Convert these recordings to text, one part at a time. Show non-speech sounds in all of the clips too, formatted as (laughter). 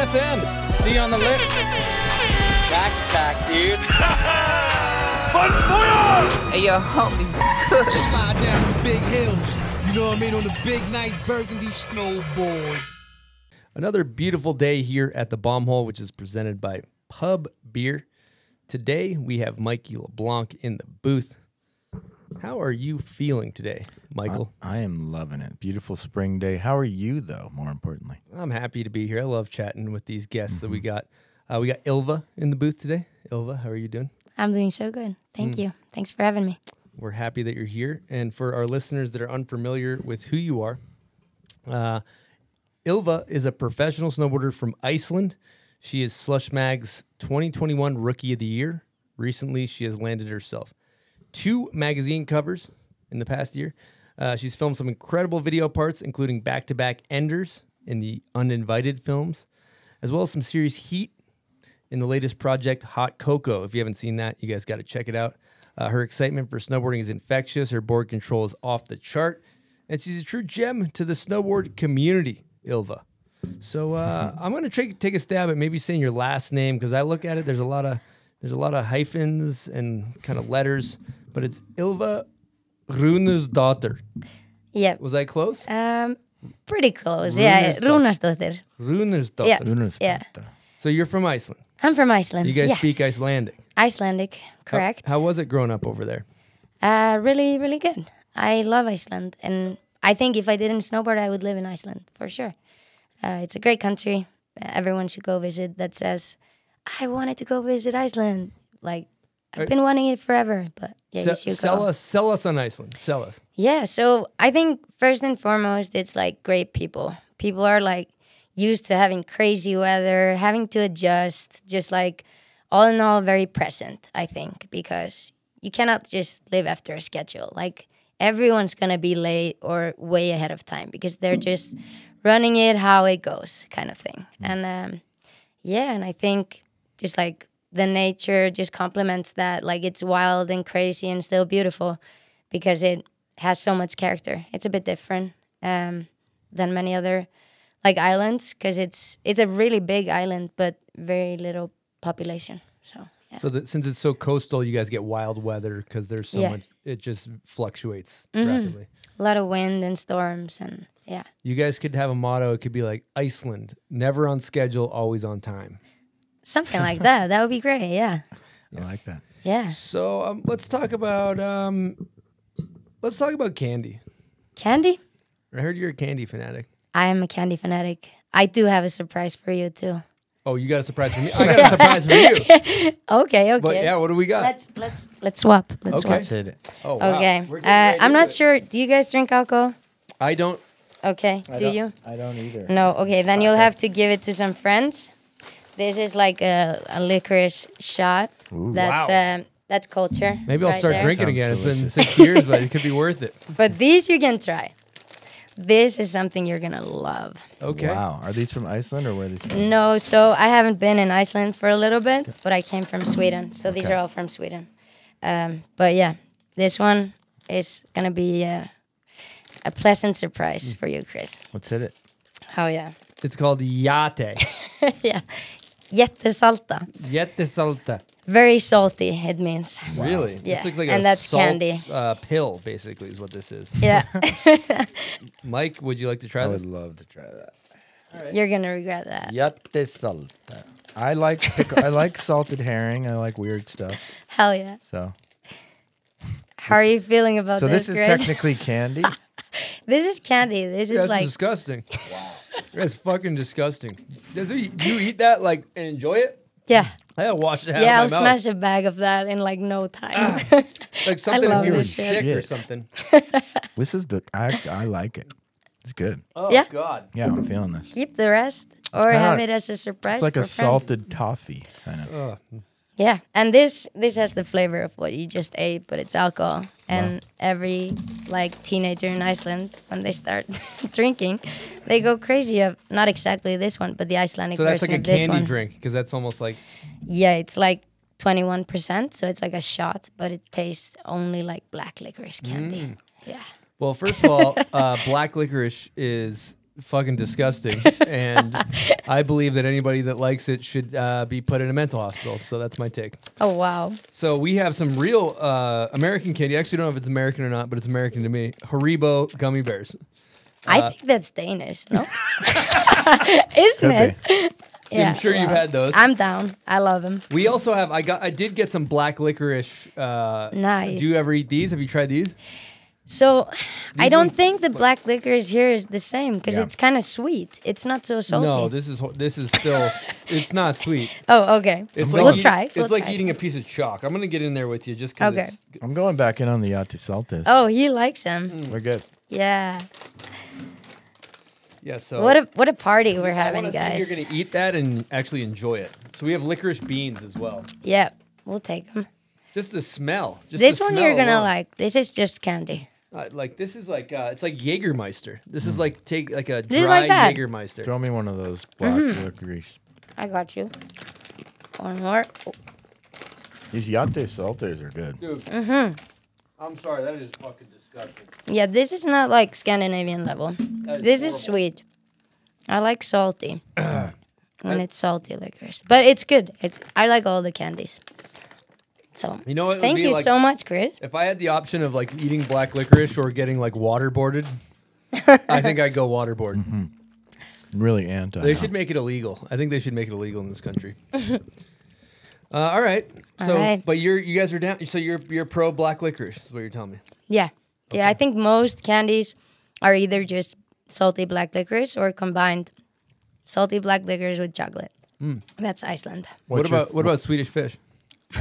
FM. See you on the lift. Back attack, dude. Hey, yo, homies, good. Slide down the big hills. You know what I mean? On the big, nice burgundy snowboard. Another beautiful day here at the Bomb Hole, which is presented by Pub Beer. Today we have Mikey LeBlanc in the booth. How are you feeling today, Michael? I am loving it. Beautiful spring day. How are you, though? More importantly, I'm happy to be here. I love chatting with these guests that we Mm-hmm. got. Uh, we got Ylfa in the booth today. Ylfa, how are you doing? I'm doing so good. Thank you. Thanks for having me. We're happy that you're here. And for our listeners that are unfamiliar with who you are, uh, Ylfa is a professional snowboarder from Iceland. She is Slush Mag's 2021 Rookie of the Year. Recently, she has landed herself two magazine covers in the past year. Uh, she's filmed some incredible video parts, including back to back Enders in the Uninvited films, as well as some series Heat in the latest project, Hot Coco. If you haven't seen that, you guys got to check it out. Uh, her excitement for snowboarding is infectious. Her board control is off the chart, and she's a true gem to the snowboard community, Ylfa. So uh, (laughs) I'm gonna try, take a stab at maybe saying your last name because I look at it. There's a lot of there's a lot of hyphens and kind of letters, but it's Ylfa Runer's daughter. Yeah. Was I close? Um, pretty close. Yeah. Rúnarsdóttir. Rúnarsdóttir. Runer's daughter. Yeah. Luna's Yeah. daughter. So you're from Iceland. I'm from Iceland. You guys yeah. speak Icelandic. Icelandic. Correct. How, was it growing up over there? Uh, really, really good. I love Iceland, and I think if I didn't snowboard, I would live in Iceland for sure. Uh, it's a great country. Uh, Everyone should go visit. That says, I wanted to go visit Iceland. Like I've been wanting it forever, but yeah, Se- you should sell go. us, sell us on Iceland. Sell us. Yeah, so I think first and foremost, it's like great people. People are like used to having crazy weather, having to adjust, just like all in all, very present, I think, because you cannot just live after a schedule. Like everyone's gonna be late or way ahead of time because they're just running it how it goes, kind of thing. And um, yeah, and I think just like the nature just complements that. Like it's wild and crazy and still beautiful because it has so much character. It's a bit different um, than many other like islands because it's it's a really big island but very little population. So yeah, So that since it's so coastal, you guys get wild weather because there's so Yeah. Much. It just fluctuates rapidly. a lot of wind and storms and yeah. You guys could have a motto. It could be like Iceland, never on schedule, always on time. Something like (laughs) that. That would be great. Yeah. I like that. Yeah. So um, let's talk about um, let's talk about candy. Candy? I heard you're a candy fanatic. I am a candy fanatic. I do have a surprise for you too. Oh, you got a surprise for me. I (laughs) got a surprise for you. (laughs) Okay, okay. But yeah, what do we got? Let's let's let's swap. Let's Okay. swap. Let's hit it. oh, wow. Okay. We're Uh, I'm not it. sure. Do you guys drink alcohol? I don't. Okay. do you? I don't either. No. Okay. Then you'll have to give it to some friends. This is like a, a licorice shot. that's Wow. um, that's culture. Maybe I'll right start there. drinking Sounds again. It's been six years, but it could be (laughs) worth it. But these you can try. This is something you're gonna love. Okay. Wow. Are these from Iceland or where are these from? No, so I haven't been in Iceland for a little bit, but I came from Sweden. So these Okay. are all from Sweden. Um, but yeah, this one is gonna be uh, a pleasant surprise for you, Chris. Let's hit it. Oh yeah, It's called Yate. (laughs) yeah, jättesalta. Jättesalta. Very salty. It means. Really? Yeah, This looks like and a that's salt, candy. Uh, pill, basically, is what this is. Yeah, (laughs) Mike, would you like to try I this? would love to try that. you're gonna regret that. Jättesalta. I like pick- I like salted herring. I like weird stuff. Hell yeah. So How are you feeling about so this, this is Chris? technically candy. (laughs) (laughs) this is candy. This is That's like disgusting. Wow. That's fucking disgusting. Does he, you eat that like and enjoy it? yeah. I gotta wash it out Yeah, I'll of my smash a bag of that in like no time. Ah. (laughs) Like something if love you were this shit. sick or something. (laughs) this is the I I like it. It's good. Oh Yeah. God. Yeah, I'm feeling this. Keep the rest, or kinda- have it as a surprise. It's like a friends. salted toffee kind of. Ugh. Yeah, and this this has the flavor of what you just ate, but it's alcohol. And every like teenager in Iceland, when they start (laughs) drinking, they go crazy of not exactly this one, but the Icelandic So that's version like a of this candy one. drink because that's almost like Yeah, it's like twenty one percent, so it's like a shot, but it tastes only like black licorice candy. Mm. Yeah. Well, first of all, uh, (laughs) black licorice is fucking disgusting, (laughs) and I believe that anybody that likes it should uh, be put in a mental hospital. So that's my take. Oh wow. So we have some real uh, American candy. I actually don't know if it's American or not, but it's American to me. Haribo gummy bears. I think that's Danish, no? (laughs) Isn't it? Yeah, I'm sure you've had those. I'm down. I love them. we also have. I got. I did get some black licorice. Uh, Nice. Do you ever eat these? Have you tried these? So, I don't ones- think the black licorice here is the same because Yeah. it's kind of sweet. It's not so salty. No, this is this is still. it's not sweet. (laughs) oh, okay. It's we'll like eat- try. It's we'll like try eating a piece of chalk. I'm gonna get in there with you just because Okay. it's I'm going back in on the Yati Saltes. Oh, he likes them. Mm. We're good. Yeah. yeah. So What a what a party we're I having, wanna see guys. You're gonna eat that and actually enjoy it. So we have licorice beans as well. Yeah, we'll take them. Just the smell. Just This the one smell you're gonna alone. like. This is just candy. Uh, like this is like uh, it's like Jägermeister. This is like take like a This is dry like that. Jägermeister. Throw me one of those black Mm-hmm. licorice. I got you. One more. Oh, These Yate Saltes are good. Dude. Mm-hmm. I'm sorry, that is fucking disgusting. Yeah, this is not like Scandinavian level. That This is horrible. sweet. I like salty. (clears throat) when it's salty licorice. But it's good. It's I like all the candies. So You know what? it would thank be you like, so much, Chris. If I had the option of like eating black licorice or getting like waterboarded, I think I'd go waterboard. (laughs) Really anti. They should make it illegal. I think they should make it illegal in this country. (laughs) uh, all right. So, All right. but you're you guys are down. So you're you're pro black licorice. Is what you're telling me. Yeah. Yeah, I think most candies are either just salty black licorice or combined salty black licorice with chocolate. That's Iceland. what What's your about what about Swedish fish? (laughs)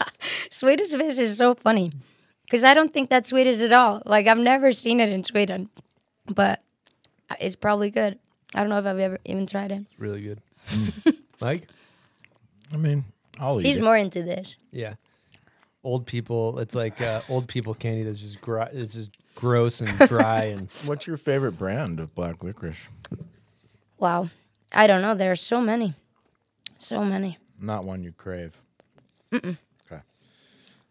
(laughs) Swedish fish is so funny because I don't think that's Swedish at all. Like I've never seen it in Sweden, but it's probably good. I don't know if I've ever even tried it. It's really good. Mike? I mean, I'll eat He's it. more into this. Yeah. Old people. It's like uh, old people candy that's just gr- it's just gross and (laughs) dry and What's your favorite brand of black licorice? Wow. I don't know. There are so many, so many. Not one you crave.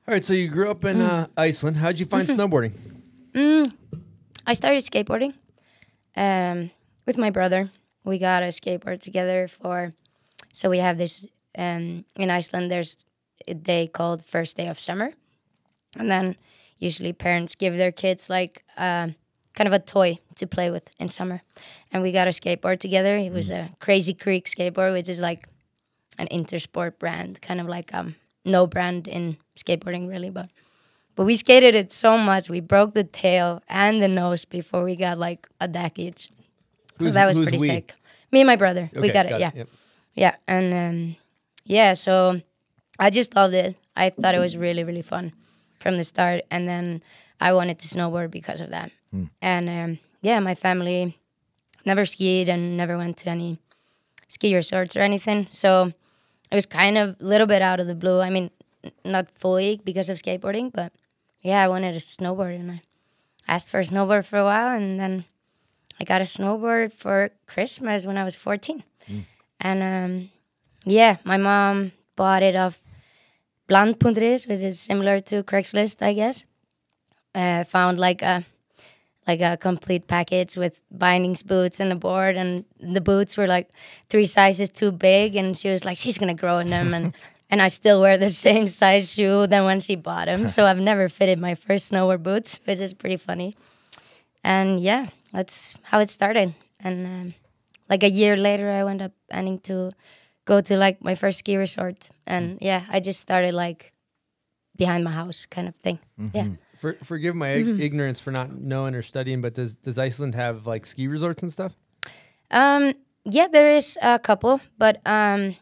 All right, so you grew up in uh, Iceland. How'd you find snowboarding? I started skateboarding um, with my brother. We got a skateboard together for, so we have this um, in Iceland. There's a day called First Day of Summer, and then usually parents give their kids like uh, kind of a toy to play with in summer. And we got a skateboard together. It was a Crazy Creek skateboard, which is like an intersport brand, kind of like um no brand in skateboarding really, but but we skated it so much we broke the tail and the nose before we got like a deck each. so Who's- that was pretty we? sick. Me and my brother, we Okay, got it. yeah, Yep. yeah, and um, yeah. So I just loved it. I thought it was really really fun from the start, and then I wanted to snowboard because of that. And um, yeah, my family never skied and never went to any ski resorts or anything. So it was kind of a little bit out of the blue. I mean, not fully because of skateboarding, but yeah, I wanted a snowboard and I asked for a snowboard for a while and then I got a snowboard for Christmas when I was 14. And um, yeah, my mom bought it off Bland.is, which is similar to Craigslist, I guess. Uh, found like a like a complete package with bindings, boots, and a board. And the boots were like three sizes too big, and she was like, she's gonna grow in them. And (laughs) and I still wear the (laughs) same size shoe than when she bought them. so (laughs) I've never fitted my first snowboard boots, which is pretty funny. And yeah, that's how it started. And um, like a year later, I went up ending to go to like my first ski resort. And yeah, I just started like behind my house kind of thing. Yeah. For, forgive my Mm-hmm. ignorance for not knowing or studying, but does does Iceland have like ski resorts and stuff? Um, yeah, there is a couple, but um,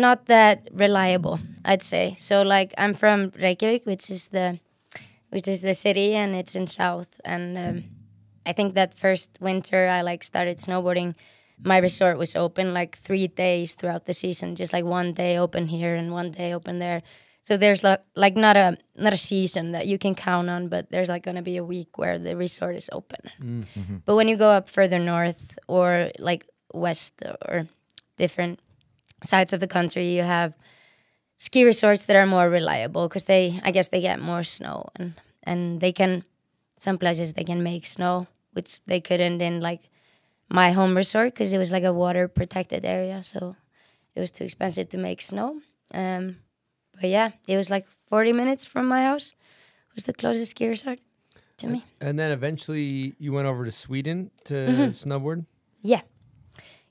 not that reliable, I'd say. So, like, I'm from Reykjavik, which is the which is the city, and it's in south. And um, I think that first winter I like started snowboarding. My resort was open like three days throughout the season, just like one day open here and one day open there. So there's like like not a not a season that you can count on, but there's like gonna be a week where the resort is open. But when you go up further north or like west or different sides of the country, you have ski resorts that are more reliable because they, I guess, they get more snow and and they can some places they can make snow which they couldn't in like my home resort because it was like a water protected area, so it was too expensive to make snow. Um, but yeah, it was like 40 minutes from my house. Was the closest ski resort to me. And then eventually you went over to Sweden to Mm-hmm. snowboard. Yeah.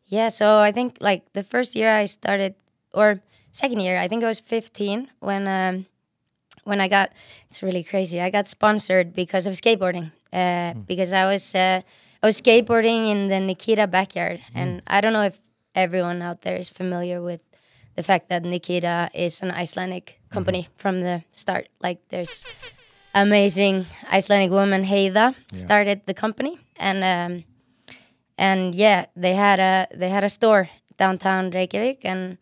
Yeah, so I think like the first year I started or second year, I think I was 15 when um when I got it's really crazy. I got sponsored because of skateboarding. Uh because I was uh I was skateboarding in the Nikita backyard and I don't know if everyone out there is familiar with the fact that Nikita is an Icelandic company from the start. Like there's amazing Icelandic woman Heiða started the company and um and yeah, they had a they had a store downtown Reykjavik, and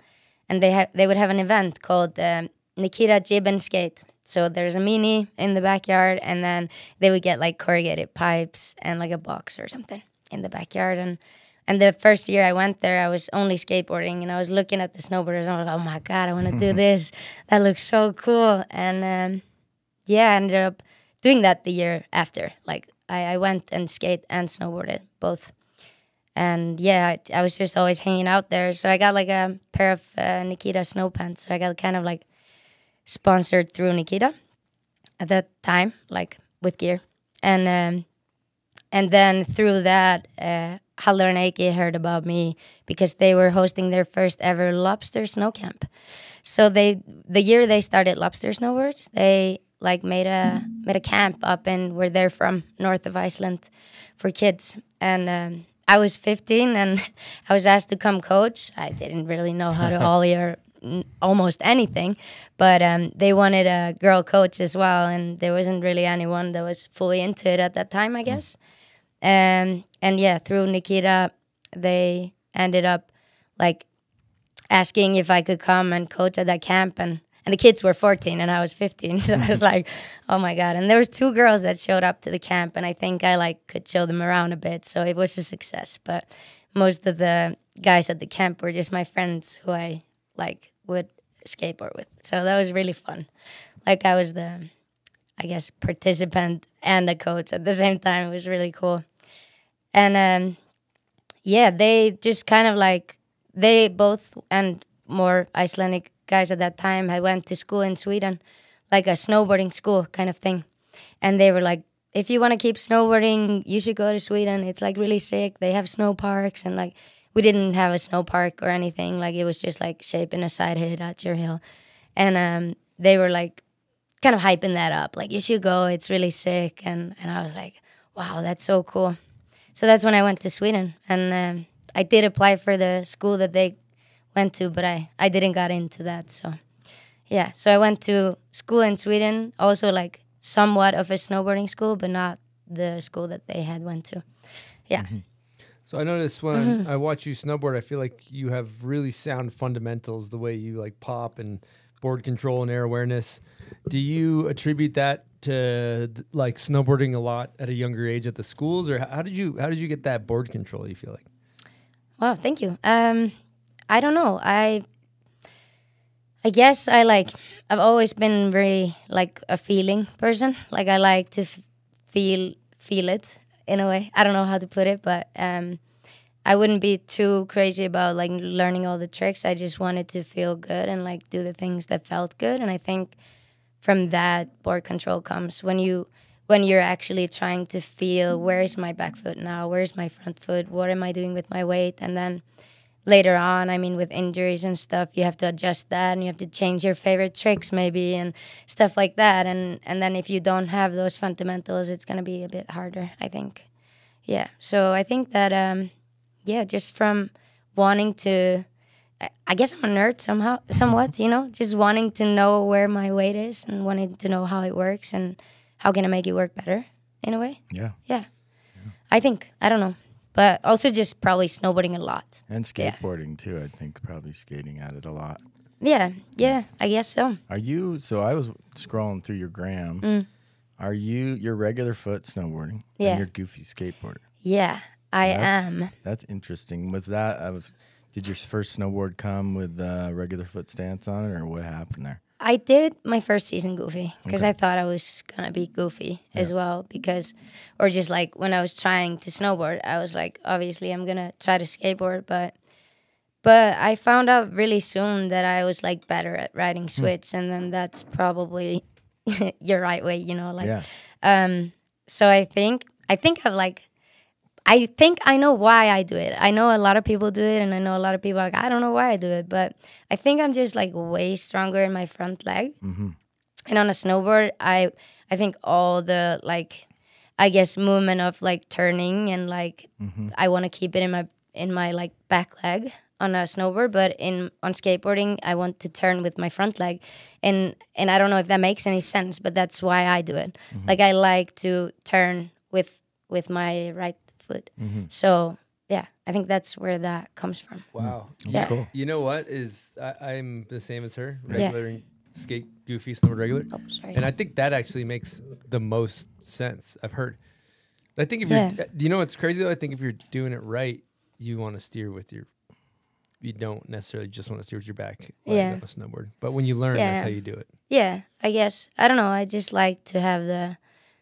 and they ha- they would have an event called um, Nikita Jibben Skate. So there's a mini in the backyard, and then they would get like corrugated pipes and like a box or something in the backyard. And and the first year I went there, I was only skateboarding, and I was looking at the snowboarders, and I was like, oh my god, I want to do (laughs) this. That looks so cool. And um, yeah, I ended up doing that the year after. Like I, I went and skate and snowboarded both and yeah, I, I was just always hanging out there. So I got like a pair of uh, Nikita snow pants. So I got kind of like sponsored through Nikita at that time, like with gear, and um, and then through that, uh, Halldór and Eiki heard about me because they were hosting their first ever lobster snow camp. So they the year they started lobster snowboards, they like made a made a camp up in where they're from, north of Iceland, for kids. And um, I was 15 and (laughs) I was asked to come coach. I didn't really know how to (laughs) ollie or almost anything, but um, they wanted a girl coach as well, and there wasn't really anyone that was fully into it at that time, I guess. Um, and yeah, through Nikita, they ended up like asking if I could come and coach at that camp and and the kids were 14 and I was 15 (laughs) so I was like oh my god. And there was two girls that showed up to the camp and I think I like could show them around a bit. So it was a success. But most of the guys at the camp were just my friends who I like would skateboard with. So that was really fun. Like I was the I guess participant and the coach at the (laughs) same time. It was really cool. And um yeah, they just kind of like they both and more Icelandic guys at that time. I went to school in Sweden, like a snowboarding school kind of thing, and they were like, "If you want to keep snowboarding, you should go to Sweden. It's like really sick. They have snow parks and like." We didn't have a snow park or anything. Like it was just like shaping a side hit at your hill, and um, they were like kind of hyping that up. Like you should go. It's really sick. And and I was like, wow, that's so cool. So that's when I went to Sweden, and um, I did apply for the school that they went to, but I I didn't got into that. So yeah, so I went to school in Sweden, also like somewhat of a snowboarding school, but not the school that they had went to. Yeah, So I noticed when Mm-hmm. I watch you snowboard, I feel like you have really sound fundamentals, the way you like pop and board control and air awareness. Do you attribute that to like snowboarding a lot at a younger age at the schools, or how did you how did you get that board control? You feel like Wow, thank you. Um, I don't know. I I guess I like. I've always been very like a feeling person. Like I like to feel feel it in a way. I don't know how to put it, but um, I wouldn't be too crazy about like learning all the tricks. I just wanted to feel good and like do the things that felt good. And I think from that board control comes when you when you're actually trying to feel where is my back foot now where's my front foot what am i doing with my weight and then later on i mean with injuries and stuff you have to adjust that and you have to change your favorite tricks maybe and stuff like that and and then if you don't have those fundamentals it's going to be a bit harder i think yeah so i think that um yeah just from wanting to I- I guess I'm a nerd somehow, somewhat, you know, just wanting to know where my weight is and wanting to know how it works and how can I make it work better in a way. Yeah. Yeah. I think, I don't know. But also just probably snowboarding a lot. And Yeah. skateboarding too. I think probably skating at it a lot. Yeah. Yeah. I guess so. Are you? So I was scrolling through your gram. Mm. Are you your regular foot snowboarding? Yeah. And you're goofy skateboarder. Yeah. I That's- am. That's interesting. Was that? I was. Did your first snowboard come with uh, regular foot stance on it, or what happened there? I did my first season goofy because I thought I was gonna be goofy as well because, or just like when I was trying to snowboard, I was like, obviously I'm gonna try to skateboard, but, but I found out really soon that I was like better at riding switch, and then that's probably (laughs) your right way, you know, like, Yeah. um. So I think I think I've like. I think I know why I do it. I know a lot of people do it, and I know a lot of people are like I don't know why I do it, but I think I'm just like way stronger in my front leg. Mm-hmm. And on a snowboard, I I think all the like I guess movement of like turning and like mm-hmm. I want to keep it in my in my like back leg on a snowboard, but in on skateboarding I want to turn with my front leg, and and I don't know if that makes any sense, but that's why I do it. Mm-hmm. Like I like to turn with with my right foot. Mm-hmm. So yeah, I think that's where that comes from. Wow. Mm-hmm. Yeah. cool. You know what is I, I'm the same as her, Yeah. regular skate, goofy, snowboard regular, Oh, sorry. and I think that actually makes the most sense. I've heard. I think if Yeah. you're, you know, what's crazy though. I think if you're doing it right, you want to steer with your. You don't necessarily just want to steer with your back like Yeah. on a snowboard, but when you learn, Yeah. that's how you do it. Yeah, I guess. I don't know. I just like to have the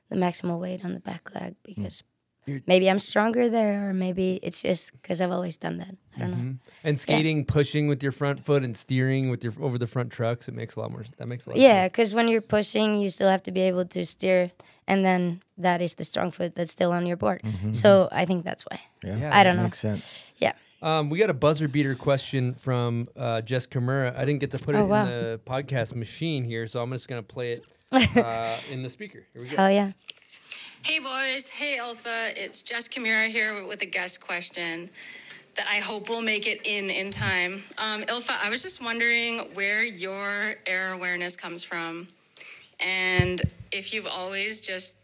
the maximal weight on the back leg because You're- maybe I'm stronger there, or maybe it's just because I've always done that. I don't know. And skating, pushing with your front foot, and steering with your over the front trucks, it makes a lot more. That makes a lot. Yeah, because when you're pushing, you still have to be able to steer, and then that is the strong foot that's still on your board. So I think that's why. Yeah. Yeah, I don't know. Makes sense. Yeah. Um, we got a buzzer beater question from uh, Jess Kimura. I didn't get to put it Oh, wow. in the podcast machine here, so I'm just gonna play it (laughs) uh, in the speaker. Here we go. Oh, yeah. Hey boys, hey Ylfa. It's Jess Kimura here with a guest question that I hope will make it in in time. Um, Ylfa, I was just wondering where your air awareness comes from, and if you've always just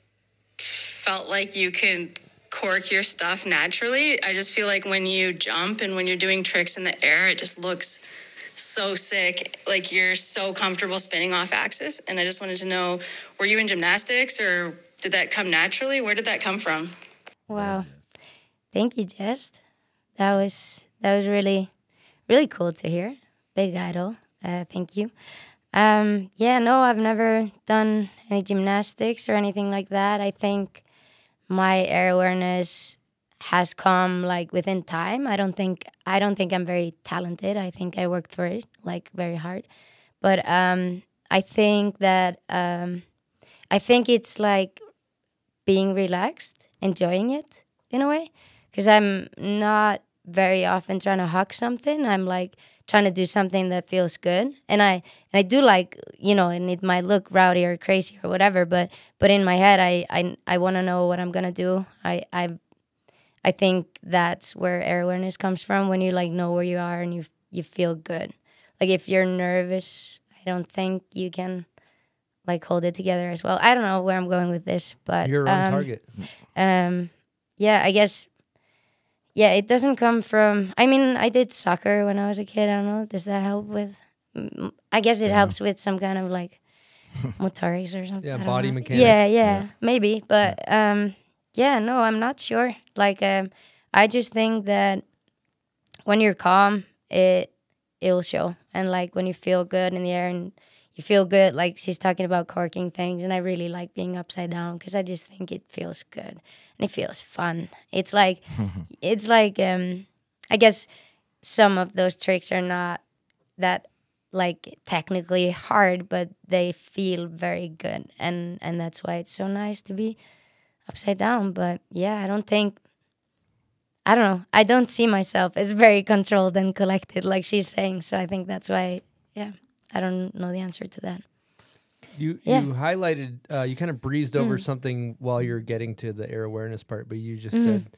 felt like you can cork your stuff naturally. I just feel like when you jump and when you're doing tricks in the air, it just looks so sick. Like you're so comfortable spinning off axis. And I just wanted to know were you in gymnastics or did that come naturally? Where did that come from? Wow. Thank you, Jess. That was that was really really cool to hear. Big idol. Uh, thank you. Um, yeah, no, I've never done any gymnastics or anything like that. I think my air awareness has come like within time. I don't think I don't think I'm very talented. I think I worked for it like very hard. But um, I think that um, I think it's like being relaxed, enjoying it in a way. Because I'm not very often trying to hug something. I'm like trying to do something that feels good, and I and I do like you know, and it might look rowdy or crazy or whatever, but but in my head, I I, I want to know what I'm gonna do. I I I think that's where air awareness comes from when you like know where you are and you you feel good. Like if you're nervous, I don't think you can like hold it together as well. I don't know where I'm going with this, but You're on um, target. um yeah i guess yeah it doesn't come from i mean i did soccer when i was a kid i don't know does that help with i guess it helps with some kind of like (laughs) motorics or something Yeah, body know. mechanics. yeah, yeah maybe but um yeah no i'm not sure like um i just think that when you're calm it it'll show and like when you feel good in the air and you feel good? Like she's talking about corking things and i really like being upside down because i just think it feels good and it feels fun. It's like (laughs) it's like um i guess some of those tricks are not that like technically hard but they feel very good and and that's why it's so nice to be upside down. But yeah i don't think i don't know. I don't see myself as very controlled and collected like she's saying so i think that's why yeah i don't know the answer to that You Yeah. you highlighted uh, you kind of breezed over Mm. something while you're getting to the air awareness part, but you just Mhm. said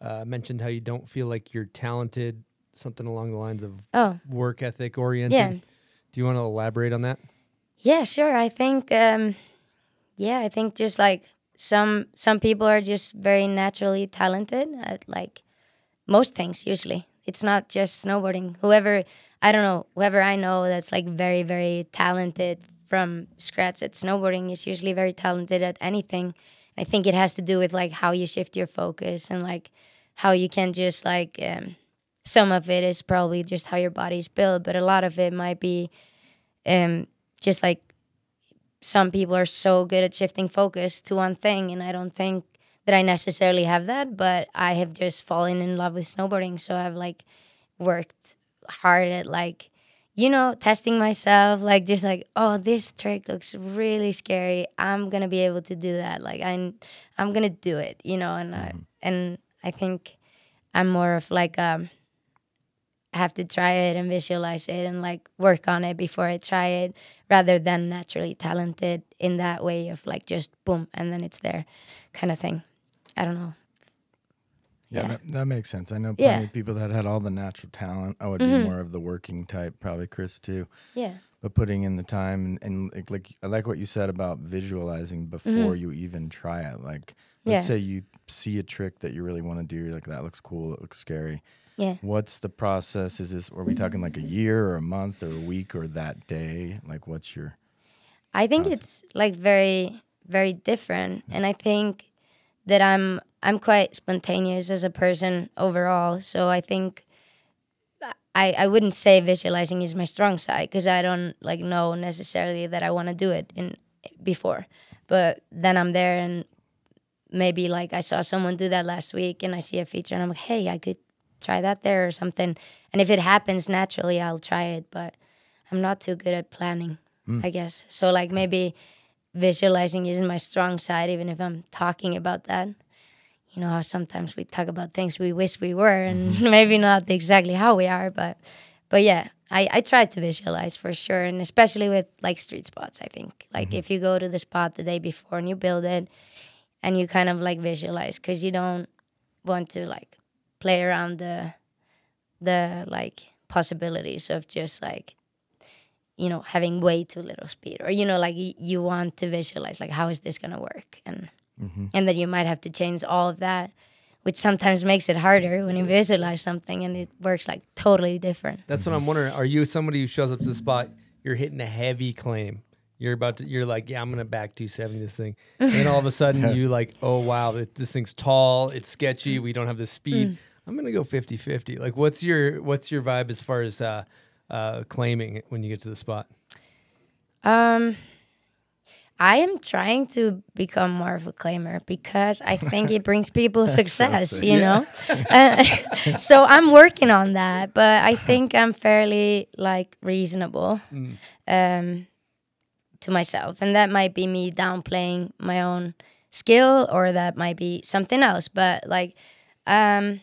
uh, mentioned how you don't feel like you're talented, something along the lines of oh work ethic oriented. Yeah. Do you want to elaborate on that? Yeah, sure. I think um yeah, I think just like some some people are just very naturally talented at like most things usually. It's not just snowboarding. Whoever I don't know, whoever I know that's like very very talented from scratch at snowboarding is usually very talented at anything. I think it has to do with like how you shift your focus and like how you can just like um some of it is probably just how your body's built, but a lot of it might be um just like some people are so good at shifting focus to one thing, and I don't think that I necessarily have that, but I have just fallen in love with snowboarding. So I've like worked hard at like, you know, testing myself, like just like, oh, this trick looks really scary. I'm gonna be able to do that. Like I'm, I'm gonna do it, you know. And I, and I think I'm more of like um, I have to try it and visualize it and like work on it before I try it, rather than naturally talented in that way of like just boom and then it's there, kind of thing. I don't know. Yeah, Yeah. That, makes sense. I know plenty Yeah. of people that had all the natural talent. I would Mhm. be more of the working type, probably Chris too. Yeah. But putting in the time and, and like, like I like what you said about visualizing before you even try it. Like let's Mm-hmm. Yeah. say you see a trick that you really want to do, you're like that looks cool, it looks scary. Yeah. What's the process? Is this are we talking like a year or a month or a week or that day? Like what's your I think it's like very very different and I think that I'm I'm quite spontaneous as a person overall. So I think I I wouldn't say visualizing is my strong side because I don't like know necessarily that I want to do it in before. But then I'm there and maybe like I saw someone do that last week and I see a feature and I'm like hey I could try that there or something. And if it happens naturally I'll try it but I'm not too good at planning hmm. I guess. So like maybe visualizing isn't my strong side, even if I'm talking about that. You know how sometimes we talk about things we wish we were, and mm-hmm. (laughs) maybe not exactly how we are, but but yeah, I I try to visualize for sure, and especially with like street spots. I think like mm-hmm. if you go to the spot the day before and you build it, and you kind of like visualize because you don't want to like play around the the like possibilities of just like you know having way too little speed or you know like you want to visualize like how is this going to work and mm-hmm. and then you might have to change all of that which sometimes makes it harder when you visualize something and it works like totally different That's what I'm mm-hmm. wondering. Are you somebody who shows up to the spot? You're hitting a heavy claim. You're about to. You're like, yeah, I'm gonna back 270 this thing, and all of a sudden (laughs) you like, oh wow, it, this thing's tall. It's sketchy. We don't have the speed. Mm. I'm gonna go 50-50. Like, what's your what's your vibe as far as uh, uh, claiming it when you get to the spot? um I am trying to become more of a claimer because I think it brings people (laughs) success, you know. Uh, (laughs) so I'm working on that, but I think I'm fairly like reasonable um, to myself, and that might be me downplaying my own skill, or that might be something else. But like, um,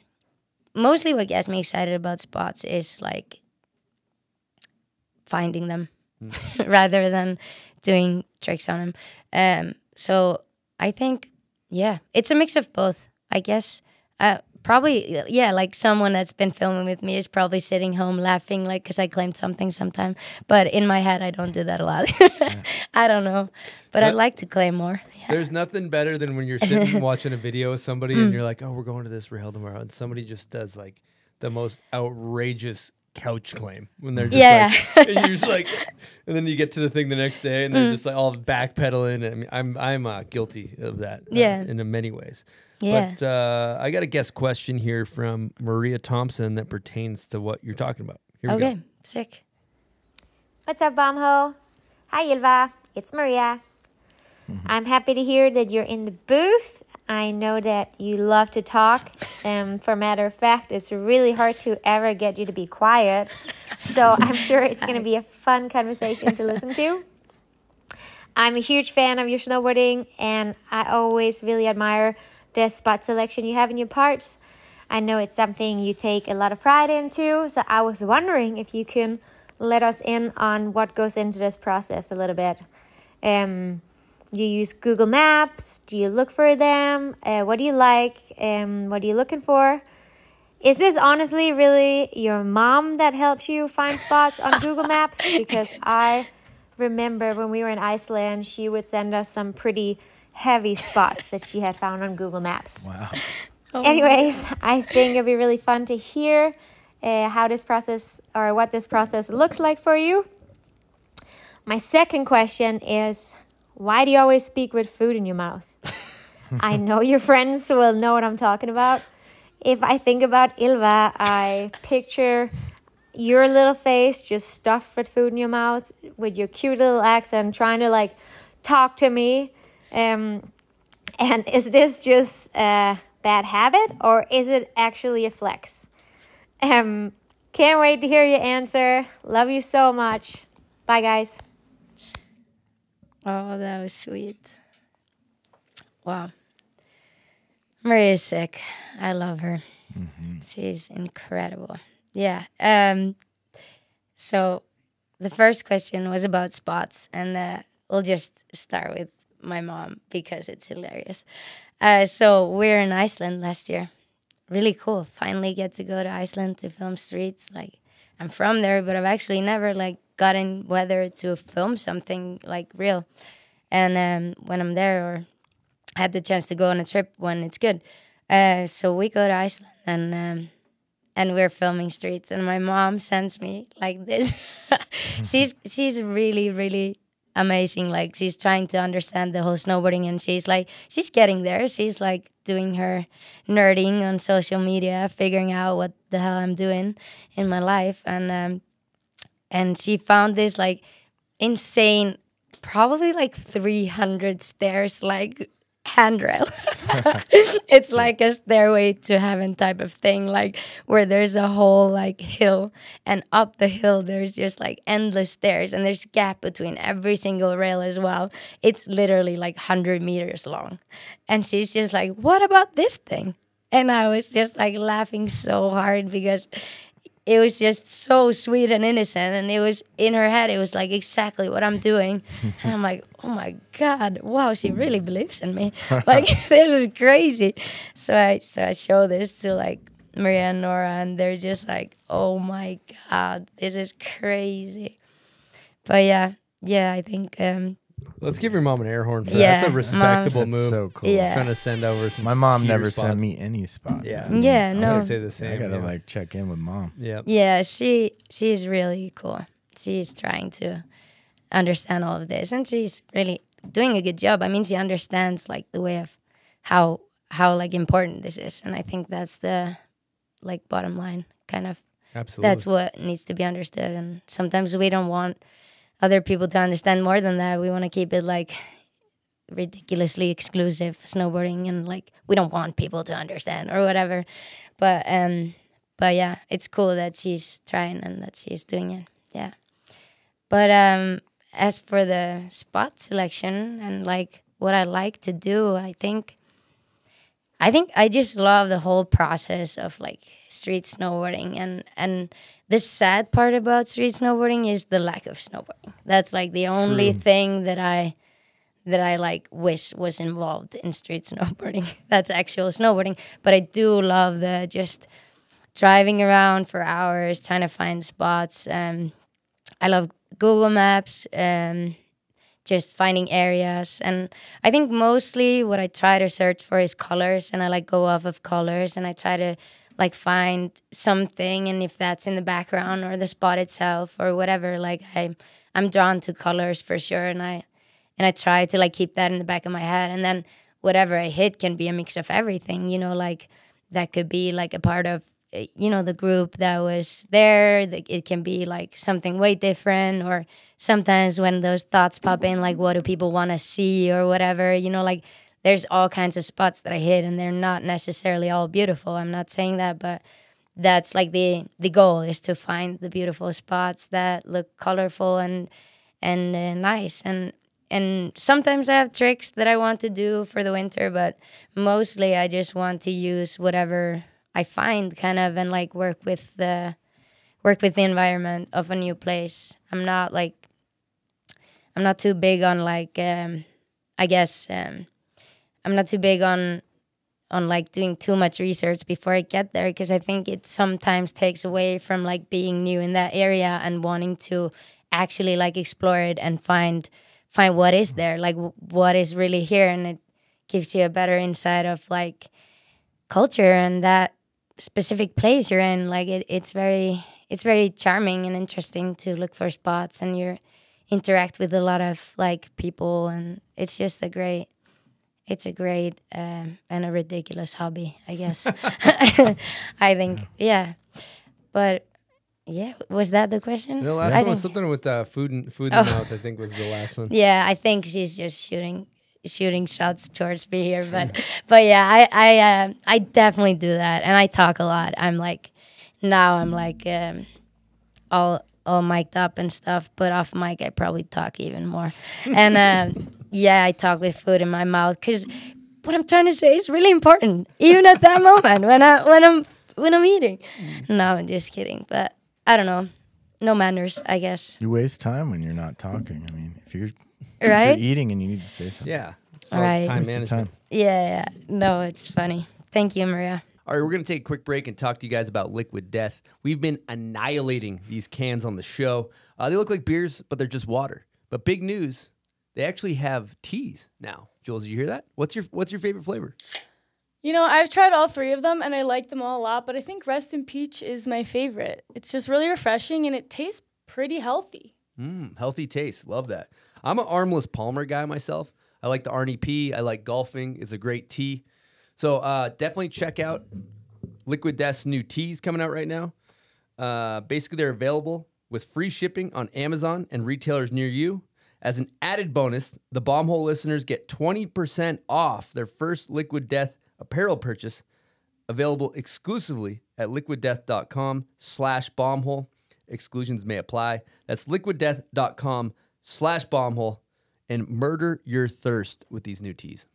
mostly what gets me excited about spots is like finding them (laughs) rather than doing tricks on them. Um, so I think, yeah, it's a mix of both, I guess. Uh, probably, yeah, like someone that's been filming with me is probably sitting home laughing, like, because I claimed something sometime. But in my head, I don't do that a lot. (laughs) I don't know. But I'd like to claim more. Yeah. There's nothing better than when you're sitting (laughs) watching a video of somebody Mm. and you're like, oh, we're going to this rail tomorrow, and somebody just does like the most outrageous couch claim when they're just Yeah, like, and you're just like, and then you get to the thing the next day and they're Mm. just like all backpedaling. I mean, I'm I'm uh, guilty of that. uh, Yeah. in many ways. Yeah. But uh, I got a guest question here from Maria Thompson that pertains to what you're talking about. Here we Okay, go. sick. What's up, Bomb Hole? Hi, Ylfa. It's Maria. I'm happy to hear that you're in the booth. I know that you love to talk. and for matter of fact, it's really hard to ever get you to be quiet. So I'm sure it's going to be a fun conversation to listen to. I'm a huge fan of your snowboarding, and I always really admire the spot selection you have in your parts. I know it's something you take a lot of pride into, so I was wondering if you can let us in on what goes into this process a little bit. Um, you use Google Maps? Do you look for them? Uh, what do you like? Um, what are you looking for? Is this honestly really your mom that helps you find spots on Google Maps? (laughs) Because I remember when we were in Iceland, she would send us some pretty heavy spots that she had found on Google Maps. wow? Anyways, I think it'd be really fun to hear uh, how this process or what this process looks like for you. My second question is why do you always speak with food in your mouth? (laughs) I know your friends will know what I'm talking about. If I think about Ylfa, I picture your little face just stuffed with food in your mouth with your cute little accent trying to like talk to me. Um, and is this just a bad habit or is it actually a flex? Um, can't wait to hear your answer. Love you so much. Bye, guys. Oh, that was sweet. Wow. Maria is sick. I love her. She's incredible. Yeah. Um. So, the first question was about spots, and uh, we'll just start with my mom because it's hilarious. Uh, so we're in Iceland last year. Really cool. Finally get to go to Iceland to film streets. Like I'm from there, but I've actually never like gotten weather to film something like real. And um, when I'm there or had the chance to go on a trip when it's good. Uh, so we go to Iceland and um, and we're filming streets and my mom sends me like this. (laughs) she's she's really really amazing. Like she's trying to understand the whole snowboarding and she's like she's getting there. She's like doing her nerding on social media, figuring out what the hell I'm doing in my life and um, and she found this like insane probably like 300 stairs like handrail. (laughs) It's like a stairway to heaven type of thing like where there's a whole like hill. And up the hill there's just like endless stairs and there's gap between every single rail as well. It's literally like 100 meters long. And she's just like what about this thing? And i was just like laughing so hard because it was just so sweet and innocent and it was in her head it was like exactly what i'm doing. (laughs) And i'm like oh my god wow she really believes in me. (laughs) Like (laughs) this is crazy. So i so i show this to like maria and nora and they're just like oh my god this is crazy. But yeah yeah i think um Let's give your mom an air horn for that. Yeah, That's a respectable mom's- move. so cool. Yeah. Trying to send over some. My mom never spots. sent me any spots. Yeah. man. yeah I no would say the same. I gotta yeah. like check in with mom. Yeah. yeah she she's really cool she's trying to understand all of this and she's really doing a good job i mean she understands like the way of how how like important this is and i think that's the like bottom line kind of Absolutely. that's what needs to be understood and sometimes we don't want other people to understand more than that. We want to keep it like ridiculously exclusive snowboarding and like we don't want people to understand or whatever. But um but yeah it's cool that she's trying and that she's doing it. Yeah. But um as for the spot selection and like what i like to do i think I think I just love the whole process of like street snowboarding and and the sad part about street snowboarding is the lack of snowboarding. That's like the only thing that I that I like wish was involved in street (laughs) snowboarding. That's actual snowboarding, but I do love the just driving around for hours trying to find spots. Um, I love Google Maps. Um, just finding areas and i think mostly what i try to search for is colors and i like go off of colors and i try to like find something and if that's in the background or the spot itself or whatever like i i'm drawn to colors for sure and i and i try to like keep that in the back of my head and then whatever i hit can be a mix of everything you know like that could be like a part of uh, you know the group that was there it can be like something way different or sometimes when those thoughts pop in like what do people want to see or whatever you know like there's all kinds of spots that i hit and they're not necessarily all beautiful i'm not saying that but that's like the the goal is to find the beautiful spots that look colorful and and uh, nice and and sometimes I have tricks that I want to do for the winter, but mostly I just want to use whatever I find kind of and like work with the work with the environment of a new place. I'm not like I'm not too big on like um I guess um I'm not too big on on like doing too much research before I get there because I think it sometimes takes away from like being new in that area and wanting to actually like explore it and find find what is there like what is really here and it gives you a better insight of like culture and that specific place you're in. Like it, it's very it's very charming and interesting to look for spots and you interact with a lot of like people and it's just a great it's a great um, and a ridiculous hobby i guess (laughs) (laughs) i think yeah but Yeah, was that the question? The last I one was something with uh, food and food in Oh. the mouth. I think was the last one. Yeah, I think she's just shooting shooting shots towards me here, but (laughs) but yeah, I I uh, I definitely do that, and I talk a lot. I'm like now I'm like um, all all mic'd up and stuff, but off mic I probably talk even more. And um, (laughs) yeah, I talk with food in my mouth because what I'm trying to say is really important, even at that (laughs) moment when I when I'm when I'm eating. No, I'm just kidding, but I don't know. No manners, I guess. You waste time when you're not talking. I mean, if you're, if Right? you're eating and you need to say something. Yeah. It's All all right. Time Waste of management. time. Yeah, yeah. No, it's funny. Thank you, Maria. All right, we're going to take a quick break and talk to you guys about Liquid Death. We've been annihilating these cans on the show. Uh, they look like beers, but they're just water. But big news, they actually have teas now. Jules, did you hear that? What's your What's your favorite flavor? You know, I've tried all three of them and I like them all a lot, but I think Rest in Peach is my favorite. It's just really refreshing and it tastes pretty healthy. Mm, healthy taste. Love that. I'm an armless Palmer guy myself. I like the Arnie P. I like golfing. It's a great tea. So uh, definitely check out Liquid Death's new teas coming out right now. Uh, basically, they're available with free shipping on Amazon and retailers near you. As an added bonus, the Bomb Hole listeners get 20% off their first Liquid Death apparel purchase available exclusively at liquiddeath.com slash bombhole. Exclusions may apply. That's liquiddeath.com slash bombhole and murder your thirst with these new teas.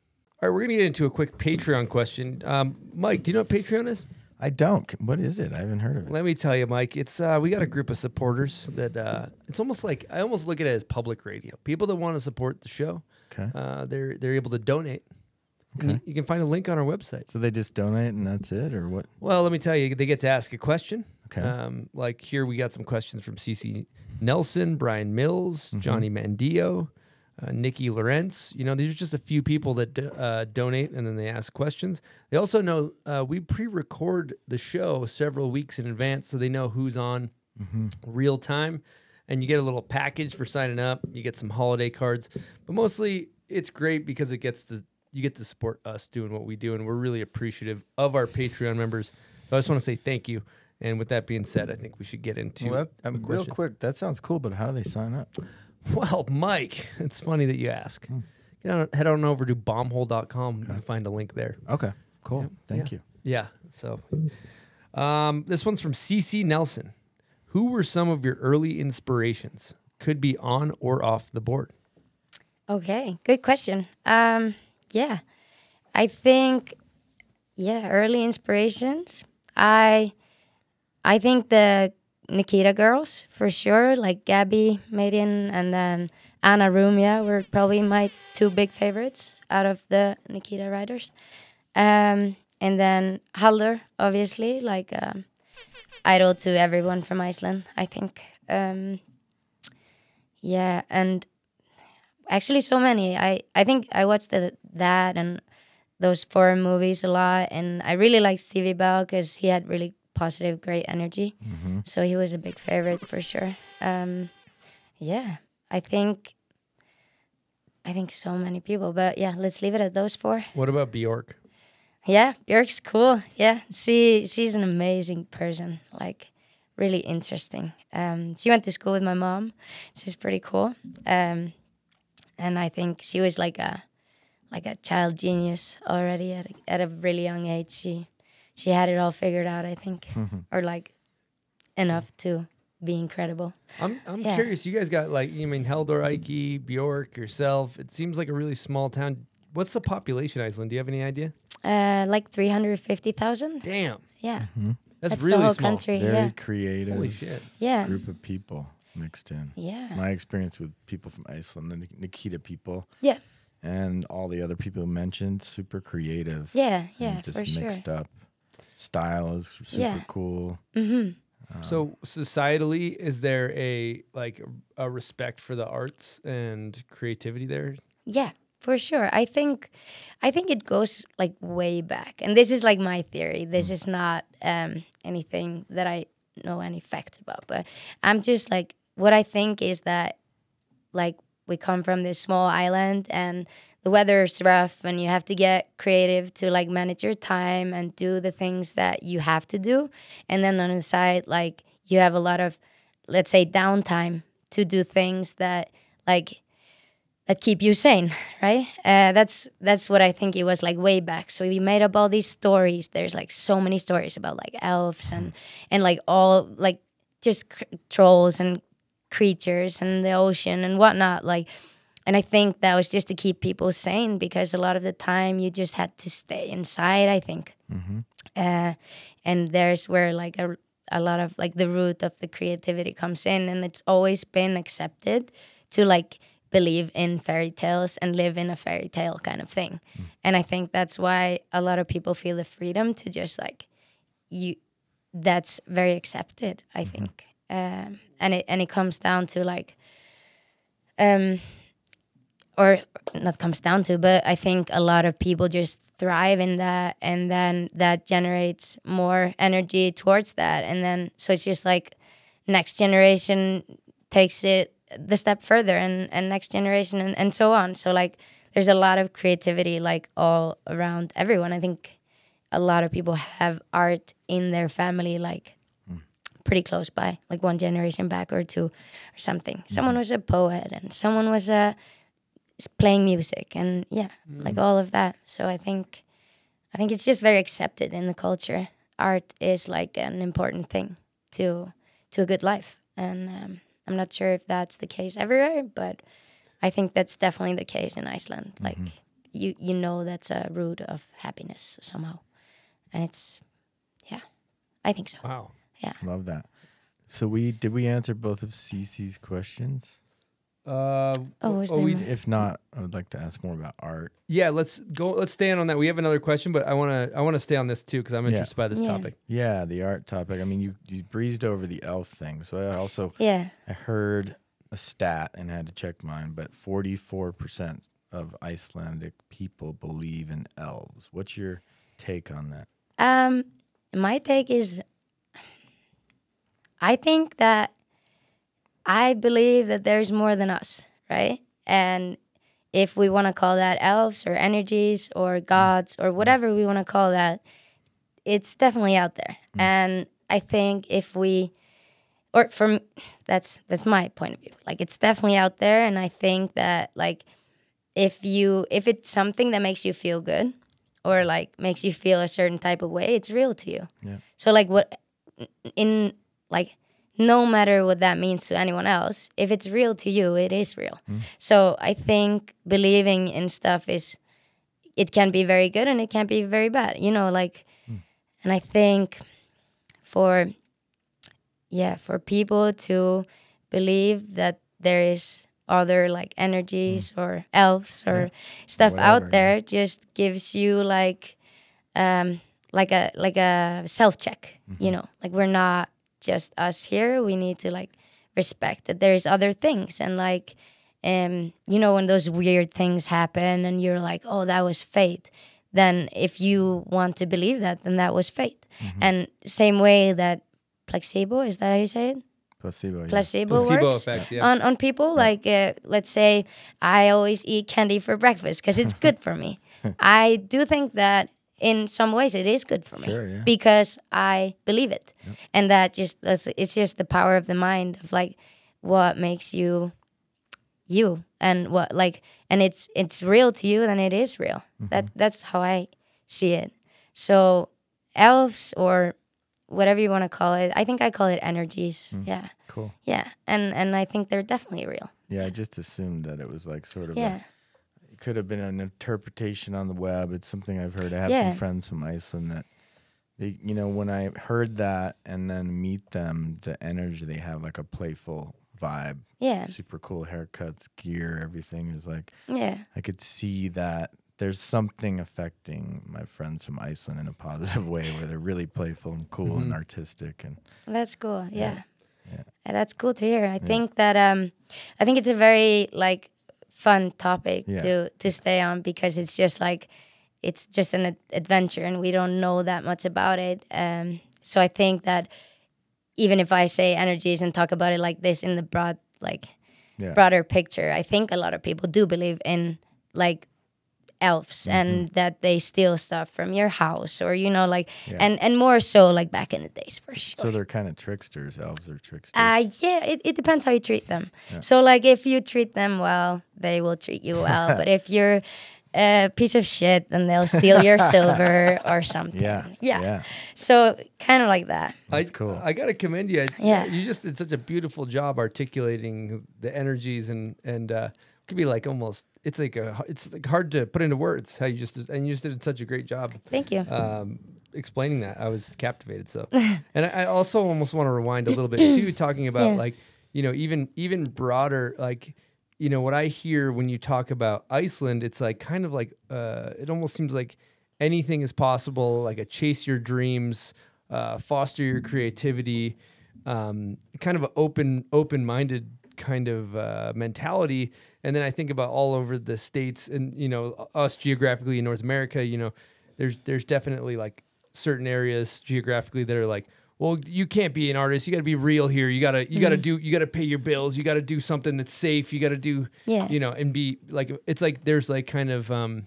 All right, we're going to get into a quick Patreon question. Um, Mike, do you know what Patreon is? I don't. What is it? I haven't heard of it. Let me tell you, Mike. It's uh, we got a group of supporters that uh, it's almost like I almost look at it as public radio. People that want to support the show, Okay. uh, they're they're able to donate. Okay. You, you can find a link on our website. So they just donate and that's it, or what? Well, let me tell you, they get to ask a question. Okay. Um, like here, we got some questions from CC Nelson, Brian Mills, Johnny Mandio, uh, Nikki Lorenz. You know, these are just a few people that do- uh, donate and then they ask questions. They also know uh, we pre-record the show several weeks in advance, so they know who's on real time. And you get a little package for signing up. You get some holiday cards, but mostly it's great because it gets to you get to support us doing what we do, and we're really appreciative of our Patreon members. So I just want to say thank you. And with that being said, I think we should get into Well, that, um, real quick, that sounds cool, but how do they sign up? (laughs) Well, Mike, it's funny that you ask. Hmm. Get on, head on over to bombhole.com and find a link there. Okay, cool. Yep, Thank yeah. you. Yeah. So, um, this one's from CC Nelson. Who were some of your early inspirations? Could be on or off the board. Okay, good question. Um, yeah, I think, yeah, early inspirations. I, I think the Nikita girls for sure, like Gabby Madian and then Anna Rumia were probably my two big favorites out of the Nikita riders. Um, and then Halldór, obviously, like um, idol to everyone from Iceland, I think. Um, yeah, and actually so many. I, I think I watched the, that and those foreign movies a lot, and I really liked Stevie Bell because he had really positive, great energy. So he was a big favorite for sure. Um, yeah, I think. I think so many people, but yeah, let's leave it at those four. What about Björk? Yeah, Björk's cool. Yeah, she she's an amazing person. Like, really interesting. Um, she went to school with my mom. She's pretty cool. Um, and I think she was like a like a child genius already at a, at a really young age. She she had it all figured out. I think, or like enough to be incredible. I'm, I'm Yeah. curious. You guys got like, you mean Halldór Eiki, Björk, yourself. It seems like a really small town. What's the population, Iceland? Do you have any idea? Uh, like three hundred fifty thousand. Damn. Yeah, That's, That's really the whole small. country. Very Yeah, creative Holy shit. yeah, group of people mixed in. yeah, My experience with people from Iceland, the Nikita people, yeah, and all the other people mentioned, super creative. yeah, yeah, just for sure. mixed up. Style is super Yeah. cool. Mm-hmm. So societally, is there a like a, a respect for the arts and creativity there? Yeah, for sure. I think, I think it goes like way back, and this is like my theory. This is not um, anything that I know any facts about, but I'm just like what I think is that, like we come from this small island and the weather is rough and you have to get creative to like manage your time and do the things that you have to do. And then on the side like you have a lot of let's say downtime to do things that like that keep you sane right? Uh, that's that's what i think it was like way back. So we made up all these stories. There's like so many stories about like elves and and like all like just cr- trolls and creatures and the ocean and whatnot. Like and i think that was just to keep people sane because a lot of the time you just had to stay inside i think. Uh, and there's where like a, a lot of like the root of the creativity comes in and it's always been accepted to like believe in fairy tales and live in a fairy tale kind of thing. And i think that's why a lot of people feel the freedom to just like you that's very accepted i think. Um, and it and it comes down to like um or not comes down to, but I think a lot of people just thrive in that, and then that generates more energy towards that, and then so it's just like next generation takes it the step further, and and next generation, and, and so on. So like, there's a lot of creativity like all around everyone. I think a lot of people have art in their family, like mm. pretty close by, like one generation back or two, or something. Mm-hmm. Someone was a poet, and someone was a playing music and yeah like all of that. So i think i think it's just very accepted in the culture. Art is like an important thing to to a good life. And um, i'm not sure if that's the case everywhere but i think that's definitely the case in iceland. Like you you know that's a root of happiness somehow. And it's yeah i think so. Wow. Yeah, love that. So we did we answer both of Cece's questions? Uh, Oh, is oh, there we- If not, I would like to ask more about art. yeah, let's go. Let's stay on that. We have another question, but I want to. I want to stay on this too because I'm Yeah. interested by this Yeah. topic. Yeah, the art topic. I mean, you you breezed over the elf thing. So I also yeah I heard a stat and had to check mine, but 44% of Icelandic people believe in elves. What's your take on that? Um, my take is, I think that I believe that there's more than us, right? And if we want to call that elves or energies or mm. gods or whatever we want to call that, it's definitely out there. Mm. And I think if we, or from that's that's my point of view. Like it's definitely out there, and I think that like if you if it's something that makes you feel good or like makes you feel a certain type of way, it's real to you. Yeah. So like what in like no matter what that means to anyone else, if it's real to you, it is real. Mm. So I think believing in stuff is it can be very good and it can be very bad. You know, like mm. and I think for yeah, for people to believe that there is other like energies mm. or elves or stuff Whatever, out yeah. there just gives you like um like a like a self check you mm-hmm. know like we're not just us here we need to like respect that there's other things and like um you know when those weird things happen and you're like oh that was fate then if you want to believe that then that was fate and same way that placebo is that how you say it Placebo. yeah. placebo, Placebo works effect, yeah. on on people. Like, uh, let's say I always eat candy for breakfast because it's good for me. (laughs) I do think that in some ways it is good for me Sure, yeah. because I believe it, and that just that's it's just the power of the mind of like what makes you you and what like and it's it's real to you then it is real. That mm-hmm. that's how i see it. So elves or whatever you want to call it i think i call it energies. Hmm. Yeah. Cool. yeah. And and i think they're definitely real. Yeah, I just assumed that it was like sort of yeah. it could have been an interpretation on the web. It's something I've heard. I have Yeah. some friends from Iceland that they, you know, when I heard that and then meet them, the energy they have, like a playful vibe, yeah super cool haircuts, gear, everything is like, yeah I could see that there's something affecting my friends from Iceland in a positive way where they're really playful and cool and artistic and That's cool. Yeah. Yeah. And that's cool to hear. I think that um I think it's a very like fun topic Yeah. to to stay on because it's just like it's just an ad- adventure and we don't know that much about it. Um so I think that even if I say energies and talk about it like this in the broad like yeah. broader picture, I think a lot of people do believe in like elves and that they steal stuff from your house or you know like Yeah. and and more so like back in the days for sure So they're kind of tricksters. Elves are tricksters. uh, yeah, it, it depends how you treat them. So, like, if you treat them well, they will treat you well. (laughs) but if you're a piece of shit, then they'll steal your (laughs) silver or something. yeah. Yeah. Yeah. So, kind of like that. That's I, cool. I gotta commend you. I- Yeah. you just did such a beautiful job articulating the energies and and uh, could be like almost. It's like a. It's like hard to put into words how you just and you just did such a great job. Thank you. Um, explaining that I was captivated. So, (laughs) and I, I also almost want to rewind a little bit too, (clears throat) talking about Yeah. like you know even even broader like you know what I hear when you talk about Iceland, it's like kind of like uh, it almost seems like anything is possible, like a chase your dreams, uh, foster your creativity, um, kind of an open open minded kind of uh, mentality. And then I think about all over the states and you know us geographically in North America, you know, there's there's definitely like certain areas geographically that are like well you can't be an artist. You got to be real here. You got to you got to do you got to pay your bills. You got to do something that's safe. You got to do Yeah. you know and be like it's like there's like kind of um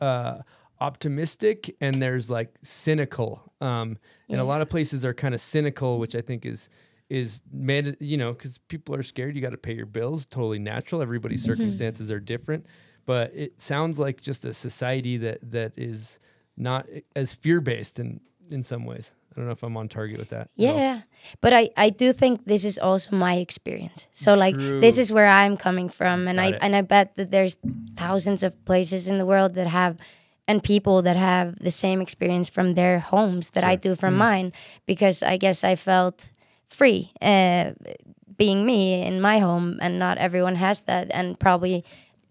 uh optimistic and there's like cynical. Um and a lot of places are kind of cynical which i think is is man you know because people are scared you got to pay your bills totally natural everybody's circumstances are different but it sounds like just a society that that is not as fear-based in in some ways i don't know if i'm on target with that at all. Yeah, but I, I do think this is also my experience. So like this is where I'm coming from, and Got I it. and I bet that there's thousands of places in the world that have and people that have the same experience from their homes that I do from Mm. mine, because I guess I felt free uh, being me in my home, and not everyone has that, and probably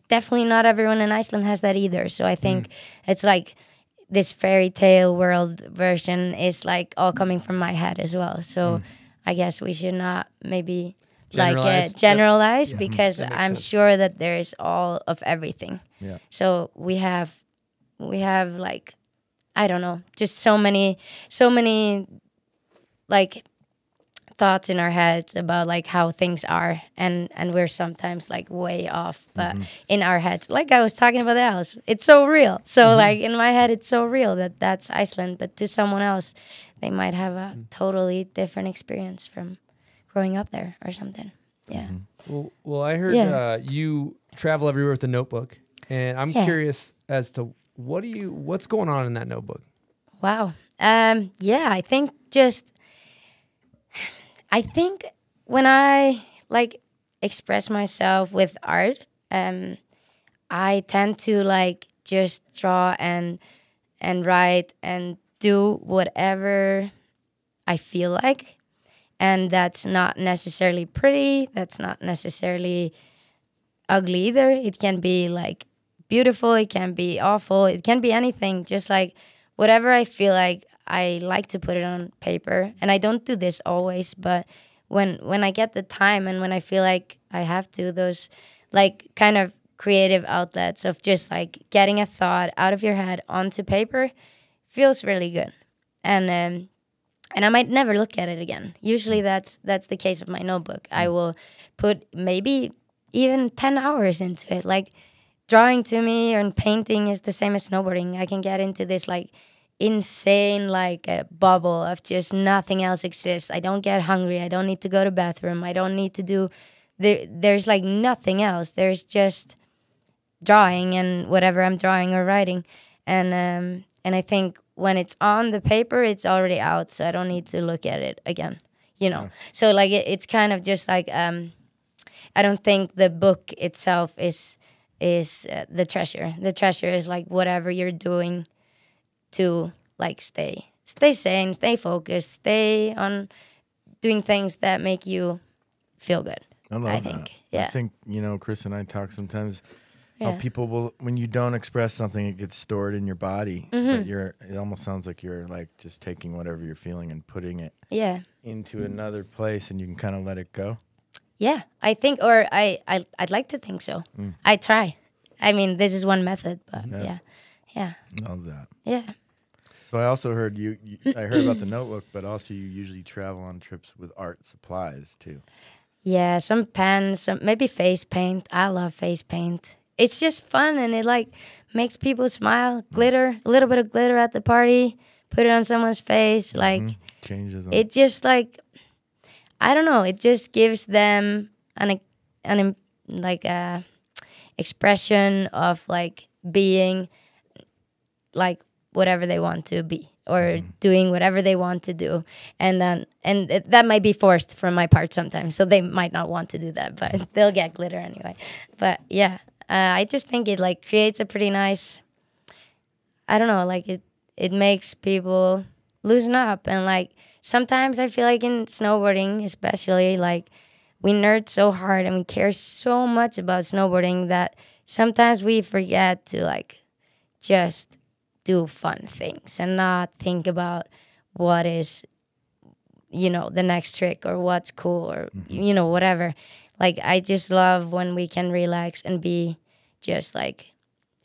definitely not everyone in Iceland has that either. So I think it's like this fairy tale world version is like all coming from my head as well. So I guess we should not maybe like Generalize. uh, generalize Yeah. because I'm sense. sure that there is all of everything. Yeah. So we have we have like I don't know, just so many so many like thoughts in our heads about like how things are and and we're sometimes like way off but in our heads like i was talking about the house it's so real so like in my head it's so real that that's iceland but to someone else they might have a totally different experience from growing up there or something yeah Well, well, I heard Yeah. uh, you travel everywhere with a notebook, and I'm Yeah. curious as to what do you what's going on in that notebook. Wow. Um, yeah, I think just I think when I like express myself with art, um, I tend to like just draw and and write and do whatever I feel like. And that's not necessarily pretty, that's not necessarily ugly either. It can be like beautiful, it can be awful, it can be anything. Just like whatever I feel like, I like to put it on paper. And I don't do this always, but when when I get the time and when I feel like I have to, those like kind of creative outlets of just like getting a thought out of your head onto paper feels really good. And um, and I might never look at it again. Usually that's that's the case of my notebook. I will put maybe even 10 hours into it. Like drawing to me and painting is the same as snowboarding. I can get into this like insane like a bubble of just nothing else exists. I don't get hungry. I don't need to go to bathroom. I don't need to do there, there's like nothing else. There's just drawing and whatever I'm drawing or writing. And um and I think when it's on the paper it's already out so I don't need to look at it again. You know. So like it, it's kind of just like um I don't think the book itself is is uh, the treasure. The treasure is like whatever you're doing to like stay stay sane, stay focused, stay on doing things that make you feel good. I love I that. think, yeah. I think you know, Chris and I talk sometimes. Yeah. How people will, when you don't express something, it gets stored in your body. Mm-hmm. But you're, it almost sounds like you're like just taking whatever you're feeling and putting it Yeah. into another place, and you can kind of let it go. Yeah, I think, or I, I, I'd like to think so. I try. I mean, this is one method, but Yeah. yeah, yeah, Love that. yeah. So I also heard you, you. I heard about the notebook, but also you usually travel on trips with art supplies too. Yeah, some pens, some maybe face paint. I love face paint. It's just fun and it like makes people smile. Mm. Glitter, a little bit of glitter at the party, put it on someone's face. Mm-hmm. Like Changes them. it just like I don't know. It just gives them an an like a expression of like being like whatever they want to be or doing whatever they want to do. And then and it, that might be forced from my part sometimes so they might not want to do that but (laughs) they'll get glitter anyway. But yeah uh, i just think it like creates a pretty nice i don't know like it it makes people loosen up. And like sometimes i feel like in snowboarding especially like we nerd so hard and we care so much about snowboarding that sometimes we forget to like just do fun things and not think about what is you know the next trick or what's cool or you know whatever. Like i just love when we can relax and be just like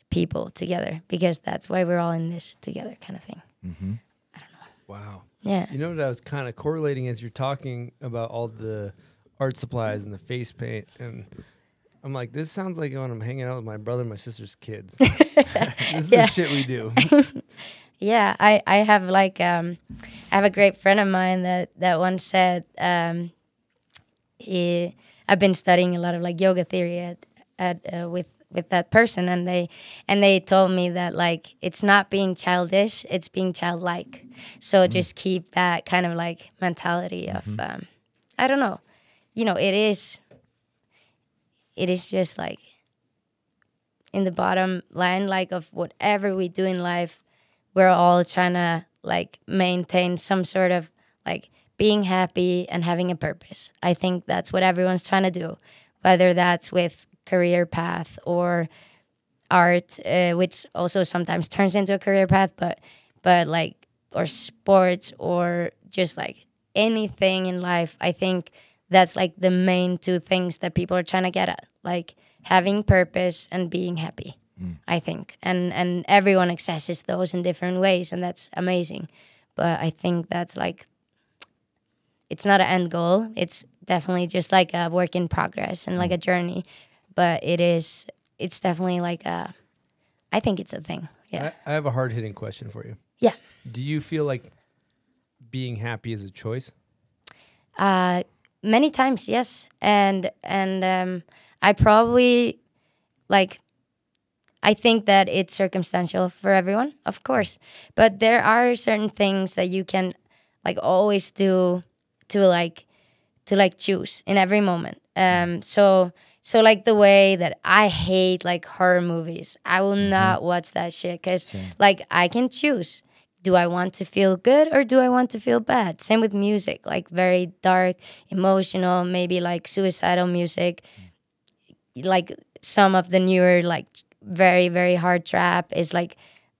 people together because that's why we're all in this together kind of thing. Mm-hmm. Wow. yeah. You know what I was kind of correlating as you're talking about all the art supplies and the face paint and I'm like, this sounds like when I'm hanging out with my brother and my sister's kids. (laughs) (laughs) this is Yeah. the shit we do. (laughs) yeah i i have like um i have a great friend of mine that that once said um he i've been studying a lot of like yoga theory at at uh, with with that person and they and they told me that like it's not being childish it's being childlike so just keep that kind of like mentality of um i don't know you know it is it is just like in the bottom line like of whatever we do in life we're all trying to like maintain some sort of like being happy and having a purpose. I think that's what everyone's trying to do whether that's with career path or art uh, which also sometimes turns into a career path but but like or sports or just like anything in life. I think that's like the main two things that people are trying to get at like having purpose and being happy i think. And and everyone accesses those in different ways and that's amazing. But i think that's like it's not an end goal. It's definitely just like a work in progress and like a journey. But it is it's definitely like a i think it's a thing. Yeah. I, I have a hard hitting question for you. yeah. Do you feel like being happy is a choice? Uh, many times, yes, and and um, I probably like. I think that it's circumstantial for everyone, of course, but there are certain things that you can like always do to like to like choose in every moment. Um, so so like the way that I hate like horror movies, I will not watch that shit because like I can choose. Do I want to feel good or do I want to feel bad? Same with music, like very dark, emotional, maybe like suicidal music. Like some of the newer, like very very hard trap is like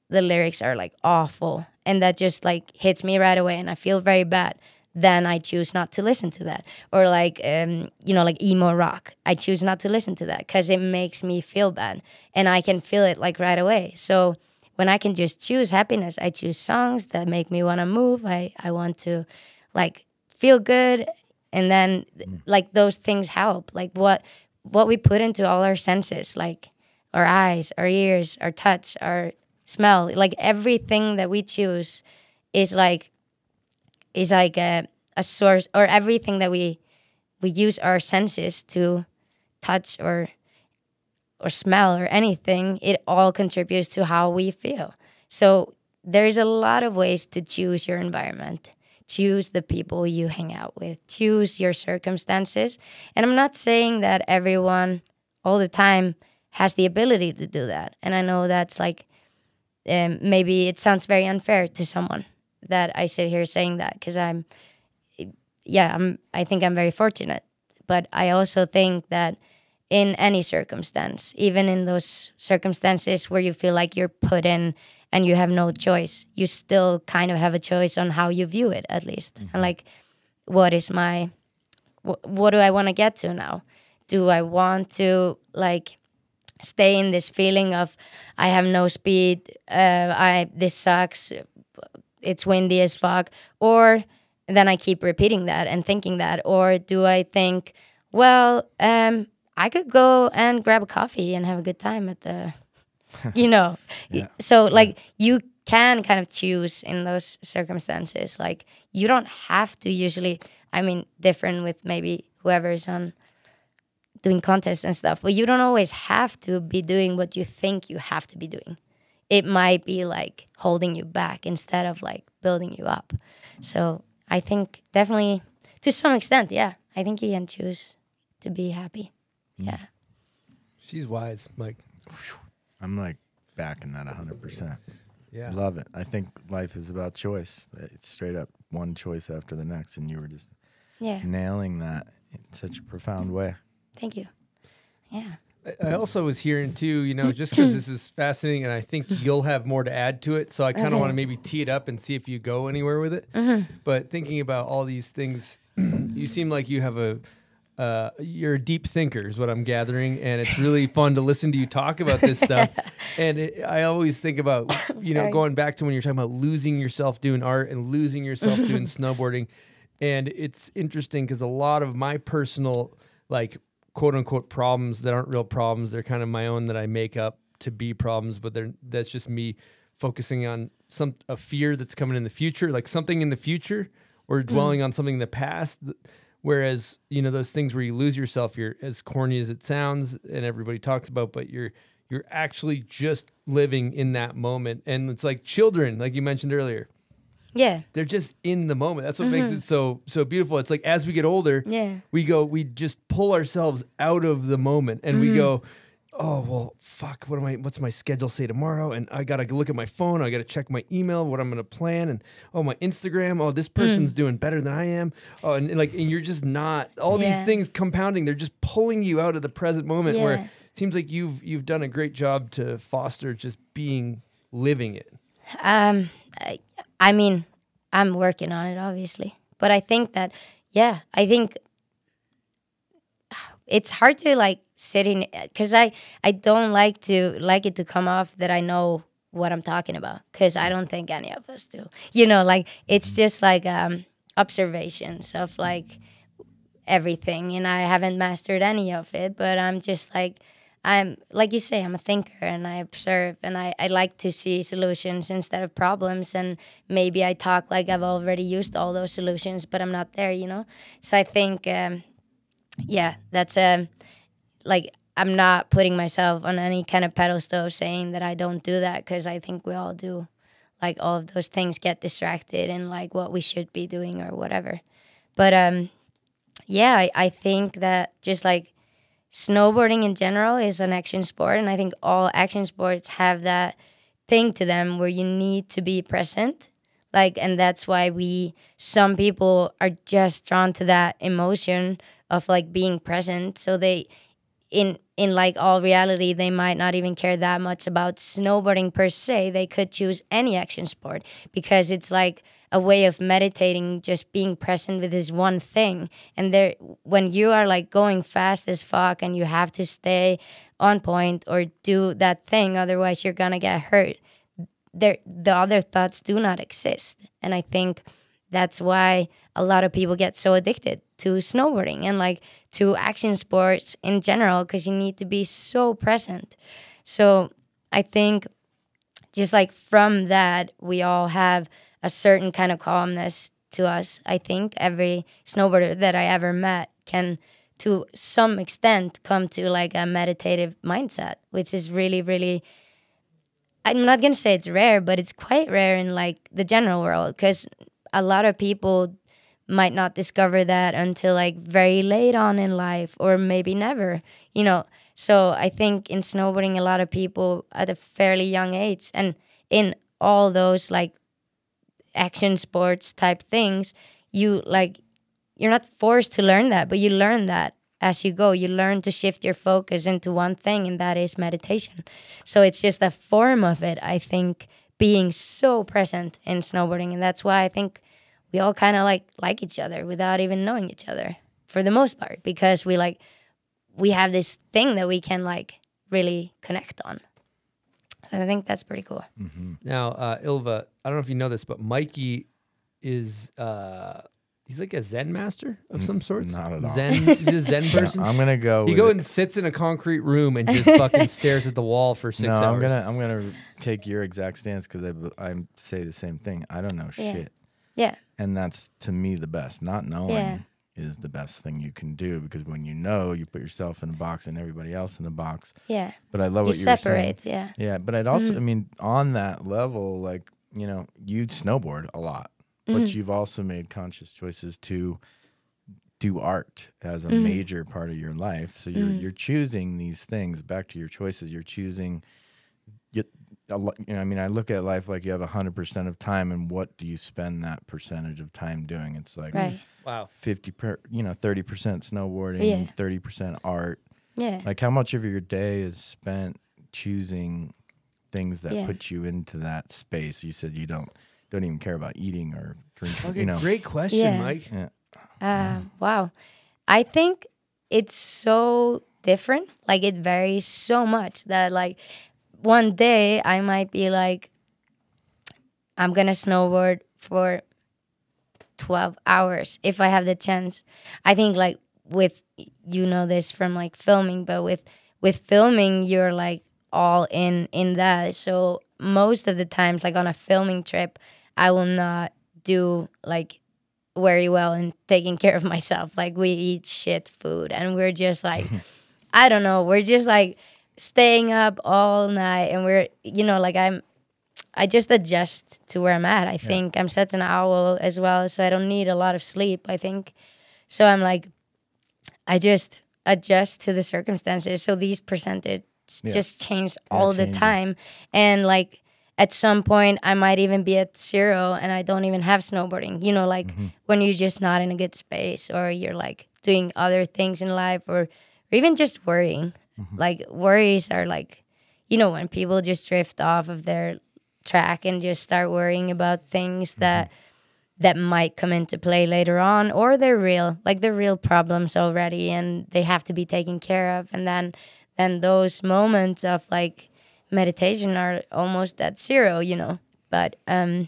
the lyrics are like awful, and that just like hits me right away, and I feel very bad then I choose not to listen to that. Or like, um, you know, like emo rock. I choose not to listen to that because it makes me feel bad, and I can feel it like right away. So when I can just choose happiness, I choose songs that make me want to move. I I want to, like, feel good, and then mm. like those things help. Like what what we put into all our senses, like our eyes, our ears, our touch, our smell, like everything that we choose is like is like a, a source or everything that we we use our senses to touch or or smell or anything it all contributes to how we feel. So there's a lot of ways to choose your environment choose the people you hang out with choose your circumstances. And i'm not saying that everyone all the time has the ability to do that. And i know that's like um, maybe it sounds very unfair to someone that I sit here saying that because I'm, yeah, I'm. I think I'm very fortunate, but I also think that in any circumstance, even in those circumstances where you feel like you're put in and you have no choice, you still kind of have a choice on how you view it, at least. And like, what is my, wh- what do I want to get to now? Do I want to like stay in this feeling of I have no speed, uh, I this sucks, it's windy as fuck, or then I keep repeating that and thinking that, or do I think, well, um, I could go and grab a coffee and have a good time at the (laughs) you know. Yeah. So like you can kind of choose in those circumstances. Like you don't have to usually. I mean, different with maybe whoever's on doing contests and stuff, but you don't always have to be doing what you think you have to be doing. It might be like holding you back instead of like building you up. So I think definitely to some extent, yeah, I think you can choose to be happy. Yeah. She's wise, Mike. I'm like backing that 100%. Yeah. Love it. I think life is about choice. It's straight up one choice after the next, and you were just Yeah. nailing that in such a profound way. Thank you. Yeah. I- I also was hearing too, you know, just because this is fascinating, and I think you'll have more to add to it. So I kind of Okay. want to maybe tee it up and see if you go anywhere with it. Mhm. But thinking about all these things, (clears throat) you seem like you have a. Uh, you're a deep thinker, is what I'm gathering, and it's really fun to listen to you talk about this stuff. (laughs) And it, I always think about, (laughs) you know, going back to when you're talking about losing yourself doing art and losing yourself (laughs) doing snowboarding, and it's interesting because a lot of my personal like quote unquote problems that aren't real problems they're kind of my own that i make up to be problems but they're that's just me focusing on some a fear that's coming in the future like something in the future or dwelling on something in the past whereas you know those things where you lose yourself you're as corny as it sounds and everybody talks about but you're you're actually just living in that moment and it's like children like you mentioned earlier Yeah. they're just in the moment. That's what makes mm-hmm. it so so beautiful. It's like as we get older, Yeah. we go, we just pull ourselves out of the moment, and we mm-hmm. go, oh well, fuck. What am I? What's my schedule say tomorrow? And I gotta look at my phone. I gotta check my email. What I'm gonna plan, and oh my Instagram. Oh, this person's doing better than I am. Oh, and, and like, and you're just not. All these things compounding. They're just pulling you out of the present moment. Where it seems like you've you've done a great job to foster just being living it. Um, I, I mean, I'm working on it, obviously, but I think that, yeah, I think it's hard to like sit in because I I don't like to like it to come off that I know what I'm talking about because I don't think any of us do. You know, like it's just like um observations of like everything and I haven't mastered any of it, but I'm just like I'm like you say, I'm a thinker and I observe and I, I like to see solutions instead of problems and maybe I talk like I've already used all those solutions, but I'm not there, you know? So I think um yeah, that's um like I'm not putting myself on any kind of pedestal saying that I don't do that because I think we all do. Like all of those things get distracted and like what we should be doing or whatever. But um yeah, I, I think that just like snowboarding in general is an action sport and I think all action sports have that thing to them where you need to be present. Like and that's why we some people are just drawn to that emotion of like being present. So they in in like all reality they might not even care that much about snowboarding per se. They could choose any action sport because it's like a way of meditating just being present with this one thing. And there when you are like going fast as fuck and you have to stay on point or do that thing otherwise you're gonna get hurt. There the other thoughts do not exist. And i think that's why a lot of people get so addicted to snowboarding. And like to action sports in general because you need to be so present. So i think just like from that we all have a certain kind of calmness to us. I think every snowboarder that i ever met can to some extent come to like a meditative mindset which is really really i'm not to say it's rare but it's quite rare in like the general world because a lot of people might not discover that until like very late on in life or maybe never you know? So i think in snowboarding a lot of people at a fairly young age and in all those like action sports type things you like you're not forced to learn that but you learn that as you go. You learn to shift your focus into one thing and that is meditation. So it's just a form of it i think being so present in snowboarding and that's why i think we all kind of like like each other without even knowing each other for the most part because we like we have this thing that we can like really connect on so i think that's pretty cool Now, uh, Ylfa, I don't know if you know this, but Mikey is uh, he's like a Zen master of some sorts. not at all. Zen, (laughs) he's a Zen Yeah, person. I'm gonna go. He go it. and sits in a concrete room and just fucking (laughs) stares at the wall for six no, hours. I'm gonna I'm gonna take your exact stance because I I say the same thing. I don't know Yeah. shit, Yeah. and that's to me the best. Not knowing Yeah. is the best thing you can do because when you know, you put yourself in a box and everybody else in a box. Yeah. But I love You what you were saying. yeah. Yeah, but I'd also, Mhm. I mean, on that level, like you know, you snowboard a lot, but Mhm. you've also made conscious choices to do art as a Mhm. major part of your life. So you're Mhm. you're choosing these things. Back to your choices, you're choosing. You, a lo- you know, I mean, I look at life like you have hundred percent of time, and what do you spend that percentage of time doing? It's like Right. Wow. fifty per, you know, thirty percent snowboarding, Yeah. thirty percent art. Yeah. Like how much of your day is spent choosing things that Yeah. put you into that space? You said you don't don't even care about eating or drinking. Okay, you know. great question, Yeah. Mike. Yeah. Uh, wow. I think it's so different. Like it varies so much that like one day I might be like, I'm gonna snowboard for 12 hours if I have the chance. I think like with you know this from like filming, but with with filming you're like all in in that. So most of the times like on a filming trip, I will not do like very well in taking care of myself. Like we eat shit food and we're just like (laughs) I don't know, we're just like staying up all night and we're you know like I'm I just adjust to where I'm at. I think I'm such an owl as well, so I don't need a lot of sleep, I think. So I'm like I just adjust to the circumstances. So these percentage Yeah. just change all the time. And like at some point I might even be at zero and I don't even have snowboarding. You know, like Mm-hmm. when you're just not in a good space or you're like doing other things in life or, or even just worrying. Mm-hmm. Like worries are like you know, when people just drift off of their track and just start worrying about things Mm-hmm. that that might come into play later on or they're real like they're real problems already and they have to be taken care of and then then those moments of like meditation are almost at zero you know but um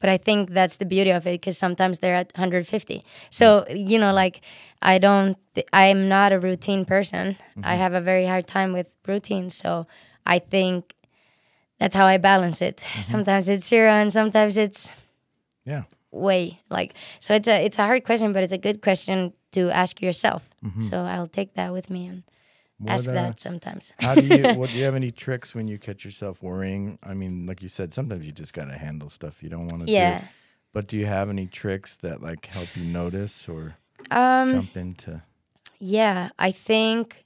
but I think that's the beauty of it because sometimes they're at 150. So mm-hmm. you know, like I don't, th- I'm not a routine person. I mm-hmm. have a very hard time with routine. So I think that's how I balance it. Mm-hmm. Sometimes it's zero, and sometimes it's Yeah. way like. So it's a it's a hard question, but it's a good question to ask yourself. Mhm. So I'll take that with me and ask What, uh, that sometimes. (laughs) how do you? What do you have (laughs) any tricks when you catch yourself worrying? I mean, like you said, sometimes you just gotta handle stuff you don't want to Yeah. do. But do you have any tricks that like help you notice or Um, jump into? Yeah, I think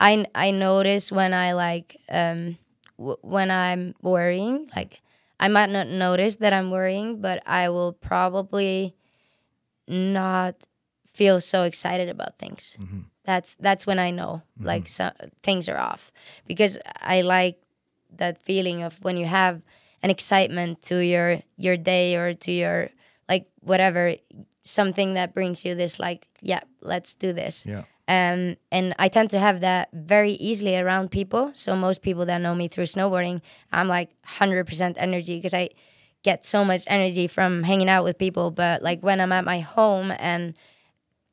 I I notice when I like um w- when I'm worrying, like I might not notice that I'm worrying, but I will probably not feel so excited about things. That's that's when I know like so, things are off because I like that feeling of when you have an excitement to your your day or to your like whatever something that brings you this like yeah let's do this Yeah. um, and I tend to have that very easily around people. So most people that know me through snowboarding, I'm like 100% energy because I get so much energy from hanging out with people. But like when I'm at my home and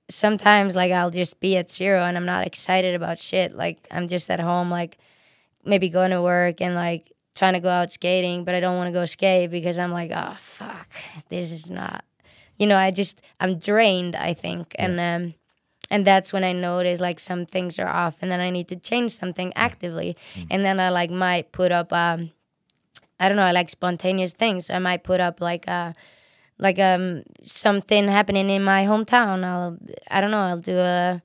sometimes like I'll just be at zero and I'm not excited about shit. Like I'm just at home, like maybe going to work and like trying to go out skating, but I don't want to go skate because I'm like, oh fuck, this is not. You know, I just I'm drained. I think, and um, and that's when I notice like some things are off, and then I need to change something actively, and then I like might put up um, I don't know, I like spontaneous things. I might put up like a like um something happening in my hometown. I'll I don't know, I'll do a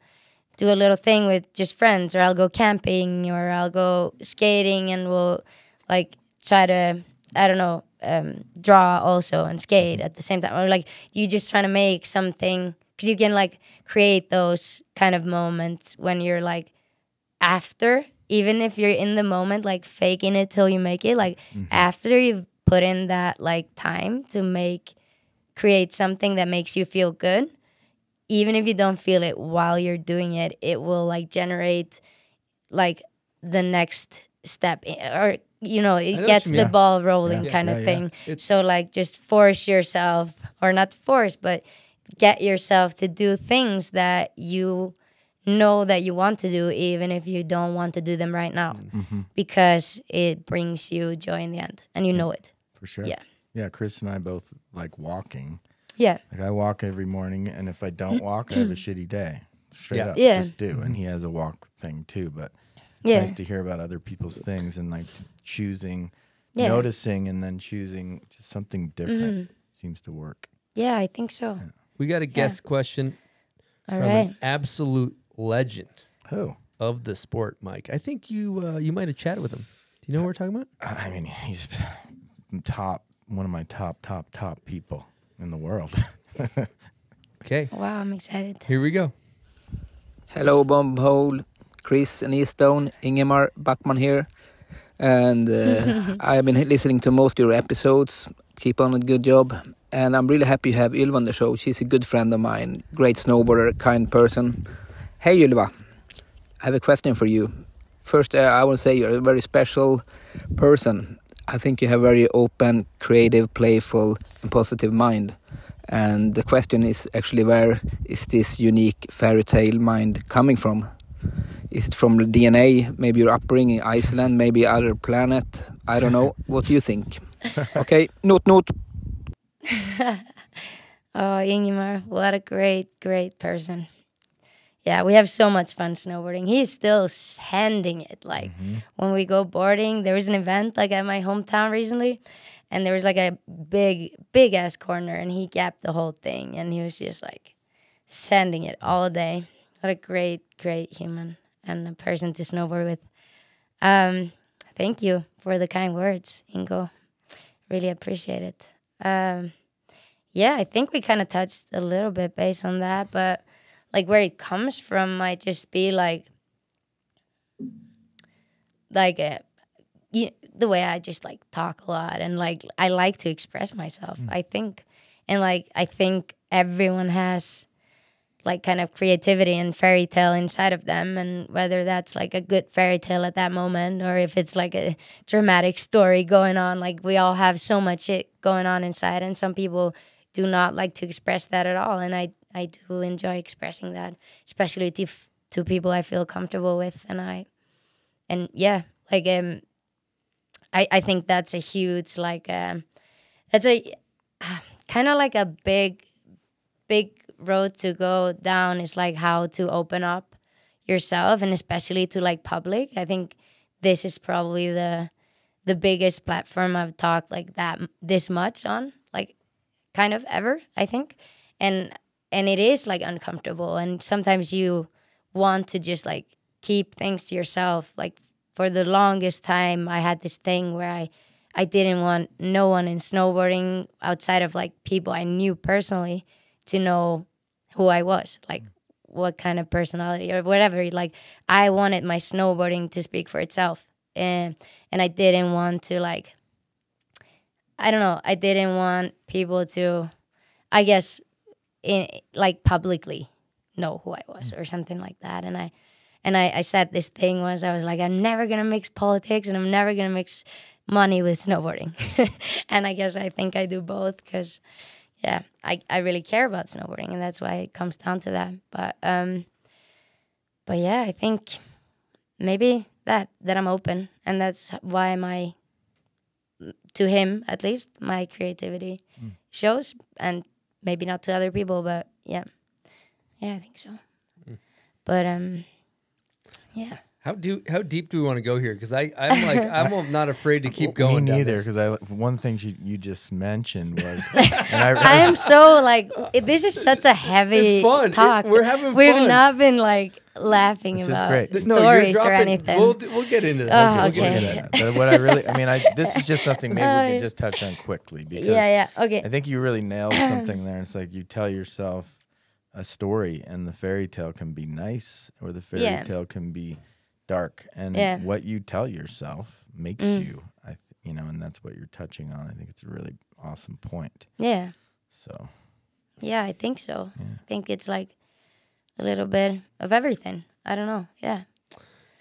do a little thing with just friends or I'll go camping or I'll go skating and we'll like try to I don't know um, draw also and skate at the same time or like you just trying to make something because you can like create those kind of moments when you're like after even if you're in the moment like faking it till you make it like after you've put in that like time to make create something that makes you feel good even if you don't feel it while you're doing it it will like generate like the next step or you know it gets the ball rolling Yeah. kind Yeah, of thing. So like just force yourself or not force but get yourself to do things that you know that you want to do even if you don't want to do them right now. Because it brings you joy in the end and you know it. For sure. Yeah. Yeah. Chris and I both like walking. yeah Like I walk every morning, and if I don't walk, I have a shitty day. Straight Yeah. up, Yeah. just do. And he has a walk thing too, but it's Yeah. nice to hear about other people's things and like choosing, Yeah. noticing, and then choosing just something different Mm-hmm. seems to work. yeah i think so We got a guest question all from right an absolute legend Who? of the sport, Mike. I think you uh, you might have chatted with him. Do you know what we're talking about? I mean, he's (laughs) top, one of my top, top, top people in the world. (laughs) Okay, wow i'm excited here we go. Hello, Bomb Hole, Chris and Eastone, Ingemar Backman here. And uh, (laughs) I've been listening to most of your episodes. Keep on a good job. And I'm really happy you have Ylfa on the show. She's a good friend of mine, great snowboarder, kind person. Hey, Ylfa, I have a question for you. First, uh, I want to say you're a very special person. I think you have a very open, creative, playful, and positive mind. And the question is actually where is this unique fairy tale mind coming from? Is it from the DNA, maybe your upbringing, Iceland, maybe other planet? I don't know. (laughs) what do you think? Okay, note, note. (laughs) Oh, Ingemar, what a great, great person. Yeah, we have so much fun snowboarding. He's still sending it. Like when we go boarding, there was an event like at my hometown recently, and there was like a big, big ass corner, and he gapped the whole thing, and he was just like sending it all day. What a great, great human and a person to snowboard with. Um, thank you for the kind words, Ingo. Really appreciate it. Um, yeah, I think we kind of touched a little bit based on that, but like where it comes from might just be like, like uh you, the way I just like talk a lot and like I like to express myself. I think, and like I think everyone has like kind of creativity and fairy tale inside of them and whether that's like a good fairy tale at that moment or if it's like a dramatic story going on like we all have so much it going on inside and some people do not like to express that at all and i i do enjoy expressing that especially to to people i feel comfortable with and i and yeah like um i i think that's a huge like um that's a (sighs) kind of like a big big road to go down is like how to open up yourself and especially to like public. I think this is probably the the biggest platform i've talked like that this much on like kind of ever i think. And and it is like uncomfortable and sometimes you want to just like keep things to yourself like for the longest time i had this thing where i i didn't want no one in snowboarding outside of like people i knew personally to know who I was, like what kind of personality or whatever. Like I wanted my snowboarding to speak for itself, and and I didn't want to like. I don't know. I didn't want people to, I guess, in like publicly know who I was or something like that. And I, and I, I said this thing once. I was like, I'm never gonna mix politics and I'm never gonna mix money with snowboarding. (laughs) and I guess I think I do both because yeah, I, I really care about snowboarding, and that's why it comes down to that. But um, but yeah, I think maybe that that I'm open, and that's why my to him at least my creativity shows, and maybe not to other people, but yeah, yeah, I think so. But um, yeah. How do how deep do we want to go here? Because I I'm like (laughs) I'm not afraid to keep (laughs) Well, going. Me neither, because I one thing you, you just mentioned was, (laughs) and I, I am so like this is such a heavy It's fun. It- talk. we're having We've fun. not been like laughing This is about great. No, you're stories or anything. We'll we'll get into that. Oh, We'll get okay. into that. but what I really, I mean, I this is just something maybe we Uh, could just touch on quickly because yeah, yeah. Okay. I think you really nailed (clears throat) something there. It's like you tell yourself a story, and the fairy tale can be nice, or the fairy Yeah. tale can be dark, and Yeah. what you tell yourself makes Mm. you. I, th- you know, and that's what you're touching on. I think it's a really awesome point. Yeah. So Yeah, I think so. I think it's like a little bit of everything. I don't know. Yeah.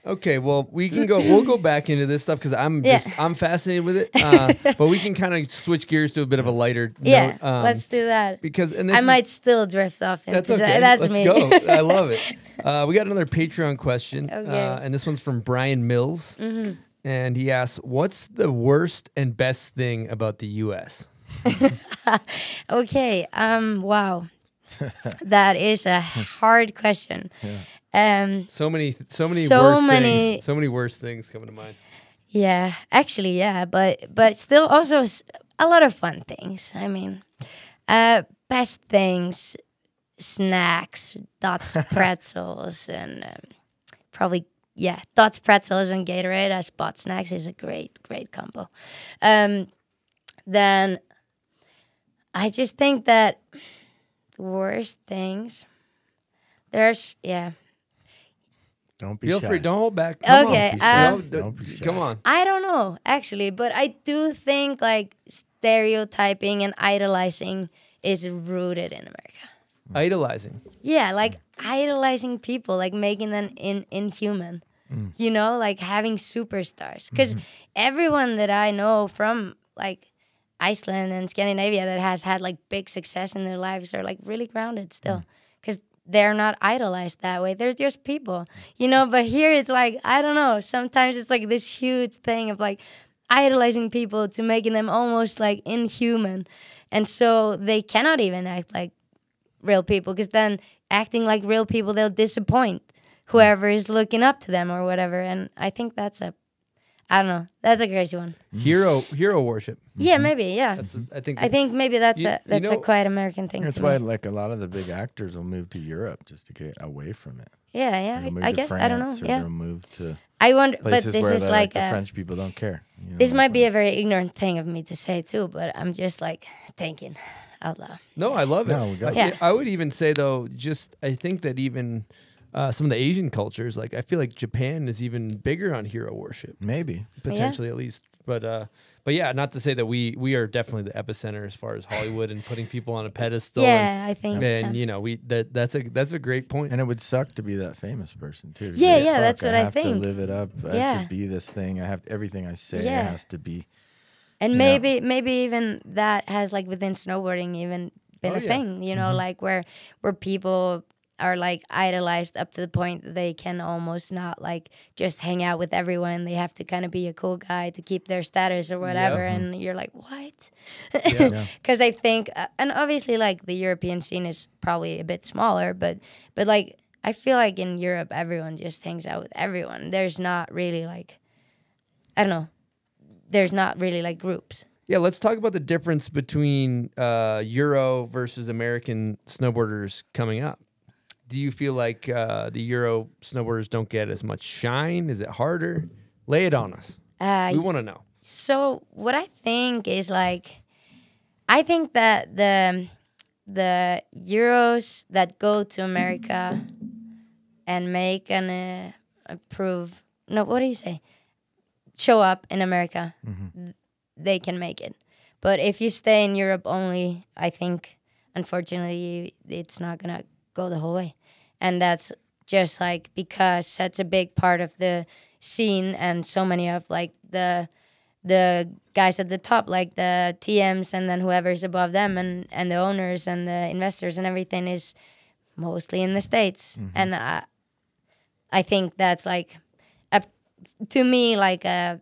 Okay, well, we can go. We'll go back into this stuff because I'm Yeah. just I'm fascinated with it. (laughs) Uh, but we can kind of switch gears to a bit of a lighter. Yeah, note, um, let's do that. because and this I is- might still drift off into That's that. okay. That's Let's me. go. I love it. (laughs) Uh, we got another Patreon question, Okay. uh, and this one's from Brian Mills, Mhm. and he asks, "What's the worst and best thing about the U.S.?" (laughs) okay. Um. Wow. that is a hard question. Um. So many, so many, So worst many- things. So many worst things coming to mind. Yeah, actually, yeah, but but still also a lot of fun things. I mean, uh, best things, snacks, Dots (laughs) pretzels, and um, probably yeah, Dots pretzels and Gatorade as spot snacks is a great great combo. Um, then I just think that the worst things. There's yeah. Don't be Feel shy. free. Don't hold back. Come Okay, On. um, No, d- Don't be um, shy. Come on. I don't know actually, but I do think like stereotyping and idolizing is rooted in America. Mm. Idolizing. Yeah, like idolizing people, like making them in inhuman. Mm. You know, like having superstars. Mm-hmm. Because everyone that I know from like Iceland and Scandinavia that has had like big success in their lives are like really grounded still. Because they're not idolized that way. They're just people, you know. But here it's like I don't know. Sometimes it's like this huge thing of like idolizing people to making them almost like inhuman, and so they cannot even act like real people because then acting like real people they'll disappoint whoever is looking up to them or whatever and i think that's a i don't know that's a crazy one Hero, hero worship. yeah mm-hmm. maybe yeah That's. I think. i think maybe that's You- a you that's know- a quite american thing That's to why, me. like a lot of the big actors will move to Europe just to get away from it. yeah yeah move i, I to guess i don't know France or yeah they'll move to i wonder but this where is the, like the a, French people don't care. you know, this like might be a very ignorant thing of me to say too but i'm just like thinking out loud No, I love it. No, we got I, it. Yeah. I would even say though, just I think that even uh, some of the Asian cultures, like I feel like Japan is even bigger on hero worship, maybe. potentially at least. But uh, but yeah, not to say that we we are definitely the epicenter as far as Hollywood and putting people on a pedestal. yeah i think and yeah. you know we that that's a that's a great point. And it would suck to be that famous person too. Yeah, say, yeah, that's "Fuck, what I have think." To live it up. I Yeah. have to be this thing. I have everything I say Yeah. has to be. and you know. maybe maybe even that has like within snowboarding even been Oh, a yeah. thing you know Mm-hmm. like where where people are like idolized up to the point that they can almost not like just hang out with everyone. They have to kind of be a cool guy to keep their status or whatever and you're like what? Yeah. because (laughs) i think uh, and obviously like the european scene is probably a bit smaller but but like i feel like in europe everyone just hangs out with everyone. There's not really like i don't know there's not really like groups. Yeah, let's talk about the difference between uh, Euro versus American snowboarders coming up. Do you feel like uh, the Euro snowboarders don't get as much shine? Is it harder? Lay it on us. uh, We want to know. So what I think is like, I think that the the Euros that go to America and make an uh, approve no what do you say show up in America, th- they can make it. But if you stay in Europe only, I think unfortunately it's not gonna go the whole way, and that's just like because that's a big part of the scene and so many of like the the guys at the top, like the TMs, and then whoever's above them, and and the owners and the investors and everything is mostly in the states, mm-hmm. and I, I think that's like, a, to me, like a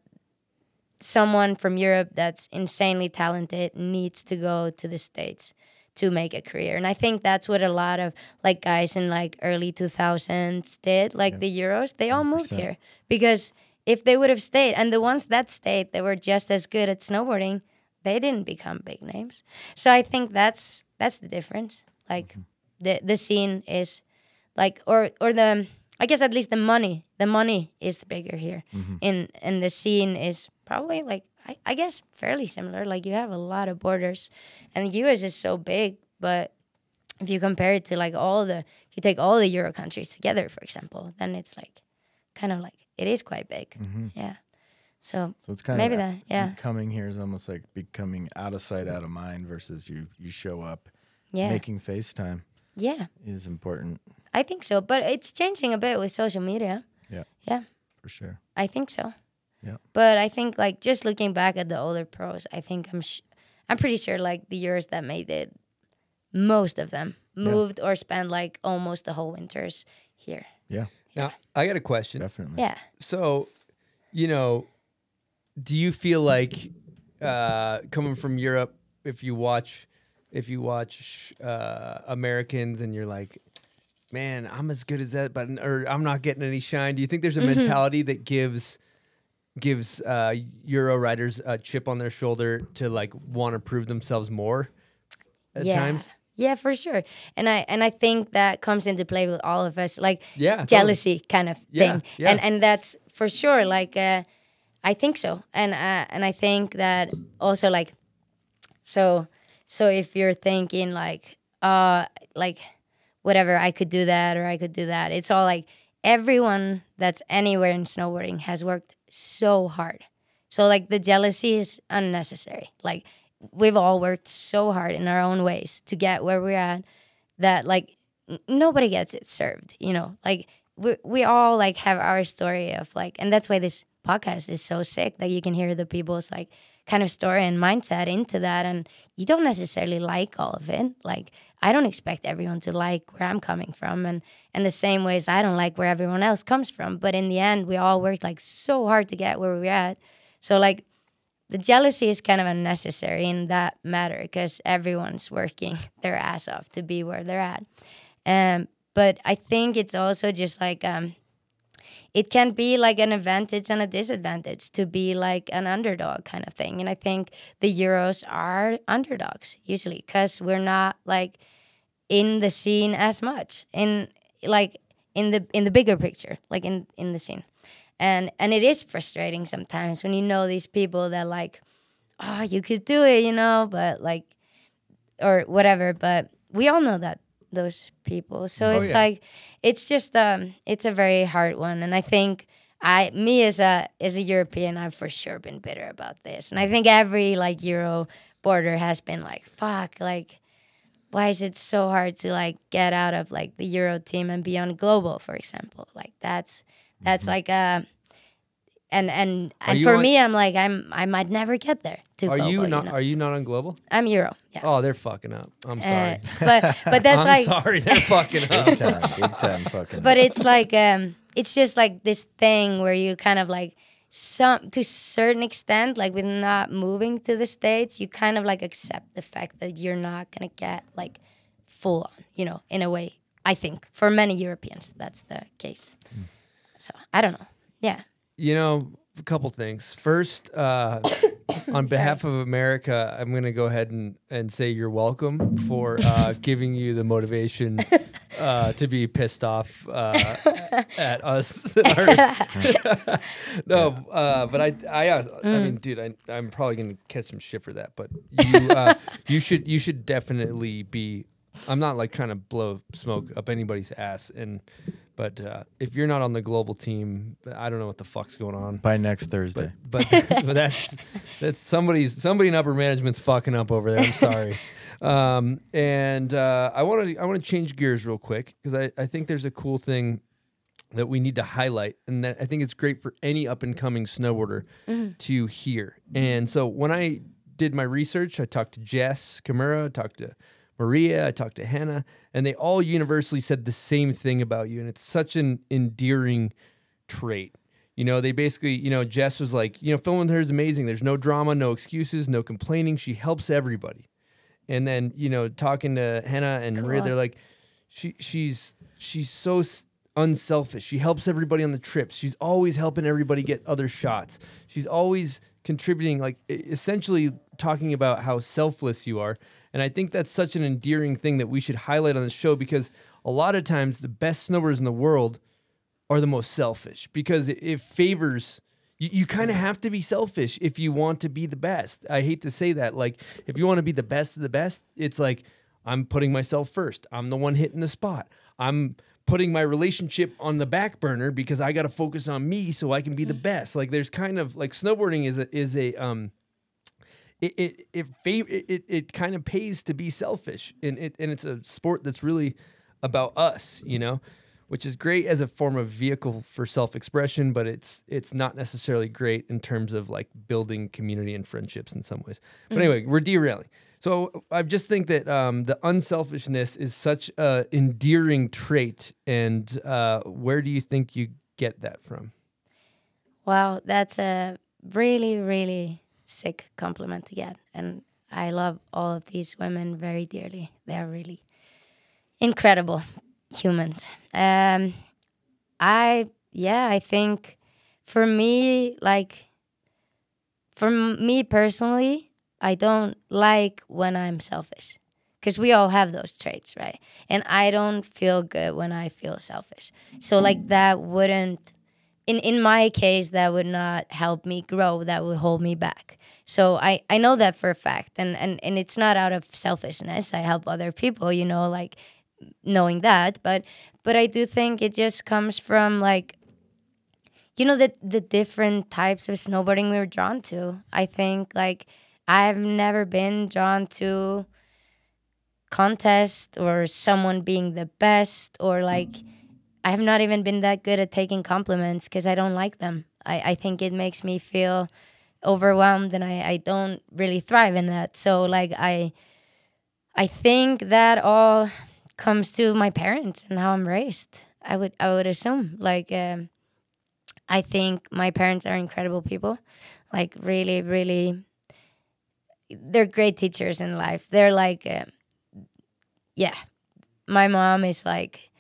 someone from Europe that's insanely talented needs to go to the states to make a career, and I think that's what a lot of like guys in like early two thousands did, like the Euros. They all moved 100%. here because if they would have stayed, and the ones that stayed, they were just as good at snowboarding. They didn't become big names, so I think that's that's the difference. Like the the scene is like, or or the I guess at least the money, the money is bigger here, in and the scene is probably like I, I guess fairly similar. Like you have a lot of borders, and the U.S. is so big, but if you compare it to like all the if you take all the Euro countries together, for example, then it's like kind of like it is quite big. Mm-hmm. Yeah. So So it's kind maybe of that, yeah. Coming here is almost like becoming out of sight, out of mind. Versus you, you show up. yeah. Making FaceTime yeah. is important. I think so, but it's changing a bit with social media. Yeah. Yeah. for sure. I think so. Yeah. But I think like just looking back at the older pros, I think I'm sh- I'm pretty sure like the years that made it, most of them moved or spent like almost the whole winters here. Yeah, Now, I got a question. definitely. Yeah. So, you know, do you feel like uh, coming from Europe, if you watch, if you watch uh, Americans, and you're like, man, I'm as good as that, but or I'm not getting any shine. Do you think there's a mentality that gives gives uh, Euro riders a chip on their shoulder to like want to prove themselves more at yeah. times? Yeah, for sure. And I and I think that comes into play with all of us, like Yeah, totally. jealousy kind of Yeah, thing. yeah. And and that's for sure. Like uh, I think so. And uh, and I think that also like so so if you're thinking like uh like whatever I could do that or I could do that, it's all like everyone that's anywhere in snowboarding has worked so hard. So like the jealousy is unnecessary. Like we've all worked so hard in our own ways to get where we're at that like nobody gets it served, you know. Like we we all like have our story of like and that's why this podcast is so sick that you can hear the people's like kind of story and mindset into that and you don't necessarily like all of it. Like I don't expect everyone to like where I'm coming from and and the same ways I don't like where everyone else comes from. But in the end we all worked like so hard to get where we're at. So like the jealousy is kind of unnecessary in that matter because everyone's working (laughs) their ass off to be where they're at. Um, but I think it's also just like um, it can be like an advantage and a disadvantage to be like an underdog kind of thing. And I think the Euros are underdogs usually because we're not like in the scene as much in like in the in the bigger picture, like in in the scene. And and it is frustrating sometimes when you know these people that like, oh, you could do it, you know, but like or whatever. But we all know that those people. So Oh, it's yeah. like it's just um it's a very hard one. And I think I me as a as a European I've for sure been bitter about this. And I mm. think every like Euro border has been like, fuck, like why is it so hard to like get out of like the Euro team and be on global, for example? Like that's that's mm-hmm. like a and and and for on- me I'm like I'm I might never get there to Are global. you not? know? Are you not on global? I'm Euro. Yeah. Oh, they're fucking up. I'm Uh, sorry. but but that's (laughs) I'm like sorry, they're (laughs) fucking Big up. time, big time, fucking. but it's like um it's just like this thing where you kind of like some to certain extent like with not moving to the states you kind of like accept the fact that you're not gonna get like full on you know in a way i think for many europeans that's the case so i don't know yeah You know, a couple things. First, uh, (coughs) on behalf of America, I'm going to go ahead and, and say you're welcome for uh, (laughs) giving you the motivation uh, to be pissed off uh, (laughs) at us. (laughs) no, uh, but I, I, uh, I mean, dude, I, I'm probably going to catch some shit for that. But you, uh, you should, you should definitely be. I'm not like trying to blow smoke up anybody's ass, and but uh, if you're not on the global team, I don't know what the fuck's going on. by next Thursday. But but (laughs) that's that's somebody's somebody in upper management's fucking up over there. I'm sorry. (laughs) Um, and uh, I want to I want to change gears real quick because I, I think there's a cool thing that we need to highlight, and that I think it's great for any up and coming snowboarder to hear. And so when I did my research, I talked to Jess Kimura, I talked to Maria, I talked to Hannah, and they all universally said the same thing about you, and it's such an endearing trait. You know, they basically, you know, Jess was like, you know, filming with her is amazing. There's no drama, no excuses, no complaining. She helps everybody. And then, you know, talking to Hannah and Maria, Cool. they're like, she she's she's so unselfish. She helps everybody on the trips. She's always helping everybody get other shots. She's always contributing, like essentially talking about how selfless you are. And I think that's such an endearing thing that we should highlight on the show because a lot of times the best snowboarders in the world are the most selfish because it, it favors you, you kind of have to be selfish if you want to be the best. I hate to say that. Like, if you want to be the best of the best, it's like, I'm putting myself first. I'm the one hitting the spot. I'm putting my relationship on the back burner because I got to focus on me so I can be the best. Like, there's kind of like snowboarding is a, is a, um, it it it, fav- it, it, it kind of pays to be selfish and it and it's a sport that's really about us you know which is great as a form of vehicle for self-expression, but it's it's not necessarily great in terms of like building community and friendships in some ways. But Mhm. anyway, we're derailing. So I just think that um, the unselfishness is such a endearing trait, and uh, where do you think you get that from? Wow, that's a really, really sick compliment to get. And I love all of these women very dearly. They're really incredible humans. Um, I, yeah, I think for me, like, for me personally, I don't like when I'm selfish because we all have those traits, right? And I don't feel good when I feel selfish. So, like, that wouldn't in in my case that would not help me grow that would hold me back. So i i know that for a fact and and and it's not out of selfishness. I help other people you know like knowing that but but i do think it just comes from like you know the the different types of snowboarding we were drawn to. I think like i've never been drawn to contest or someone being the best or like mm. I have not even been that good at taking compliments because I don't like them. I, I think it makes me feel overwhelmed and I, I don't really thrive in that. So like I I think that all comes to my parents and how I'm raised. I would I would assume like um, I think my parents are incredible people, like really really. They're great teachers in life. They're like, uh, yeah, my mom is like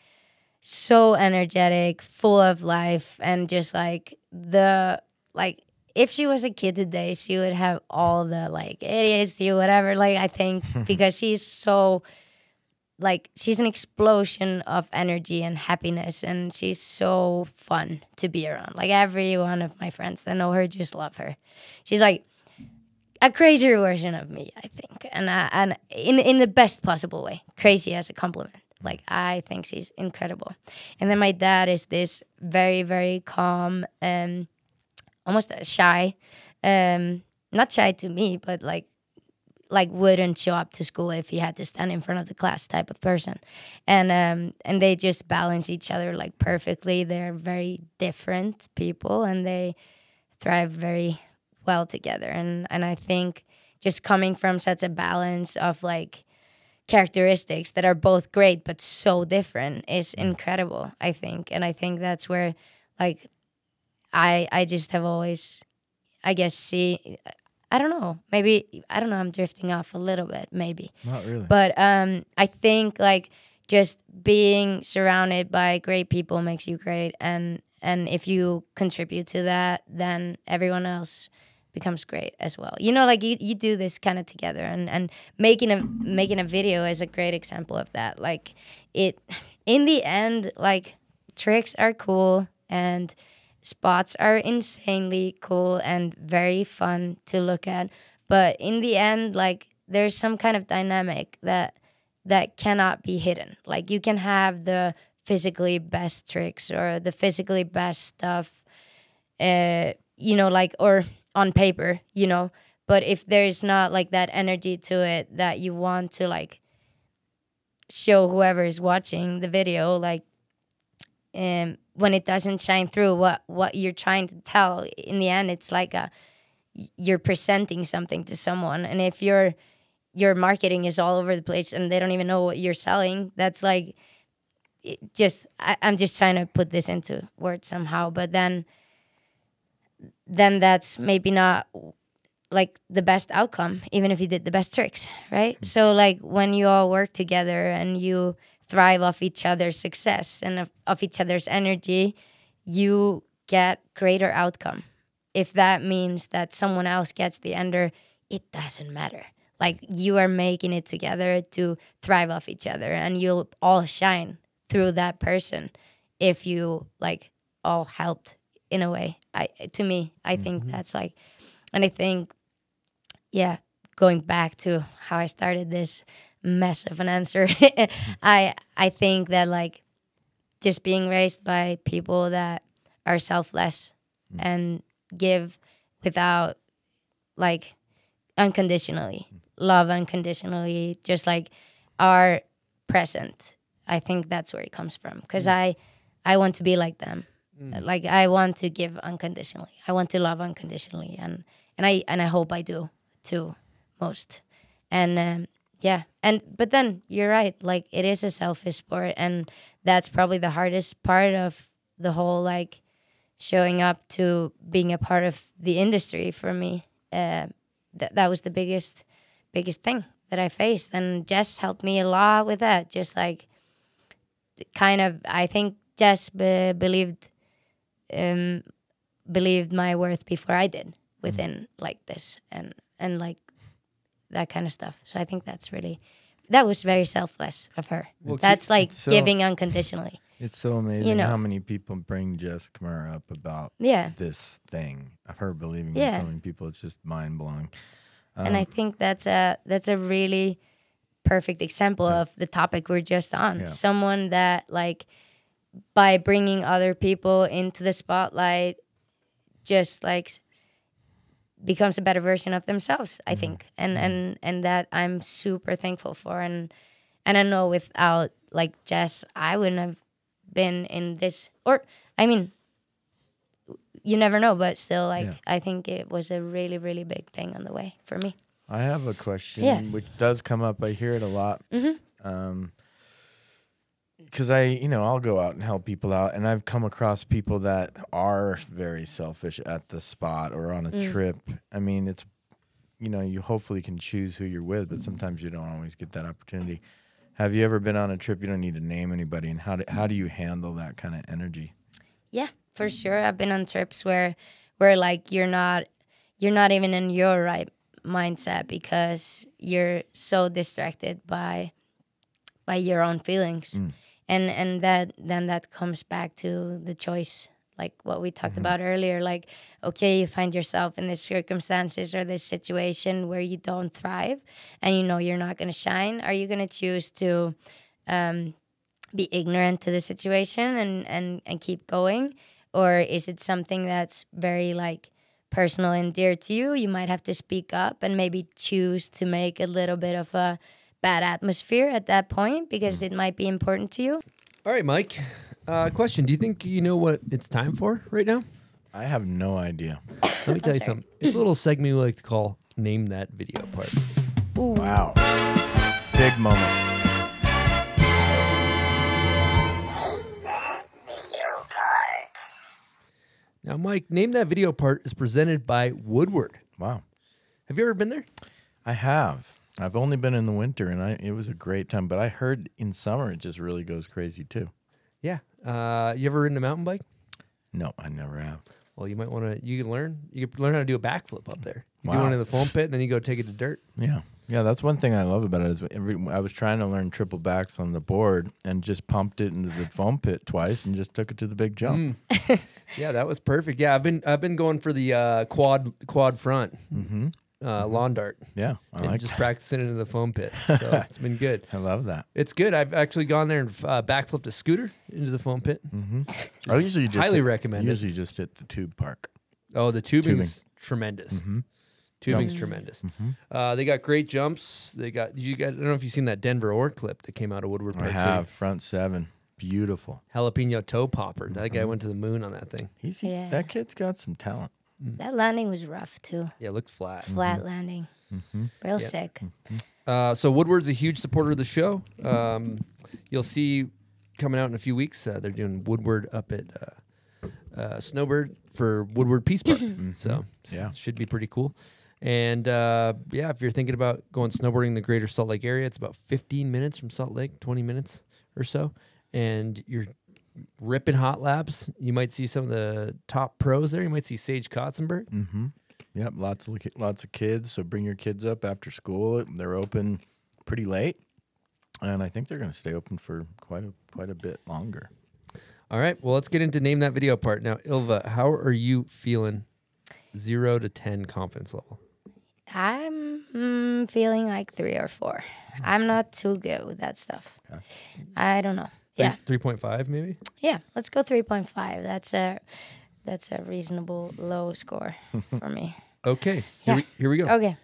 so energetic, full of life, and just like the like if she was a kid today, she would have all the like idiocy, whatever. Like I think (laughs) because she's so like she's an explosion of energy and happiness, and she's so fun to be around. Like every one of my friends that know her just love her. She's like a crazier version of me, I think, and I, and in in the best possible way. Crazy as a compliment. Like I think she's incredible. And then my dad is this very very calm, um, almost shy, um, not shy to me, but like like wouldn't show up to school if he had to stand in front of the class type of person. And um and they just balance each other like perfectly. They're very different people and they thrive very well together. And and i think just coming from such a balance of like characteristics that are both great but so different is incredible i think. And i think that's where like i i just have always i guess see i don't know maybe i don't know i'm drifting off a little bit maybe. Not really. but um i think like just being surrounded by great people makes you great and and if you contribute to that then everyone else becomes great as well. You know like you, you do this kind of together and and making a making a video is a great example of that. Like it in the end like tricks are cool and spots are insanely cool and very fun to look at but in the end like there's some kind of dynamic that that cannot be hidden. Like you can have the physically best tricks or the physically best stuff uh you know like or on paper you know? But if there's not like that energy to it that you want to like show whoever is watching the video like um when it doesn't shine through what what you're trying to tell in the end it's like a you're presenting something to someone. And if your your marketing is all over the place and they don't even know what you're selling that's like just I, i'm just trying to put this into words somehow. But then then that's maybe not like the best outcome even if you did the best tricks right? Mm-hmm. So like when you all work together and you thrive off each other's success and of, of each other's energy you get greater outcome. If that means that someone else gets the ender it doesn't matter. Like you are making it together to thrive off each other and you'll all shine through that person if you like all helped in a way. I to me i think mm-hmm. that's like and i think yeah going back to how i started this mess of an answer (laughs) i i think that like just being raised by people that are selfless mm. and give without like unconditionally mm. love unconditionally just like are present. I think that's where it comes from because mm. i I want to be like them. Like I want to give unconditionally. I want to love unconditionally, and and I and I hope I do too, most. And um, yeah, and but then you're right. Like it is a selfish sport, and that's probably the hardest part of the whole like showing up to being a part of the industry for me. Uh, that that was the biggest biggest thing that I faced, and Jess helped me a lot with that. Just like kind of, I think Jess be- believed um, believed my worth before I did within like this and and like that kind of stuff. So I think that's really that was very selfless of her. Well, that's like so- giving unconditionally. It's so amazing you know. how many people bring Jess Kimura up about Yeah. this thing of her believing Yeah. in so many people. It's just mind blowing. and I think that's a that's a really perfect example of the topic we're just on. Yeah. Someone that like by bringing other people into the spotlight just like becomes a better version of themselves i think and and and that i'm super thankful for and and i know without like jess i wouldn't have been in this or i mean you never know but still like Yeah. i think it was a really really big thing on the way for me I have a question Yeah. which does come up. I hear it a lot. Mhm. Um, because I, you know, I'll go out and help people out, and I've come across people that are very selfish at the spot or on a Mm. trip. I mean, it's, you know, you hopefully can choose who you're with, but sometimes you don't always get that opportunity. Have you ever been on a trip? You don't need to name anybody, and how do how do you handle that kind of energy? Yeah, for sure. I've been on trips where where like you're not you're not even in your right mindset because you're so distracted by by your own feelings. And and that then that comes back to the choice like what we talked about earlier like okay you find yourself in this circumstances or this situation where you don't thrive and you know you're not going to shine are you going to choose to um, be ignorant to the situation and, and, and keep going? Or is it something that's very like personal and dear to you? You might have to speak up and maybe choose to make a little bit of a bad atmosphere at that point because it might be important to you. All right, Mike. Uh, question: Do you think you know what it's time for right now? I have no idea. Let me tell you something. It's a little segment we like to call "Name That Video Part." Wow, big moment. Now, Mike, "Name That Video Part" is presented by Woodward. Wow. Have you ever been there? I have. I've only been in the winter, and I it was a great time. But I heard in summer it just really goes crazy too. Yeah. Uh, you ever ridden a mountain bike? No, I never have. Well, you might want to. You can learn. You can learn how to do a backflip up there. You do Wow. one in the foam pit, and then you go take it to dirt. Yeah, yeah. That's one thing I love about it is every, I was trying to learn triple backs on the board and just pumped it into the foam pit twice and just took it to the big jump. (laughs) Yeah, that was perfect. Yeah, I've been I've been going for the uh, quad quad front Mm-hmm. Uh, lawn dart. Yeah, I and like. just that. practicing it in the foam pit. (laughs) So it's been good. I love that. It's good. I've actually gone there and uh, backflipped a scooter into the foam pit. Mm-hmm. I usually just highly hit- recommend it. Usually just hit the tube park. Oh, the tubing's tremendous. Mm-hmm. Tubing's Mm. tremendous. Mhm. Uh, they got great jumps. They got you got. I don't know if you've seen that Denver Orr clip that came out of Woodward I Park have City. front seven, beautiful. Jalapeno toe popper. That Mm-hmm. guy went to the moon on that thing. He's, he's Yeah. that kid's got some talent. That landing was rough too. Yeah, it looked flat. Flat landing. Mm-hmm. Real Yeah. sick. Uh, so Woodward's a huge supporter of the show. Um, you'll see coming out in a few weeks. Uh, they're doing Woodward up at uh, uh, Snowbird for Woodward Peace Park. So s- Yeah. should be pretty cool. And uh, yeah, if you're thinking about going snowboarding in the Greater Salt Lake area, it's about 15 minutes from Salt Lake, 20 minutes or so, and you're ripping hot laps. You might see some of the top pros there. You might see Sage Kotsenburg. Mm-hmm. Yep, lots of lots of kids. So bring your kids up after school. They're open pretty late, and I think they're going to stay open for quite a quite a bit longer. All right. Well, let's get into name that video part now. Ylfa, how are you feeling? Zero to ten confidence level. I'm mm, feeling like three or four. I'm not too good with that stuff. I don't know. Yeah, Three point five maybe. yeah. Let's go three point five. That's a that's a reasonable low score (laughs) for me. Okay. Yeah. Here, we, here we go. Okay.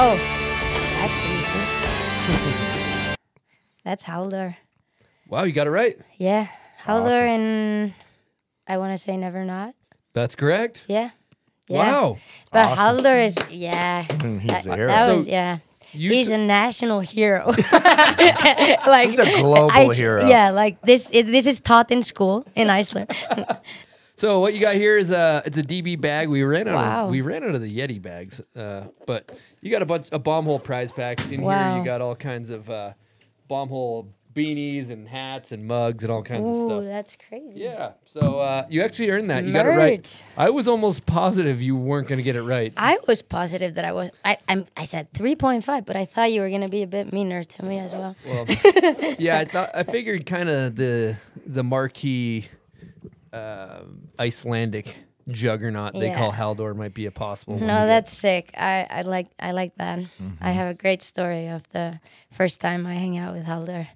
Oh, that's easy. (laughs) that's Halldór. Wow, you got it right. Yeah, Halldór and I want to say Never Not. That's correct. Yeah. Yeah. Wow. But Awesome. Halldór is yeah. (laughs) He's that, the hero. that So was yeah. You He's t- a national hero. (laughs) (laughs) like He's a global I- hero. Yeah, like this. It, this is taught in school in Iceland. (laughs) So what you got here is a it's a DB bag. We ran out Wow. of we ran out of the Yeti bags, uh, but you got a bunch a bomb hole prize pack in here. You got all kinds of uh, bomb hole beanies and hats and mugs and all kinds of Ooh, stuff. that's crazy. Yeah. So uh, you actually earned that. You got it right. I was almost positive you weren't going to get it right. I was positive that I was. I I'm, I said three point five, but I thought you were gonna be a bit meaner to me as well. Well, (laughs) yeah, I thought I figured kind of the the marquee uh, Icelandic juggernaut they call Halldór might be a possible. No, get. that's sick. I, I like I like that. Mm-hmm. I have a great story of the first time I hang out with Halldór.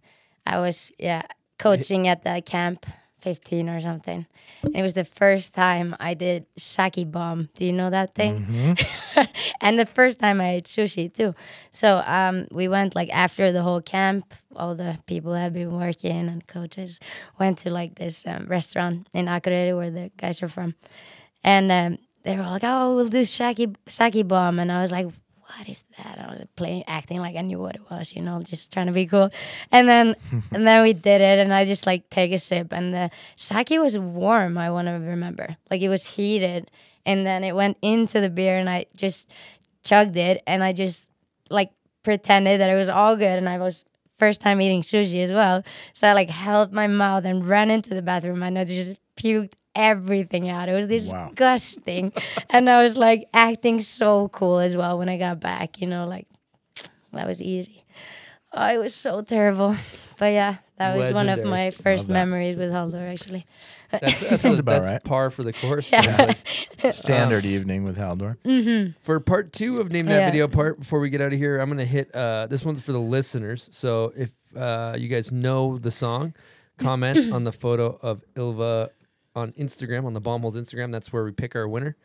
I was yeah coaching at that camp, fifteen or something. And it was the first time I did sake bomb. Do you know that thing? Mm-hmm. (laughs) and the first time I ate sushi too. So um, we went like after the whole camp. All the people had been working and coaches went to like this um, restaurant in Akureyri where the guys are from and um, they were like, "Oh, we'll do sake sake bomb," and I was like, "What is that?" I was playing, acting like I knew what it was, you know, just trying to be cool. And then, (laughs) and then we did it, and I just like take a sip, and the sake was warm. I want to remember, like it was heated, and then it went into the beer, and I just chugged it, and I just like pretended that it was all good, and I was. First time eating sushi as well, so I like held my mouth and ran into the bathroom and I just puked everything out. It was Wow. disgusting. (laughs) and I was like acting so cool as well when I got back, you know, like that was easy. Oh, it was so terrible. But yeah, that was one of my first memories with Halldór actually. That's that's, (laughs) a, about that's right. par for the course. Yeah. Like. (laughs) Standard evening with Halldór. For part two of name that Yeah. video part, before we get out of here, I'm gonna hit uh, this one's for the listeners. So if uh, you guys know the song, comment (coughs) on the photo of Ylfa on Instagram on the Bomb Holes Instagram. That's where we pick our winner.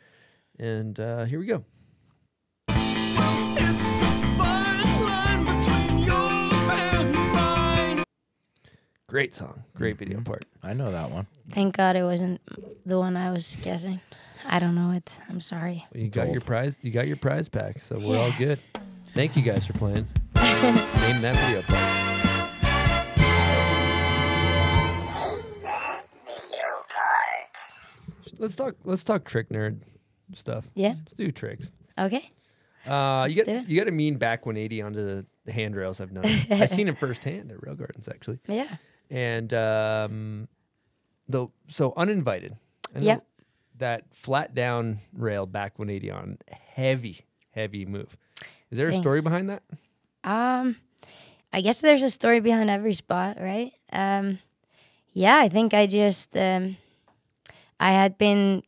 And uh, here we go. Great song, great video part. I know that one. Thank God it wasn't the one I was guessing. I don't know it. I'm sorry. You got your prize. You got your prize pack, so we're all good. Thank you guys for playing. (laughs) Name that video part. Let's talk. Let's talk trick nerd stuff. Yeah. Let's do tricks. Okay. Uh, Let's you do got it. you got to mean back 180 onto the, the handrails. I've noticed. (laughs) I've seen it firsthand at Rail Gardens actually. Yeah. And um, though so uninvited. Know Yep. That flat down rail back 180 on heavy heavy move. Is there a story behind that? Um, I guess there's a story behind every spot, right? Um, yeah, I think I just um, I had been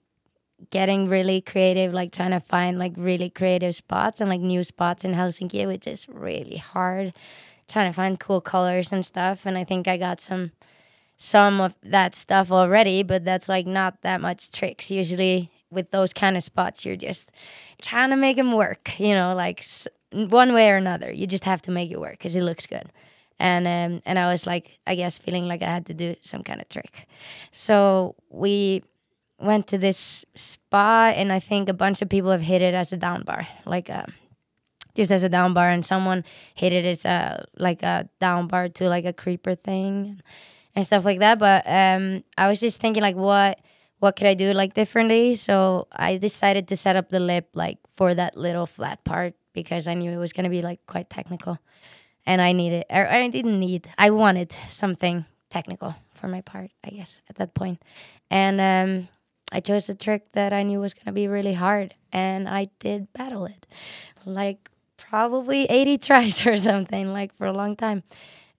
getting really creative, like trying to find like really creative spots and like new spots in Helsinki, which is really hard. Trying to find cool colors and stuff, and I think I got some some of that stuff already, but that's like not that much tricks. Usually with those kind of spots, you're just trying to make them work, you know, like one way or another. You just have to make it work because it looks good. And um, and I was like, I guess feeling like I had to do some kind of trick. So we went to this spot, and I think a bunch of people have hit it as a down bar, like a just as a down bar, and someone hit it as a like a down bar to like a creeper thing and stuff like that. But um, I was just thinking like, what what could I do like differently? So I decided to set up the lip like for that little flat part because I knew it was gonna be like quite technical, and I needed or I didn't need I wanted something technical for my part, I guess at that point, and um, I chose a trick that I knew was gonna be really hard, and I did battle it, like probably 80 (laughs) tries or something, like for a long time.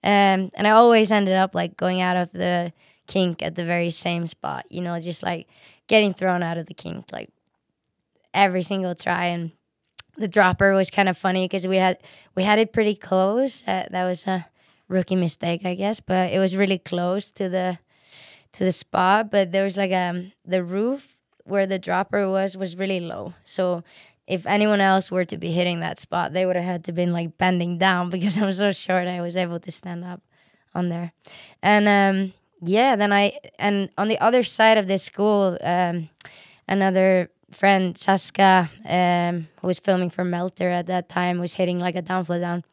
Um, and I always ended up like going out of the kink at the very same spot, you know, just like getting thrown out of the kink like every single try. And the dropper was kind of funny because we had we had it pretty close. Uh, that was a rookie mistake, I guess, but it was really close to the to the spot. But there was like um the roof where the dropper was was really low, so if anyone else were to be hitting that spot, they would have had to been like bending down (laughs) because I'm so short. I was able to stand up on there, and um, yeah, then I and on the other side of this school, um, another friend Saska, um, who was filming for Melter at that time, was hitting like a downflow down.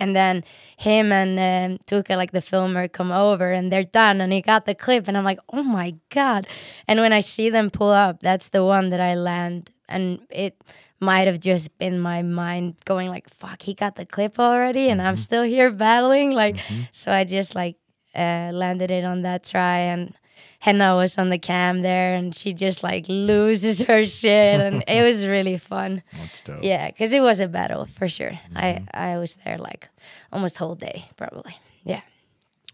And then him and um, Tuka, like the filmer, come over and they're done. And he got the clip, and I'm like, oh my god! And when I see them pull up, that's the one that I land, and it might have just been my mind going like, fuck, he got the clip already, and I'm still here battling. Like, so I just like uh, landed it on that try, and Henna was on the cam there, and she just like loses her shit, and (laughs) it was really fun. That's dope. Yeah, because it was a battle for sure. I I was there like almost whole day probably. Yeah,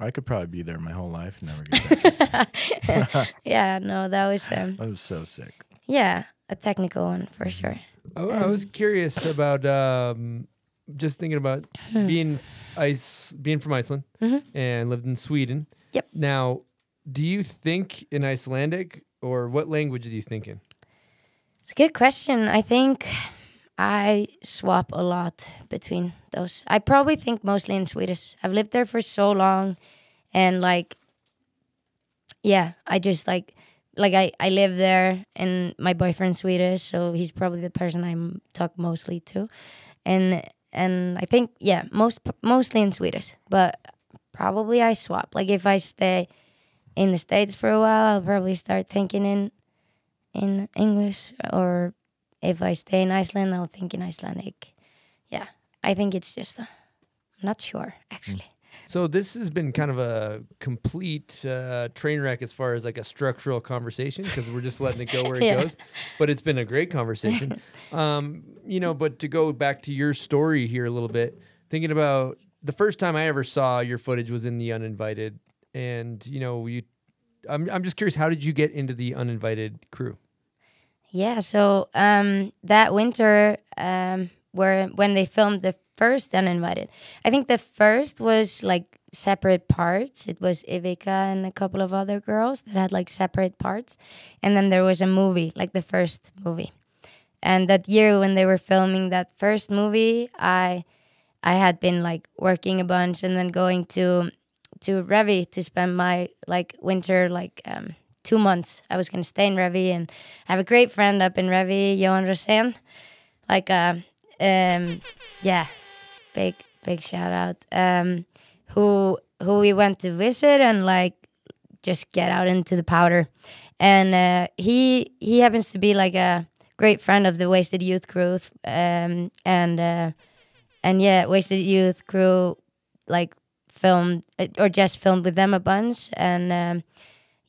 I could probably be there my whole life and never get (laughs) that. (laughs) yeah. No, that was um, that was so sick. yeah a technical one for sure. I, I was curious about um, just thinking about Hmm. being ice, being from Iceland Mhm. and lived in Sweden. Yep. Now, do you think in Icelandic or what language do you think in? It's a good question. I think I swap a lot between those. I probably think mostly in Swedish. I've lived there for so long, and like, yeah, I just like, like I I live there, and my boyfriend's Swedish, so he's probably the person I talk mostly to, and and I think yeah, most mostly in Swedish, but probably I swap. Like if I stay in the states for a while, I'll probably start thinking in in English, or if I stay in Iceland, I'll think in Icelandic. Yeah, I think it's just, uh, I'm not sure actually. So this has been kind of a complete uh, train wreck as far as like a structural conversation because we're just letting it go where it (laughs) Yeah. goes. But it's been a great conversation. (laughs) um, you know, but to go back to your story here a little bit, thinking about the first time I ever saw your footage was in the uninvited, and you know, you. I'm I'm just curious, how did you get into the uninvited crew? Yeah, so um, that winter, um, where when they filmed the first Uninvited, I think the first was like separate parts. It was Ivica and a couple of other girls that had like separate parts, and then there was a movie, like the first movie. And that year when they were filming that first movie, I I had been like working a bunch and then going to to Revi to spend my like winter like um, two months. I was gonna stay in Revi and I have a great friend up in Revi, Johan Rosén. Like uh, um yeah, big big shout out. Um who who we went to visit and like just get out into the powder. And uh, he he happens to be like a great friend of the Wasted Youth crew. Um and uh and yeah, Wasted Youth crew like filmed uh, or just filmed with them a bunch. And um,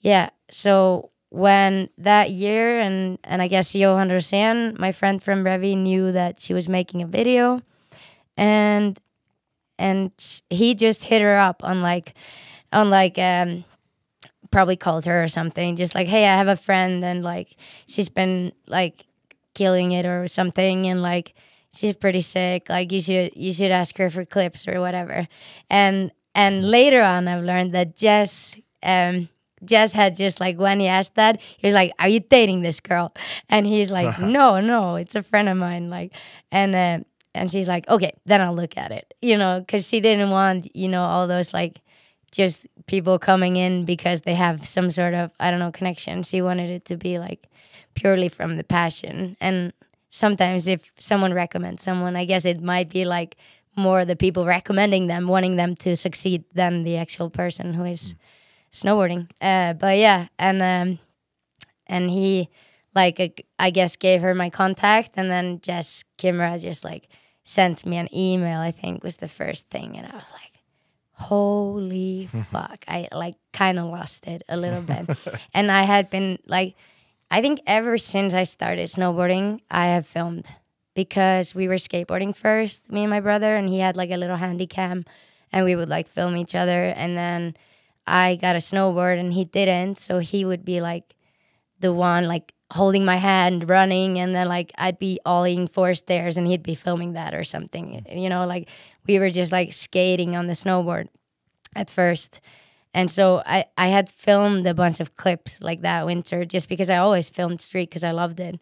yeah so when that year and and I guess Johan Rosén, my friend from Revi, knew that she was making a video, and and he just hit her up on like on like um probably called her or something, just like hey I have a friend and like she's been like killing it or something and like she's pretty sick like you should you should ask her for clips or whatever. And and later on i've learned that jess um jess had just like when he asked that he was like are you dating this girl? And he's like (laughs) no no it's a friend of mine. Like and uh, and she's like okay then i'll look at it you know because she didn't want you know all those like just people coming in because they have some sort of i don't know connection. She wanted it to be like purely from the passion. And sometimes if someone recommends someone i guess it might be like more the people recommending them wanting them to succeed than the actual person who is snowboarding. Uh, but yeah and um and he like i guess gave her my contact and then jess Kimura just like sent me an email i think was the first thing and i was like holy (laughs) fuck. I like kind of lost it a little bit. (laughs) And i had been like i think ever since i started snowboarding i have filmed because we were skateboarding first me and my brother and he had like a little handy cam and we would like film each other and then i got a snowboard and he didn't so he would be like the one like holding my hand running and then like i'd be olling four stairs and he'd be filming that or something you know like we were just like skating on the snowboard at first. And so i i had filmed a bunch of clips like that winter just because i always filmed street because i loved it.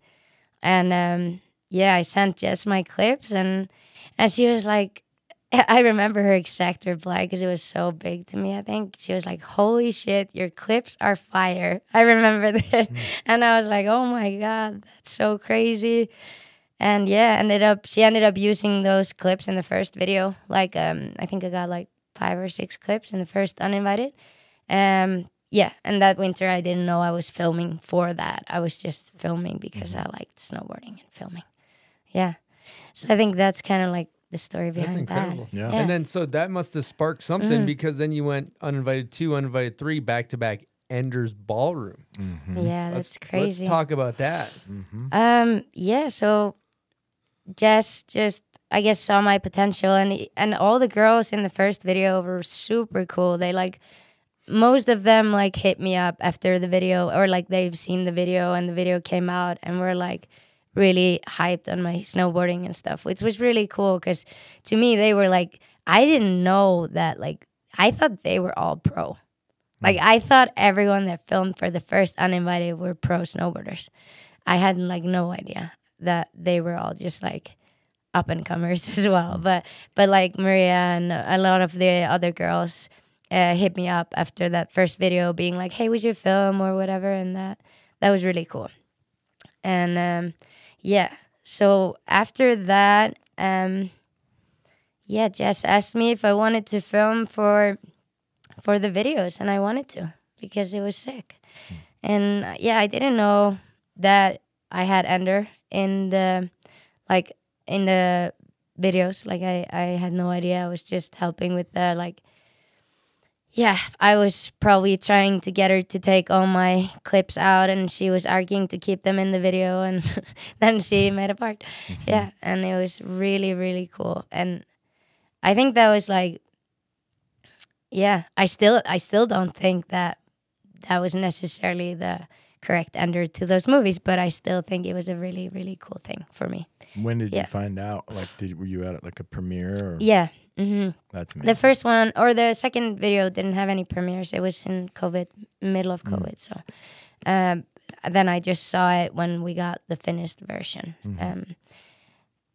And um yeah i sent jess my clips and and she was like (laughs) I remember her exact reply because it was so big to me. I think she was like, "Holy shit, your clips are fire." I remember (laughs) that, and I was like, "Oh my god, that's so crazy." And yeah, ended up she ended up using those clips in the first video. Like, um, I think I got like five or six clips in the first uninvited. Um, yeah, and that winter I didn't know I was filming for that. I was just filming because I liked snowboarding and filming. Yeah, so I think that's kind of like the story That's behind incredible. that. And then so that must have sparked something Mhm. because then you went uninvited two, uninvited three, back to back. Ender's Ballroom. Yeah, Let's- that's crazy. Let's talk about that. Um, yeah, so Jess just I guess saw my potential and and all the girls in the first video were super cool. They like most of them like hit me up after the video or like they've seen the video and the video came out and were like really hyped on my snowboarding and stuff, which was really cool because to me they were like I didn't know that like I thought they were all pro. Like I thought everyone that filmed for the first uninvited were pro snowboarders. I had like no idea that they were all just like up and comers (laughs) as well. But but like Maria and a lot of the other girls uh, hit me up after that first video, being like, "Hey, we should film or whatever," and that that was really cool. And um, yeah, so after that, um, yeah, Jess asked me if I wanted to film for for the videos, and I wanted to because it was sick. And uh, yeah, I didn't know that I had Ender in the like in the videos. Like I I had no idea. I was just helping with the like. Yeah, I was probably trying to get her to take all my clips out, and she was arguing to keep them in the video, and (laughs) then she (laughs) made a part. Mm-hmm. Yeah, and it was really really cool, and I think that was like yeah i still i still don't think that that was necessarily the correct ender to those movies but i still think it was a really really cool thing for me When did Yeah. you find out? Like, did were you at like a premiere? Or? yeah hmm That's the first one or the second video didn't have any premieres. It was in covid middle of covid so um, then i just saw it when we got the finished version um,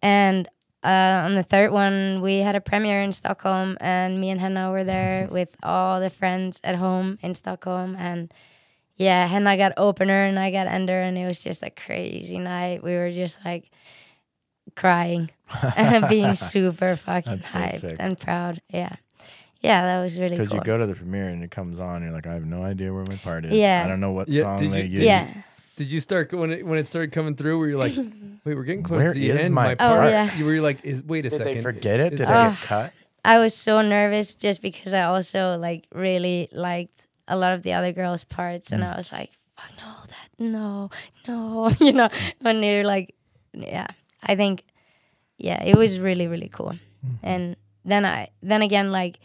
and uh, on the third one we had a premiere in stockholm and me and henna were there (laughs) with all the friends at home in stockholm and yeah henna got opener and i got ender and it was just a crazy night. We were just like crying and (laughs) being super fucking so hyped sick. and proud yeah yeah that was really Because cool you go to the premiere and it comes on, you're like, I have no idea where my part is. Yeah. I don't know what Yeah, song did they you- use. yeah Did you start when it when it started coming through? Where you're like, (laughs) wait, we're getting close Where to the is end. my Oh, part. yeah. You were like, is wait a Did second. they forget it? Is Did that- I get cut? I was so nervous just because I also like really liked a lot of the other girls' parts, and mm. I was like, "Fuck no, that no, no," (laughs) you know. When you're like, yeah, I think, yeah, it was really really cool. Mm-hmm. And then I then again like,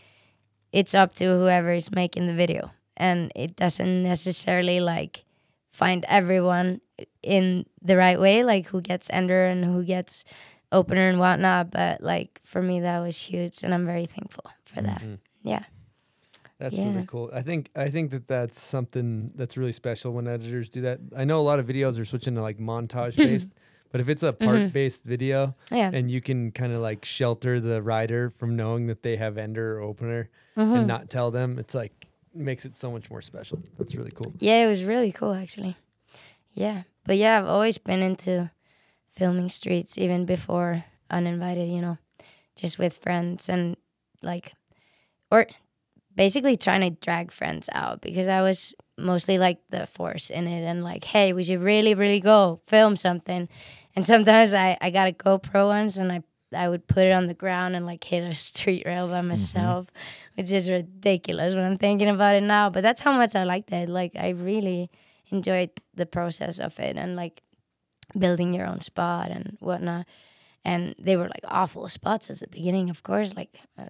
it's up to whoever is making the video, and it doesn't necessarily like find everyone in the right way, like who gets ender and who gets opener and whatnot. But like for me, that was huge, and I'm very thankful for that. Mm-hmm. Yeah. That's Yeah. really cool. I think I think that that's something that's really special when editors do that. I know a lot of videos are switching to like montage based, (clears throat) but if it's a part based video Mm-hmm. Yeah. and you can kind of like shelter the rider from knowing that they have ender or opener Mm-hmm. and not tell them, it's like makes it so much more special. That's really cool. Yeah, it was really cool actually. Yeah. But yeah, I've always been into filming streets even before uninvited, you know, just with friends and like or basically trying to drag friends out because I was mostly like the force in it and like, hey, we should really, really go film something. And sometimes I, I got a GoPro once and I I would put it on the ground and like hit a street rail by myself, which is ridiculous when I'm thinking about it now. But that's how much I liked it. Like I really enjoyed the process of it and like building your own spot and whatnot. And they were like awful spots at the beginning, of course, like uh,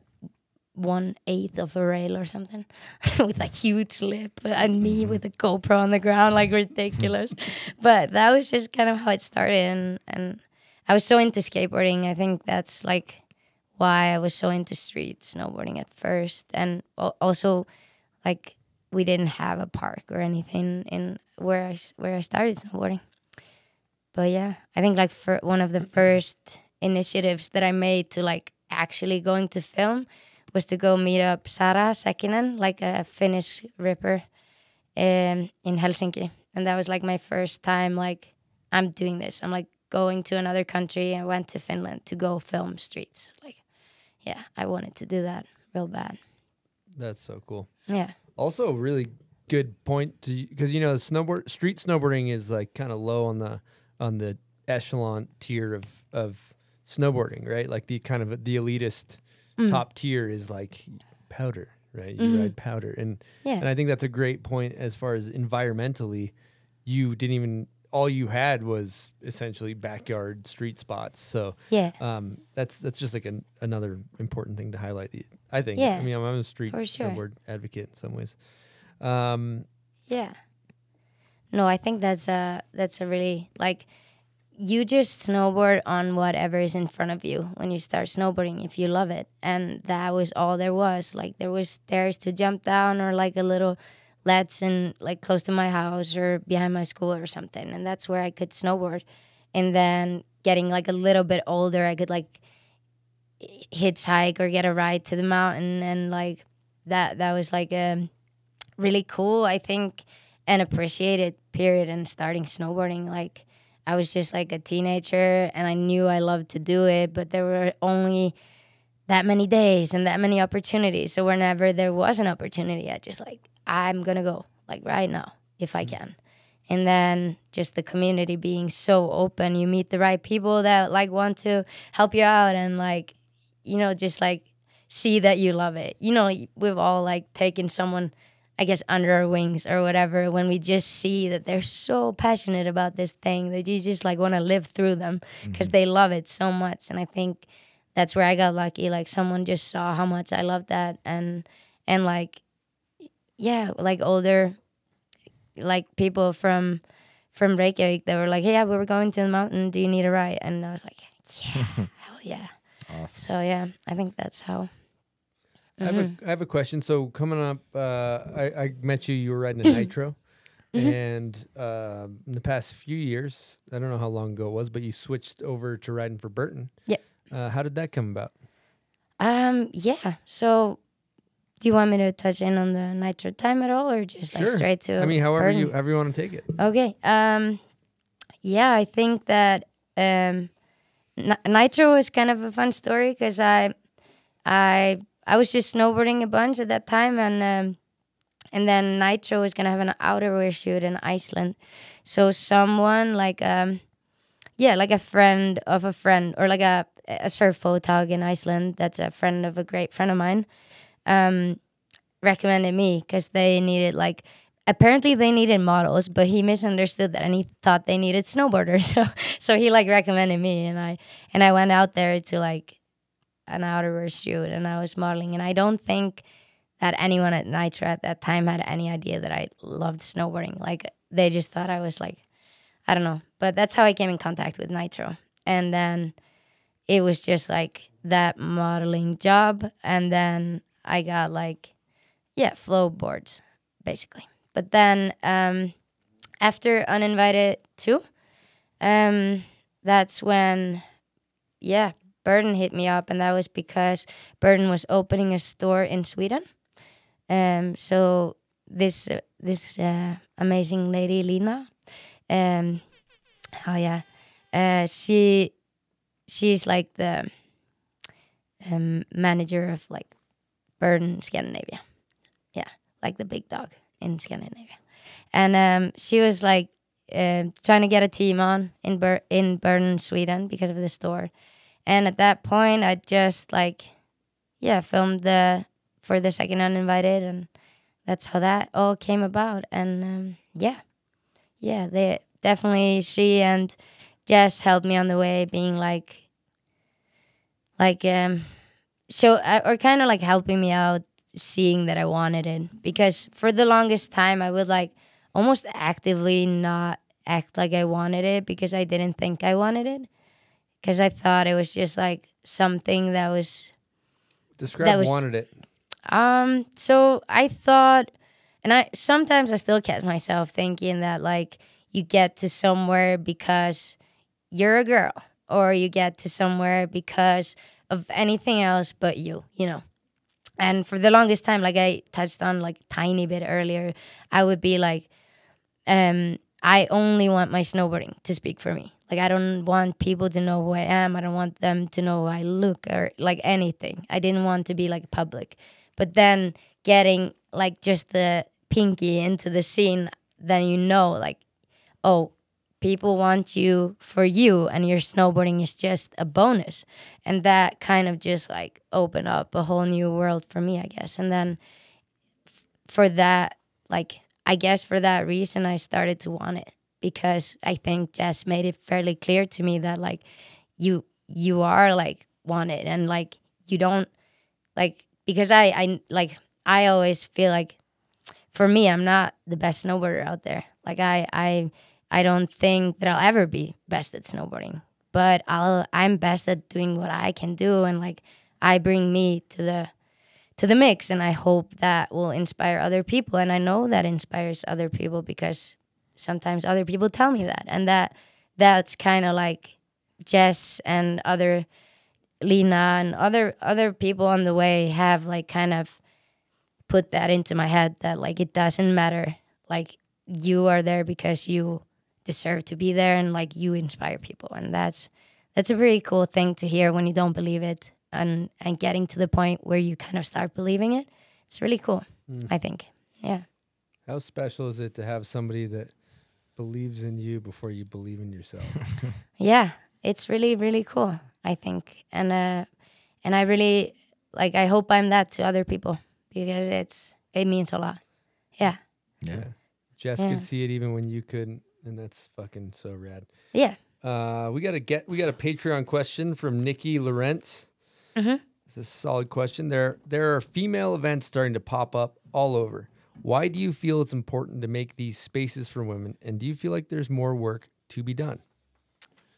one eighth of a rail or something (laughs) with a huge lip and me with a GoPro on the ground, like ridiculous. (laughs) but that was just kind of how it started. And, and I was so into skateboarding. I think that's like why I was so into street snowboarding at first. And also, like, we didn't have a park or anything in where I, where I started snowboarding. But yeah, I think like for one of the first initiatives that I made to like actually going to film was to go meet up Sara Sekinen, like a Finnish ripper, um, in Helsinki, and that was like my first time. Like I'm doing this. I'm like going to another country. I went to Finland to go film streets. Like, yeah, I wanted to do that real bad. That's so cool. Yeah. Also, a really good point to because you know snowboard street snowboarding is like kind of low on the on the echelon tier of of snowboarding, right? Like the kind of the elitist Mm. top tier is like powder, right? You Mhm. ride powder, and Yeah. and I think that's a great point as far as environmentally. You didn't even all you had was essentially backyard street spots. So Yeah. um, that's that's just like an, another important thing to highlight. The, I think. Yeah, I mean, I'm, I'm a street sure. advocate in some ways. Um, Yeah. No, I think that's a that's a really like you just snowboard on whatever is in front of you when you start snowboarding if you love it. And that was all there was. Like there was stairs to jump down or like a little lets in like close to my house or behind my school or something. And that's where I could snowboard. And then getting like a little bit older, I could like hitchhike or get a ride to the mountain and like that that was like a really cool i think and appreciated period in starting snowboarding like i was just like a teenager and i knew i loved to do it but there were only that many days and that many opportunities. So whenever there was an opportunity i just like i'm gonna go like right now if i mm. can. And then just the community being so open you meet the right people that like want to help you out and like you know just like see that you love it. You know we've all like taken someone i guess under our wings or whatever when we just see that they're so passionate about this thing that you just like want to live through them because mm-hmm. they love it so much and i think that's where i got lucky like someone just saw how much i loved that and and like yeah like older like people from from Reykjavik that were like, "Hey, yeah, we were going to the mountain. Do you need a ride?" And I was like, "Yeah, (laughs) hell yeah." Awesome. So yeah, I think that's how. I have a I have a question. So coming up, uh, I, I met you. You were riding a (clears throat) nitro, Mhm. and uh, in the past few years, I don't know how long ago it was, but you switched over to riding for Burton. Yep. Uh, how did that come about? Um. Yeah. So, do you want me to touch in on the nitro time at all, or just like straight to? I mean, however you however you want to take it. Okay. Um, yeah, I think that um, Ni- Nitro was kind of a fun story because I, I, I was just snowboarding a bunch at that time, and um, and then Nitro was gonna have an outerwear shoot in Iceland, so someone like um, yeah, like a friend of a friend or like a a surf photog in Iceland that's a friend of a great friend of mine, um, recommended me because they needed like apparently they needed models, but he misunderstood that and he thought they needed snowboarders. (laughs) So so he like recommended me and I and I went out there to like an outerwear shoot and I was modeling and I don't think that anyone at Nitro at that time had any idea that I loved snowboarding. Like they just thought I was like I don't know. But that's how I came in contact with Nitro. And then it was just like that modeling job and then I got like yeah, flow boards basically. But then um, after Uninvited 2, um, that's when, yeah, Burton hit me up. And that was because Burton was opening a store in Sweden. Um, so this uh, this uh, amazing lady, Lina, um, oh yeah, uh, she she's like the um, manager of like Burton Scandinavia. Yeah, like the big dog in Scandinavia. And um, she was like uh, trying to get a team on in Bur- in Bern, Sweden, because of the store. And at that point, I just like, yeah, filmed the for the second uninvited, and that's how that all came about. And um, yeah, yeah, they definitely she and Jess helped me on the way, being like, like um, so uh, or kind of like helping me out seeing that I wanted it. Because for the longest time I would like almost actively not act like I wanted it because I didn't think I wanted it because I thought it was just like something that was Describe That was- wanted it. um so I thought and I sometimes I still catch myself thinking that like you get to somewhere because you're a girl or you get to somewhere because of anything else but you you know and for the longest time like i touched on like tiny bit earlier i would be like um i only want my snowboarding to speak for me like i don't want people to know who i am. I don't want them to know how i look or like anything. I didn't want to be like public. But then getting like just the pinky into the scene then you know like oh people want you for you and your snowboarding is just a bonus. And that kind of just like opened up a whole new world for me i guess. And then for that like i guess for that reason i started to want it because i think jess made it fairly clear to me that like you you are like wanted and like you don't like because i i like i always feel like for me i'm not the best snowboarder out there. Like i i I don't think that I'll ever be best at snowboarding, but I'll I'm best at doing what I can do and like I bring me to the to the mix and I hope that will inspire other people and I know that inspires other people because sometimes other people tell me that and that that's kind of like Jess and other Lena and other other people on the way have like kind of put that into my head that like it doesn't matter. Like you are there because you deserve to be there and like you inspire people. And that's that's a pretty cool thing to hear when you don't believe it and and getting to the point where you kind of start believing it. It's really cool Mm. i think. Yeah. How special is it to have somebody that believes in you before you believe in yourself? (laughs) yeah it's really really cool i think and uh and i really like i hope i'm that to other people because it's it means a lot yeah Yeah. Jess Yeah. could see it even when you couldn't, and that's fucking so rad. Yeah. Uh, we got to get we got a Patreon question from Nikki Lawrence. Mhm. It's a solid question. There there are female events starting to pop up all over. Why do you feel it's important to make these spaces for women, and do you feel like there's more work to be done?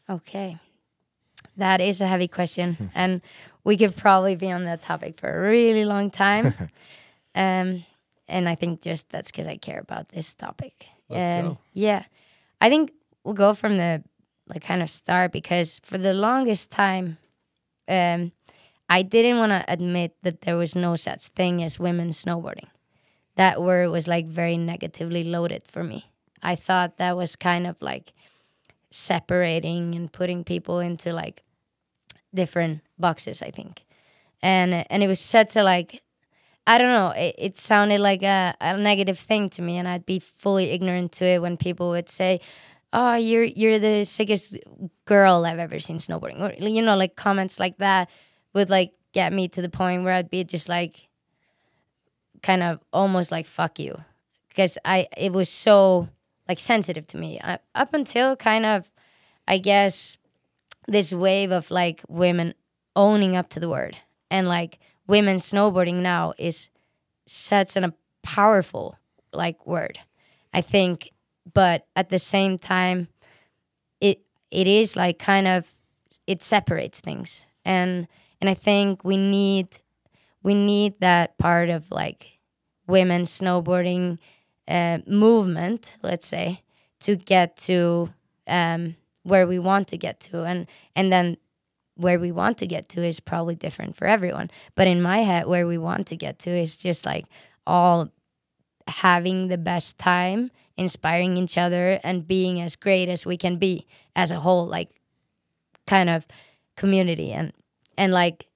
Okay. That is a heavy question. and we could probably be on that topic for a really long time. (laughs) um, and I think just that's because I care about this topic. Let's um, go. Yeah. I think we'll go from the like kind of start because for the longest time, um, I didn't want to admit that there was no such thing as women snowboarding. That word was like very negatively loaded for me. I thought that was kind of like separating and putting people into like different boxes i think and and it was such a like i don't know it, it sounded like a, a negative thing to me and i'd be fully ignorant to it when people would say oh you're you're the sickest girl i've ever seen snowboarding or you know like comments like that would like get me to the point where i'd be just like kind of almost like fuck you. Because i it was so like sensitive to me. I, up until kind of i guess this wave of like women owning up to the word and like women snowboarding now is such an, a powerful like word i think. But at the same time it it is like kind of it separates things. And and i think we need we need that part of like women snowboarding uh, movement, let's say, to get to um, where we want to get to, and and then where we want to get to is probably different for everyone. But in my head, where we want to get to is just like all having the best time, inspiring each other, and being as great as we can be as a whole, like kind of community, and and like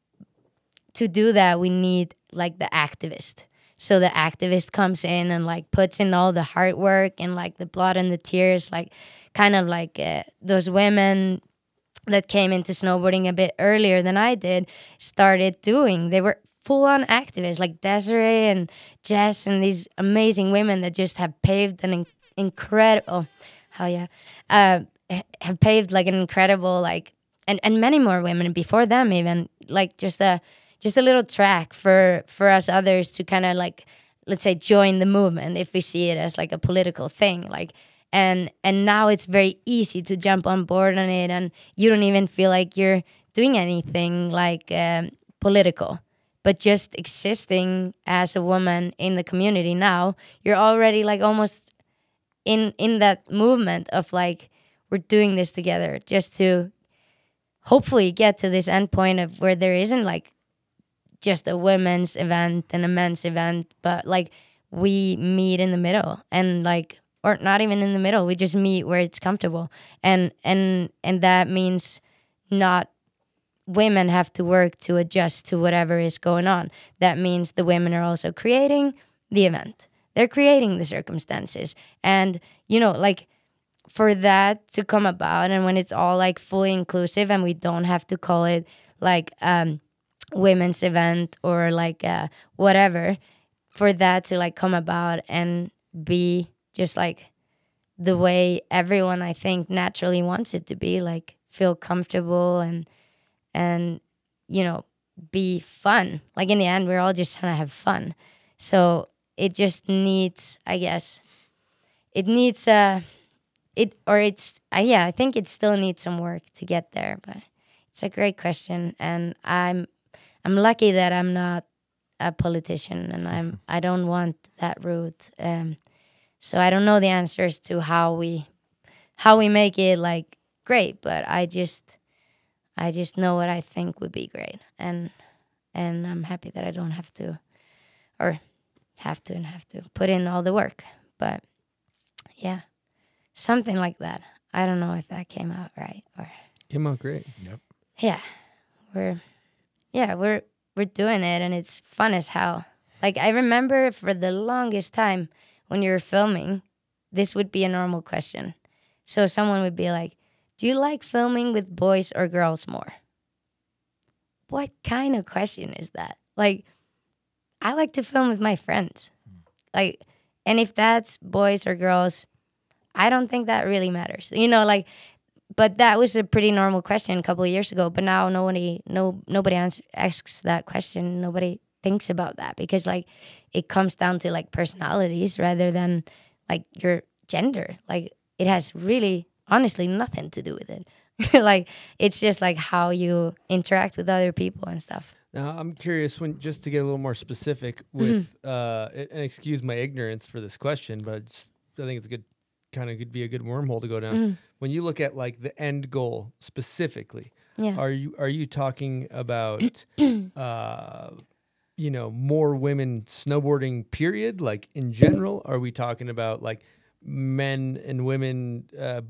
to do that, we need like the activist. So the activist comes in and like puts in all the hard work and like the blood and the tears, like kind of like uh, those women that came into snowboarding a bit earlier than I did started doing. They were full on activists like Desiree and Jess and these amazing women that just have paved an in- incredible, hell yeah, uh, have paved like an incredible like, and, and many more women before them even like just a just a little track for for us others to kind of like let's say join the movement if we see it as like a political thing like and and now it's very easy to jump on board on it and you don't even feel like you're doing anything like um, political. But just existing as a woman in the community now you're already like almost in in that movement of like we're doing this together just to hopefully get to this end point of where there isn't like just a women's event and a men's event, but like we meet in the middle and like or not even in the middle, we just meet where it's comfortable. And and and that means not women have to work to adjust to whatever is going on. That means the women are also creating the event. They're creating the circumstances. And you know, like for that to come about and when it's all like fully inclusive and we don't have to call it like um women's event or like uh, whatever for that to like come about and be just like the way everyone I think naturally wants it to be like feel comfortable and and you know be fun. Like in the end we're all just trying to have fun. So it just needs I guess it needs a it or it's uh, yeah I think it still needs some work to get there but it's a great question and I'm I'm lucky that I'm not a politician and I'm (laughs) I don't want that route. Um, so I don't know the answers to how we how we make it like great, but I just I just know what I think would be great and and I'm happy that I don't have to or have to and have to put in all the work. But yeah. Something like that. I don't know if that came out right or Came out great. Yep. yeah. We're yeah, we're we're doing it and it's fun as hell. Like I remember for the longest time when you were filming, this would be a normal question. So someone would be like, "Do you like filming with boys or girls more?" What kind of question is that? Like I like to film with my friends. Hmm. Like and if that's boys or girls, I don't think that really matters. You know, like but that was a pretty normal question a couple of years ago. But now nobody, no, nobody answer, asks that question. Nobody thinks about that because like it comes down to like personalities rather than like your gender. Like it has really, honestly, nothing to do with it. (laughs) like it's just like how you interact with other people and stuff. Now I'm curious when just to get a little more specific with uh and excuse my ignorance for this question, but it's, I think it's a good kind of could be a good wormhole to go down. Mhm. When you look at like the end goal specifically, Yeah. are you are you talking about (clears throat) uh you know more women snowboarding period? Like in general? Are we talking about like men and women uh,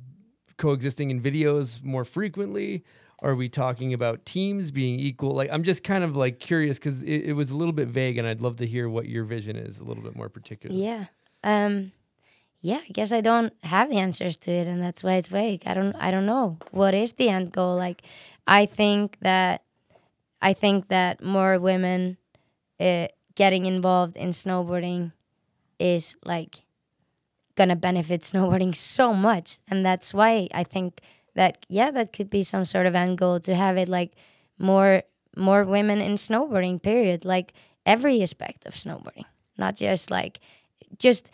coexisting in videos more frequently? Are we talking about teams being equal? Like i'm just kind of like curious because it, it was a little bit vague and i'd love to hear what your vision is a little bit more particular. Yeah. Um yeah, I guess I don't have the answers to it and that's why it's vague. I don't I don't know. What is the end goal? Like I think that I think that more women uh, getting involved in snowboarding is like gonna benefit snowboarding (laughs) so much and that's why I think that yeah, that could be some sort of end goal to have it like more more women in snowboarding period like every aspect of snowboarding not just like just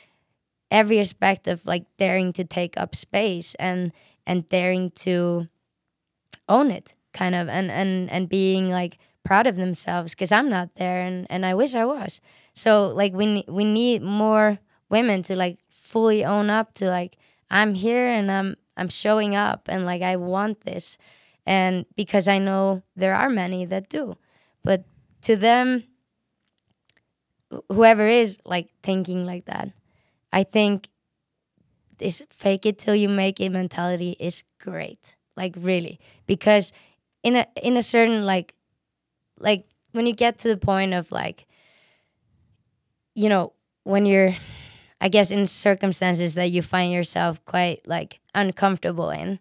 every aspect of like daring to take up space and and daring to own it kind of and and and being like proud of themselves because i'm not there and and i wish i was. So like we we need more women to like fully own up to like i'm here and i'm i'm showing up and like i want this. And because i know there are many that do. But to them whoever is like thinking like that I think this fake it till you make it mentality is great. Like really. Because in a in a certain like like when you get to the point of like you know, when you're I guess in circumstances that you find yourself quite like uncomfortable in,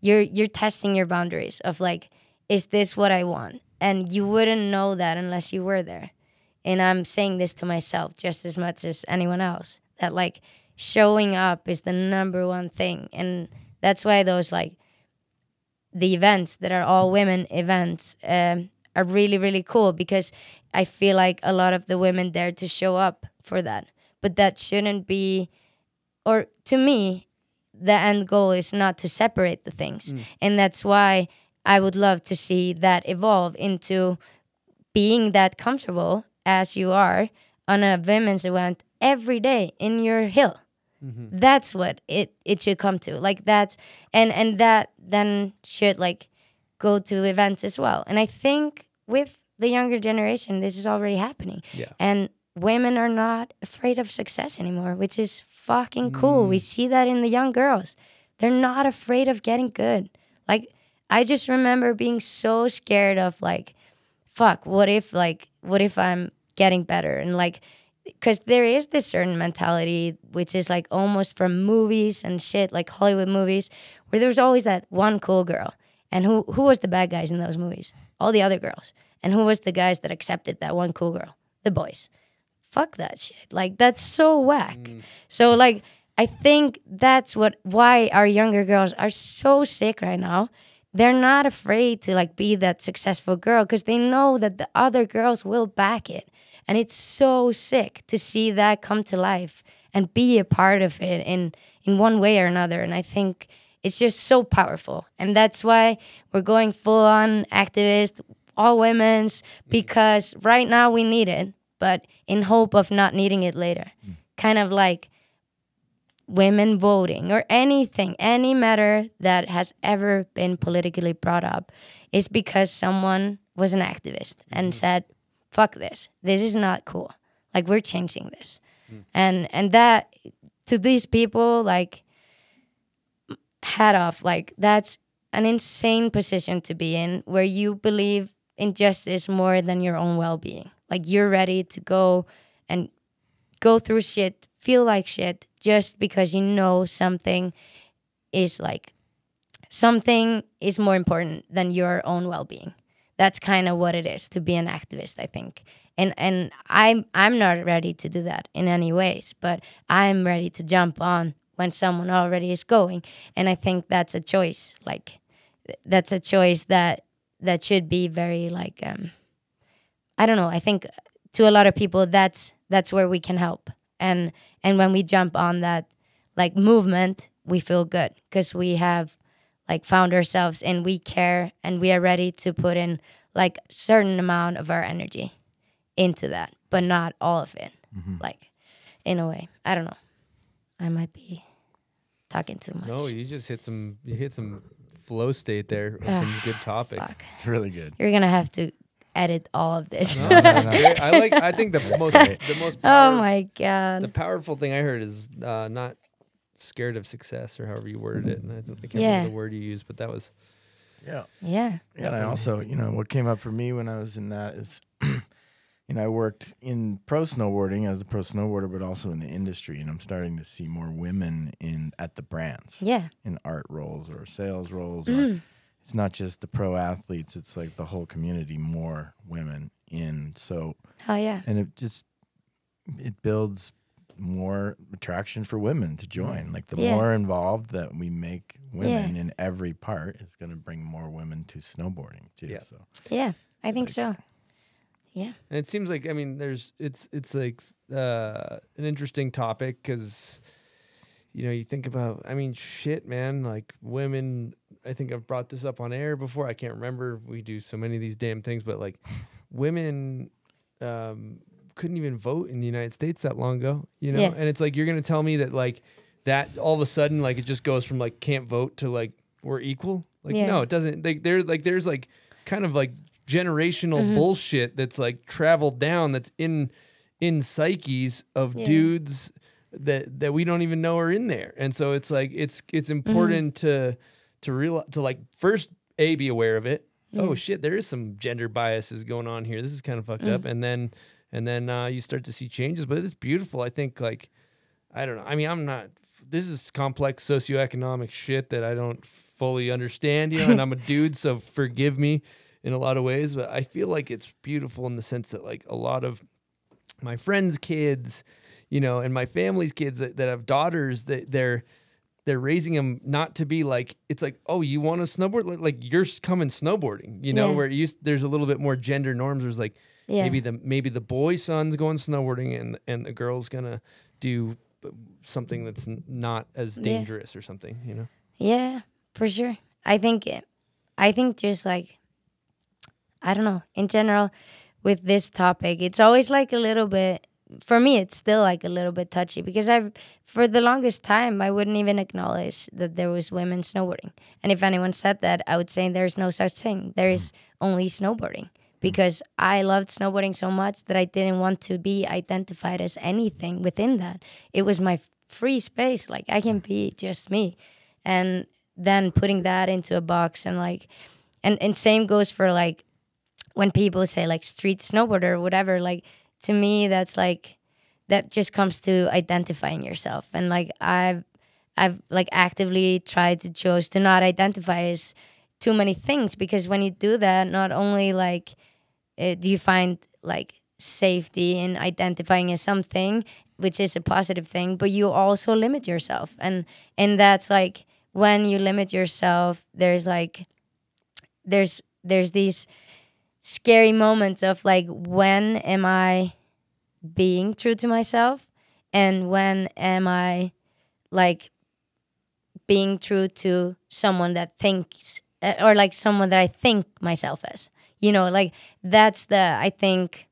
you're you're testing your boundaries of like, is this what I want? And you wouldn't know that unless you were there. And I'm saying this to myself just as much as anyone else that like showing up is the number one thing. And that's why those like the events that are all women events um, are really really cool because i feel like a lot of the women dare to show up for that. But that shouldn't be or to me the end goal is not to separate the things. And that's why i would love to see that evolve into being that comfortable as you are on a women's event every day in your hill mm-hmm. that's what it it should come to like that's and and that then should like go to events as well. And I think with the younger generation, this is already happening. Yeah. And women are not afraid of success anymore, which is fucking cool. We mm. see that in the young girls. They're not afraid of getting good. Like I just remember being so scared of like fuck, what if like what if I'm getting better. And like because there is this certain mentality which is like almost from movies and shit like Hollywood movies where there's always that one cool girl. And who who was the bad guys in those movies? All the other girls. And who was the guys that accepted that one cool girl? The boys. Fuck that shit. Like that's so whack. Mm. So like I think that's what why our younger girls are so sick right now. They're not afraid to like be that successful girl because they know that the other girls will back it and it's so sick to see that come to life and be a part of it in in one way or another. And i think it's just so powerful. And that's why we're going full on activist all women's mm. because right now we need it but in hope of not needing it later. Mm. Kind of like women voting or anything, any matter that has ever been politically brought up is because someone was an activist and mm. said, fuck this. This is not cool. Like we're changing this. And and that to these people, like hat off, like that's an insane position to be in where you believe in justice more than your own well being. Like you're ready to go and go through shit, feel like shit, just because you know something is like something is more important than your own well-being. That's kind of what it is to be an activist, I think. And and I'm I'm not ready to do that in any ways, but I'm ready to jump on when someone already is going. And I think that's a choice. Like that's a choice that that should be very like um I don't know. I think to a lot of people that's that's where we can help. And and when we jump on that like movement, we feel good because we have like found ourselves and we care and we are ready to put in like certain amount of our energy into that, but not all of it. Like in a way. I don't know. I might be talking too much. No, you just hit some you hit some flow state there (sighs) with some good topics. Fuck. It's really good. You're gonna have to edit all of this. No, no, no. (laughs) I like I think the most the most oh my god. the powerful thing I heard is uh, not scared of success or however you worded it. And I, I can't Yeah. remember the word you used, but that was Yeah. yeah. Yeah, and I also, you know, what came up for me when I was in that is, (clears throat) you know, I worked in pro snowboarding as a pro snowboarder, but also in the industry, and I'm starting to see more women in at the brands, Yeah. in art roles or sales roles. Mm. Or it's not just the pro athletes; it's like the whole community, more women in. So, Oh yeah. and it just it builds more attraction for women to join. Like the Yeah. more involved that we make women in every part is going to bring more women to snowboarding too. Yeah. So Yeah. I think like- so. Yeah. And it seems like I mean, there's it's it's like uh, an interesting topic because you know you think about I mean, shit, man, like women. I think I've brought this up on air before. I can't remember. We do so many of these damn things, but like women um, couldn't even vote in the United States that long ago. You know, Yeah. and it's like you're gonna tell me that like that all of a sudden like it just goes from like can't vote to like we're equal. Like Yeah. no, it doesn't. Like there like there's like kind of like generational Mm-hmm. bullshit that's like traveled down that's in in psyches of Yeah. dudes that that we don't even know are in there. And so it's like it's it's Mm-hmm. important to to real to like first a be aware of it. Oh shit, there is some gender biases going on here. This is kind of fucked Mm. up. And then and then uh, you start to see changes, but it's beautiful. I think like I don't know. I mean, I'm not. This is complex socioeconomic shit that I don't fully understand, you know. and I'm a (laughs) dude, so forgive me in a lot of ways. But I feel like it's beautiful in the sense that like a lot of my friends' kids, you know, and my family's kids that, that have daughters, that they're they're raising them not to be like it's like oh you want to snowboard like, like you're coming snowboarding you know Yeah. where used, there's a little bit more gender norms there's like Yeah. maybe the maybe the boy son's going snowboarding and and the girl's gonna do something that's n- not as Yeah. dangerous or something you know Yeah, for sure. I think it, I think just like I don't know, in general with this topic, it's always like a little bit for me it's still like a little bit touchy because I've for the longest time I wouldn't even acknowledge that there was women snowboarding. And if anyone said that, I would say there's no such thing. There is hmm. only snowboarding Mm-hmm. because I loved snowboarding so much that I didn't want to be identified as anything within that. It was my free space. Like I can be just me. And then putting that into a box and like and, and same goes for like when people say like street snowboarder or whatever, like to me that's like that just comes to identifying yourself. And like I've I've like actively tried to choose to not identify as too many things because when you do that, not only like uh, do you find like safety in identifying as something which is a positive thing but you also limit yourself. And and that's like when you limit yourself there's like there's there's these scary moments of like when am i being true to myself? And when am i like being true to someone that thinks Uh, or like someone that i think myself as you know like that's the i think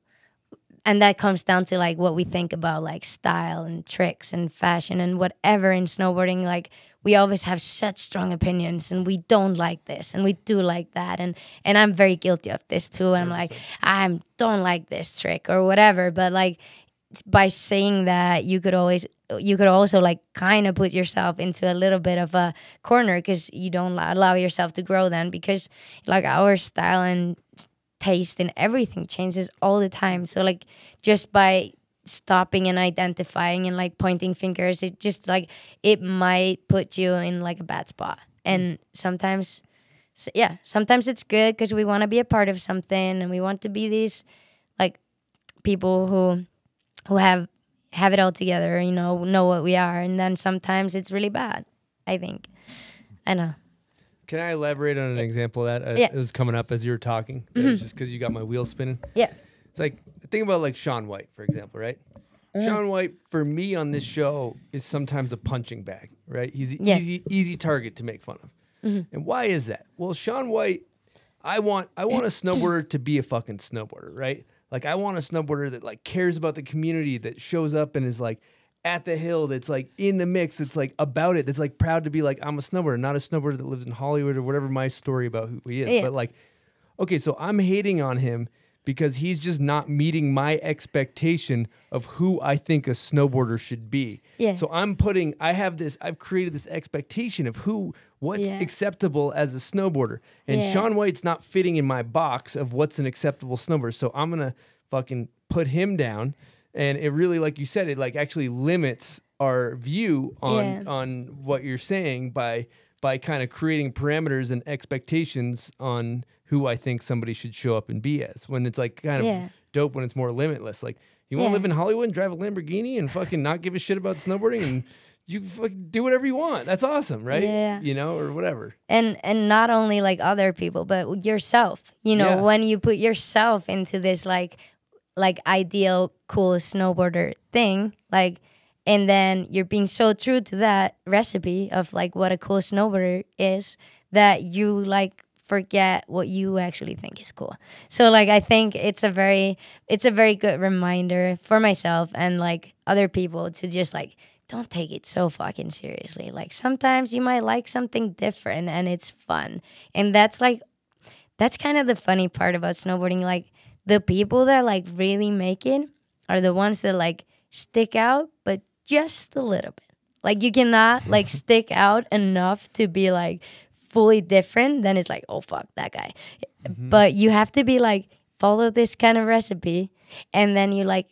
and that comes down to like what we think about like style and tricks and fashion and whatever in snowboarding like we always have such strong opinions and we don't like this and we do like that and and i'm very guilty of this too. And i'm like i don't like this trick or whatever but like by saying that you could always you could also like kind of put yourself into a little bit of a corner because you don't allow- yourself to grow then because like our style and taste and everything changes all the time. So like just by stopping and identifying and like pointing fingers it just like it might put you in like a bad spot. And mm. sometimes s yeah sometimes it's good because we want to be a part of something and we want to be these like people who who have have it all together you know know what we are and then sometimes it's really bad i think i know Can I elaborate on an example of that? Uh, Yeah. It was coming up as you were talking, Mhm. just because you got my wheels spinning. Yeah. It's like, think about like Shaun White, for example, right? Mhm. Shaun White, for me on this show, is sometimes a punching bag, right? He's an Yeah. easy, easy target to make fun of. Mhm. And why is that? Well, Shaun White, I want, I want a (clears throat) snowboarder to be a fucking snowboarder, right? Like, I want a snowboarder that like cares about the community, that shows up and is like at the hill, that's like in the mix, that's like about it, that's like proud to be like I'm a snowboarder, not a snowboarder that lives in Hollywood or whatever my story about who he is. Yeah. But like, okay, so I'm hating on him because he's just not meeting my expectation of who I think a snowboarder should be. Yeah. So I'm putting I have this I've created this expectation of who what's Yeah. acceptable as a snowboarder. And Yeah. Shaun White's not fitting in my box of what's an acceptable snowboarder. So I'm going to fucking put him down and it really like you said it like actually limits our view on Yeah. on what you're saying by by kind of creating parameters and expectations on who I think somebody should show up and be as. When it's like kind of dope when it's more limitless. Like you want to live in Hollywood and drive a Lamborghini and fucking not give a shit about snowboarding and you do whatever you want. That's awesome, right? Yeah. You know, or whatever. and and not only like other people but yourself you know Yeah. when you put yourself into this like like ideal cool snowboarder thing like and then you're being so true to that recipe of like what a cool snowboarder is that you like forget what you actually think is cool so like i think it's a very it's a very good reminder for myself and like other people to just like don't take it so fucking seriously. Like sometimes you might like something different and it's fun. And that's like that's kind of the funny part about snowboarding. Like the people that like really make it are the ones that like stick out but just a little bit. Like you cannot (laughs) like stick out enough to be like fully different then it's like oh fuck that guy. Mm-hmm. But you have to be like follow this kind of recipe and then you like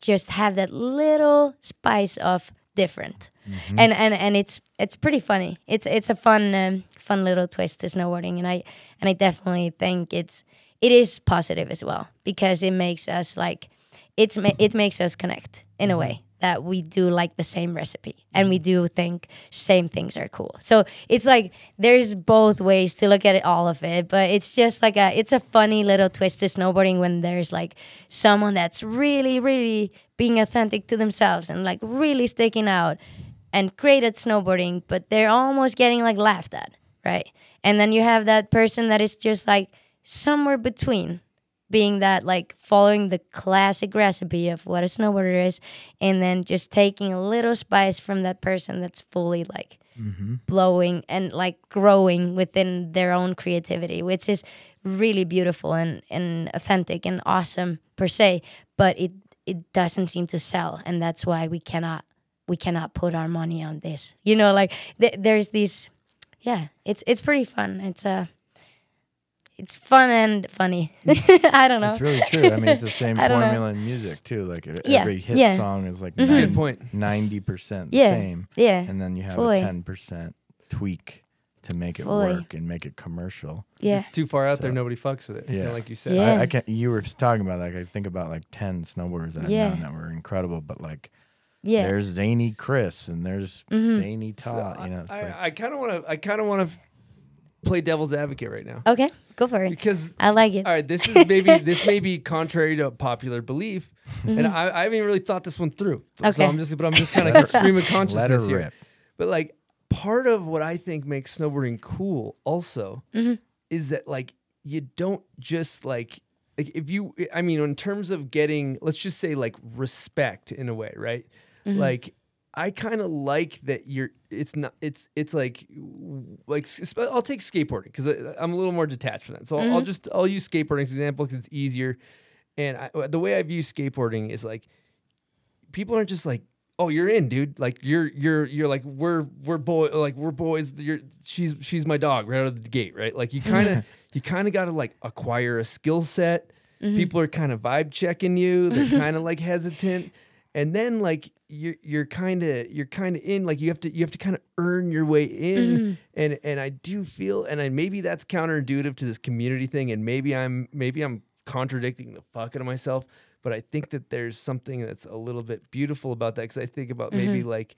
just have that little spice of different. Mm-hmm. And and and it's it's pretty funny. It's it's a fun um, fun little twist to snowboarding and i and i definitely think it's it is positive as well because it makes us like it's it makes us connect in a mm-hmm. way that we do like the same recipe and we mm-hmm. do think same things are cool. So it's like there's both ways to look at it all of it but it's just like a it's a funny little twist to snowboarding when there's like someone that's really really being authentic to themselves and like really sticking out and great at snowboarding but they're almost getting like laughed at right? And then you have that person that is just like somewhere between being that like following the classic recipe of what a snowboarder is and then just taking a little spice from that person that's fully like mm-hmm. blowing and like growing within their own creativity which is really beautiful and, and authentic and awesome per se but it it doesn't seem to sell and that's why we cannot we cannot put our money on this you know like th- there's these yeah it's it's pretty fun it's uh it's fun and funny (laughs) i don't know It's really true. I mean, it's the (laughs) same I don't know. formula in music too. Like Yeah, every hit yeah. song is like Mhm. Good ninety percent the Yeah, same. yeah, and then you have fully. a ten percent tweak to make it Fully. work and make it commercial. yeah It's too far out there. Nobody fucks with it. you know, Yeah. like you said. Yeah. I, I can't. You were talking about like I think about like ten snowboarders that I've Yeah. known that were incredible, but like yeah there's zany Chris and there's Mhm. zany Todd. you know, it's I, like, I kind of want to. I kind of want to play devil's advocate right now okay go for it because i like it all right, this is maybe (laughs) this may be contrary to popular belief, and I, I haven't even really thought this one through. Okay. So Mm-hmm. I'm just, but I'm just kind of stream of consciousness let her here. rip. But like, part of what I think makes snowboarding cool also Mm-hmm. is that like you don't just like like if you I mean in terms of getting let's just say like respect in a way, right? Mm-hmm. Like I kind of like that you're it's not it's it's like like I'll take skateboarding because I'm a little more detached from that. So I'll, Mm-hmm. I'll just I'll use skateboarding as an example because it's easier. And I, the way I view skateboarding is like people aren't just like oh you're in dude. Like you're you're you're like we're we're boy like we're boys. You're she's she's my dog right out of the gate right? Like you (laughs) kind of you kind of got to like acquire a skill set. Mm-hmm. People are kind of vibe checking you. They're mm-hmm. kind of like hesitant. And then like you're you're kind of you're kind of in. Like you have to you have to kind of earn your way in. Mm-hmm. And and I do feel and I maybe that's counterintuitive to this community thing. And maybe I'm maybe I'm contradicting the fuck out of myself but I think that there's something that's a little bit beautiful about that because I think about maybe mm-hmm. like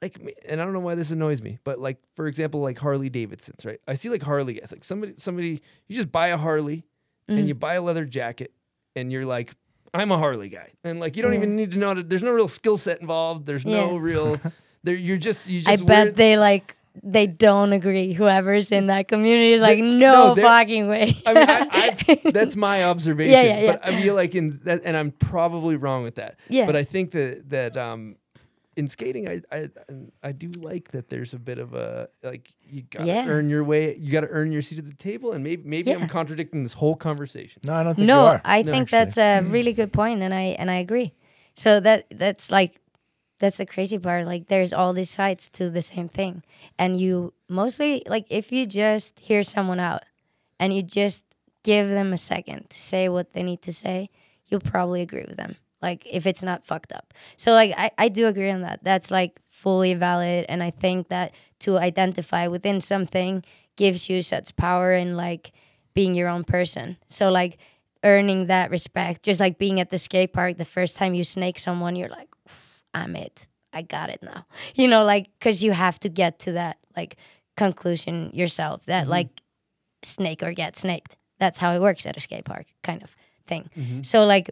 like and I don't know why this annoys me, but like for example, like Harley Davidsons, right? I see like Harley guys, like somebody somebody you just buy a Harley and you mm-hmm. buy a leather jacket and you're like, I'm a Harley guy. And like you don't even need to know that there's no real skill set involved. There's no real (laughs) there you're just you i bet wear- they like they don't agree whoever's in that community is like no, no, fucking way I mean, I, I've, (laughs) that's my observation. Yeah, yeah, yeah. But I feel like in that, and I'm probably wrong with that. Yeah. But I think that that um, in skating, I, I I do like that. There's a bit of a like you gotta Yeah. earn your way. You gotta earn your seat at the table. And maybe maybe Yeah. I'm contradicting this whole conversation. no, I don't think you no are. i No, think actually. that's a really good point and i and i agree so that that's like that's the crazy part like there's all these sides to the same thing. And you mostly like if you just hear someone out and you just give them a second to say what they need to say you'll probably agree with them like if it's not fucked up. So like i, I do agree on that. That's like fully valid. And i think that to identify within something gives you such power in like being your own person. So like earning that respect just like being at the skate park the first time you snake someone you're like i'm it. I got it now. You know like because you have to get to that like conclusion yourself that mm-hmm. like snake or get snaked. That's how it works at a skate park kind of thing. Mm-hmm. So like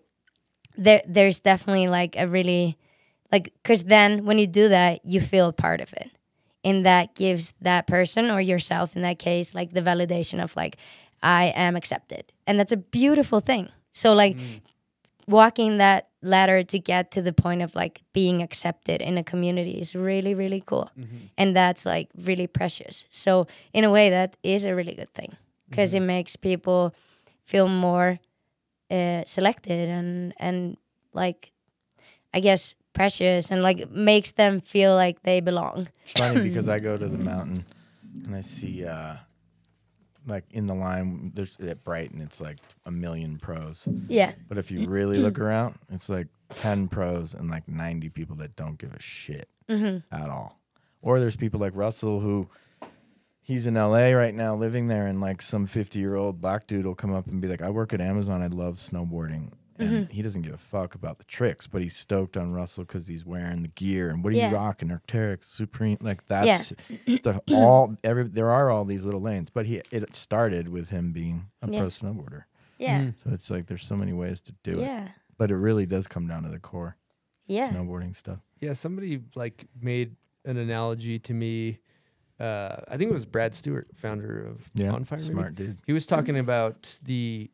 there there's definitely like a really like because then when you do that you feel part of it. And that gives that person or yourself in that case like the validation of like i am accepted. And that's a beautiful thing. So like mm. walking that ladder to get to the point of like being accepted in a community is really really cool. And that's like really precious. So in a way that is a really good thing because it makes people feel more uh, selected and and like I guess precious and like makes them feel like they belong. It's funny because (laughs) I go to the mountain and I see uh like in the line there's at Brighton it's like a million pros. Yeah. But if you (clears throat) really look around, it's like 10 pros and like 90 people that don't give a shit mm-hmm. at all. Or there's people like Russell who he's in LA right now living there and like some 50 year old black dude will come up and be like, I work at Amazon. I love snowboarding. And he doesn't give a fuck about the tricks, but he's stoked on Russell because he's wearing the gear and what are Yeah. you rocking? Arcteryx, Supreme, like that's (clears throat) the all every there are all these little lanes, but he it started with him being a Yeah. pro snowboarder. Yeah. So it's like there's so many ways to do it, Yeah. but it really does come down to the core Yeah. snowboarding stuff. Yeah, somebody like made an analogy to me. Uh, I think it was Brad Steward, founder of Yeah, On Fire. maybe? smart dude. He was talking about the